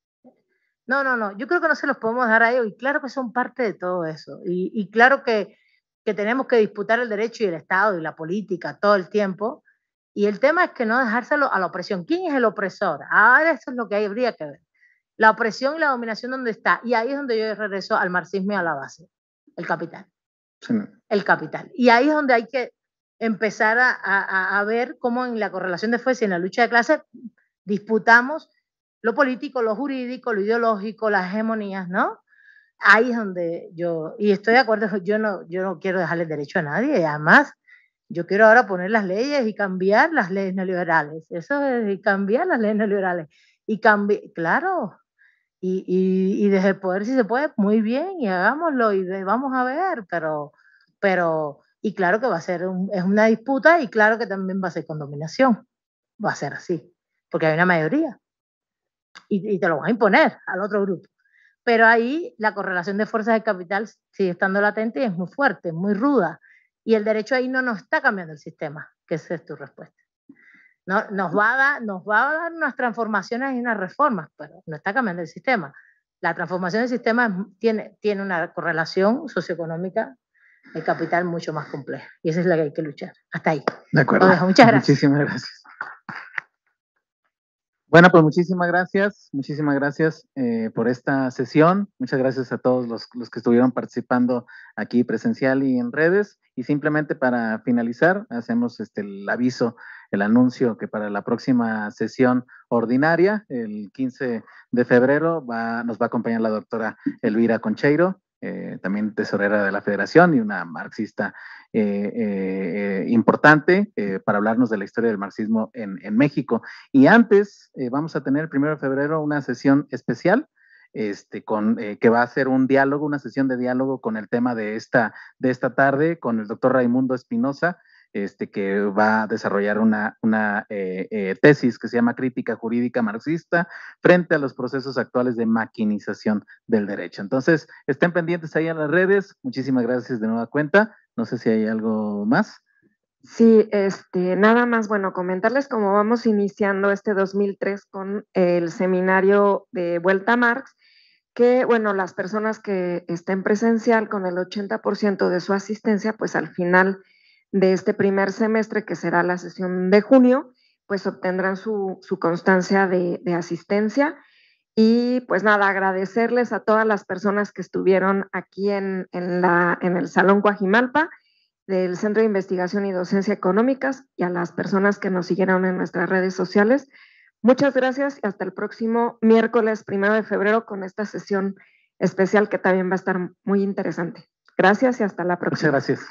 No, no, no. Yo creo que no se los podemos dejar a ellos y claro que son parte de todo eso. Y, y claro que, que tenemos que disputar el derecho y el Estado y la política todo el tiempo. Y el tema es que no dejárselo a la opresión. ¿Quién es el opresor? Ahora eso es lo que habría que ver. La opresión y la dominación, ¿dónde está? Y ahí es donde yo regreso al marxismo y a la base, el capital. El capital. Y ahí es donde hay que empezar a, a, ver cómo en la correlación de fuerza y en la lucha de clases disputamos lo político, lo jurídico, lo ideológico, las hegemonías, ¿no? Ahí es donde yo, y estoy de acuerdo, yo no, yo no quiero dejarle derecho a nadie, además yo quiero ahora poner las leyes y cambiar las leyes neoliberales, eso es, y cambiar las leyes neoliberales, y cambiar, claro, y, y, y, desde el poder si se puede, muy bien, y hagámoslo, y vamos a ver, pero, pero, y claro que va a ser, es una disputa, y claro que también va a ser con dominación, va a ser así, porque hay una mayoría, y, y te lo vas a imponer al otro grupo. Pero ahí la correlación de fuerzas de capital sigue estando latente y es muy fuerte, muy ruda. Y el derecho ahí no nos está cambiando el sistema, que esa es tu respuesta. No, nos, va a dar, nos va a dar unas transformaciones y unas reformas, pero no está cambiando el sistema. La transformación del sistema tiene, tiene una correlación socioeconómica el capital mucho más compleja. Y esa es la que hay que luchar. Hasta ahí. De acuerdo. Muchas gracias. Muchísimas gracias. Bueno, pues muchísimas gracias, muchísimas gracias eh, por esta sesión. Muchas gracias a todos los, los, que estuvieron participando aquí presencial y en redes. Y simplemente para finalizar, hacemos este, el aviso, el anuncio que para la próxima sesión ordinaria, el 15 de febrero, va, nos va a acompañar la doctora Elvira Concheiro, eh, también tesorera de la federación y una marxista eh, eh, importante para hablarnos de la historia del marxismo en, en México. Y antes vamos a tener el primero de febrero una sesión especial. Este, con, que va a ser un diálogo, una sesión de diálogo con el tema de esta, de esta tarde, con el doctor Raimundo Espinosa, este, que va a desarrollar una, eh, eh, tesis que se llama Crítica Jurídica Marxista frente a los procesos actuales de maquinización del derecho. Entonces, estén pendientes ahí en las redes. Muchísimas gracias de nueva cuenta. No sé si hay algo más. Sí, este, nada más, bueno, comentarles cómo vamos iniciando este 2003 con el seminario de Vuelta a Marx, que, bueno, las personas que estén presencial con el 80% de su asistencia, pues al final de este primer semestre, que será la sesión de junio, pues obtendrán su, constancia de, asistencia. Y pues nada, agradecerles a todas las personas que estuvieron aquí en, la, en el Salón Guajimalpa del Centro de Investigación y Docencia Económicas y a las personas que nos siguieron en nuestras redes sociales. Muchas gracias y hasta el próximo miércoles primero de febrero con esta sesión especial que también va a estar muy interesante. Gracias y hasta la próxima. Muchas gracias.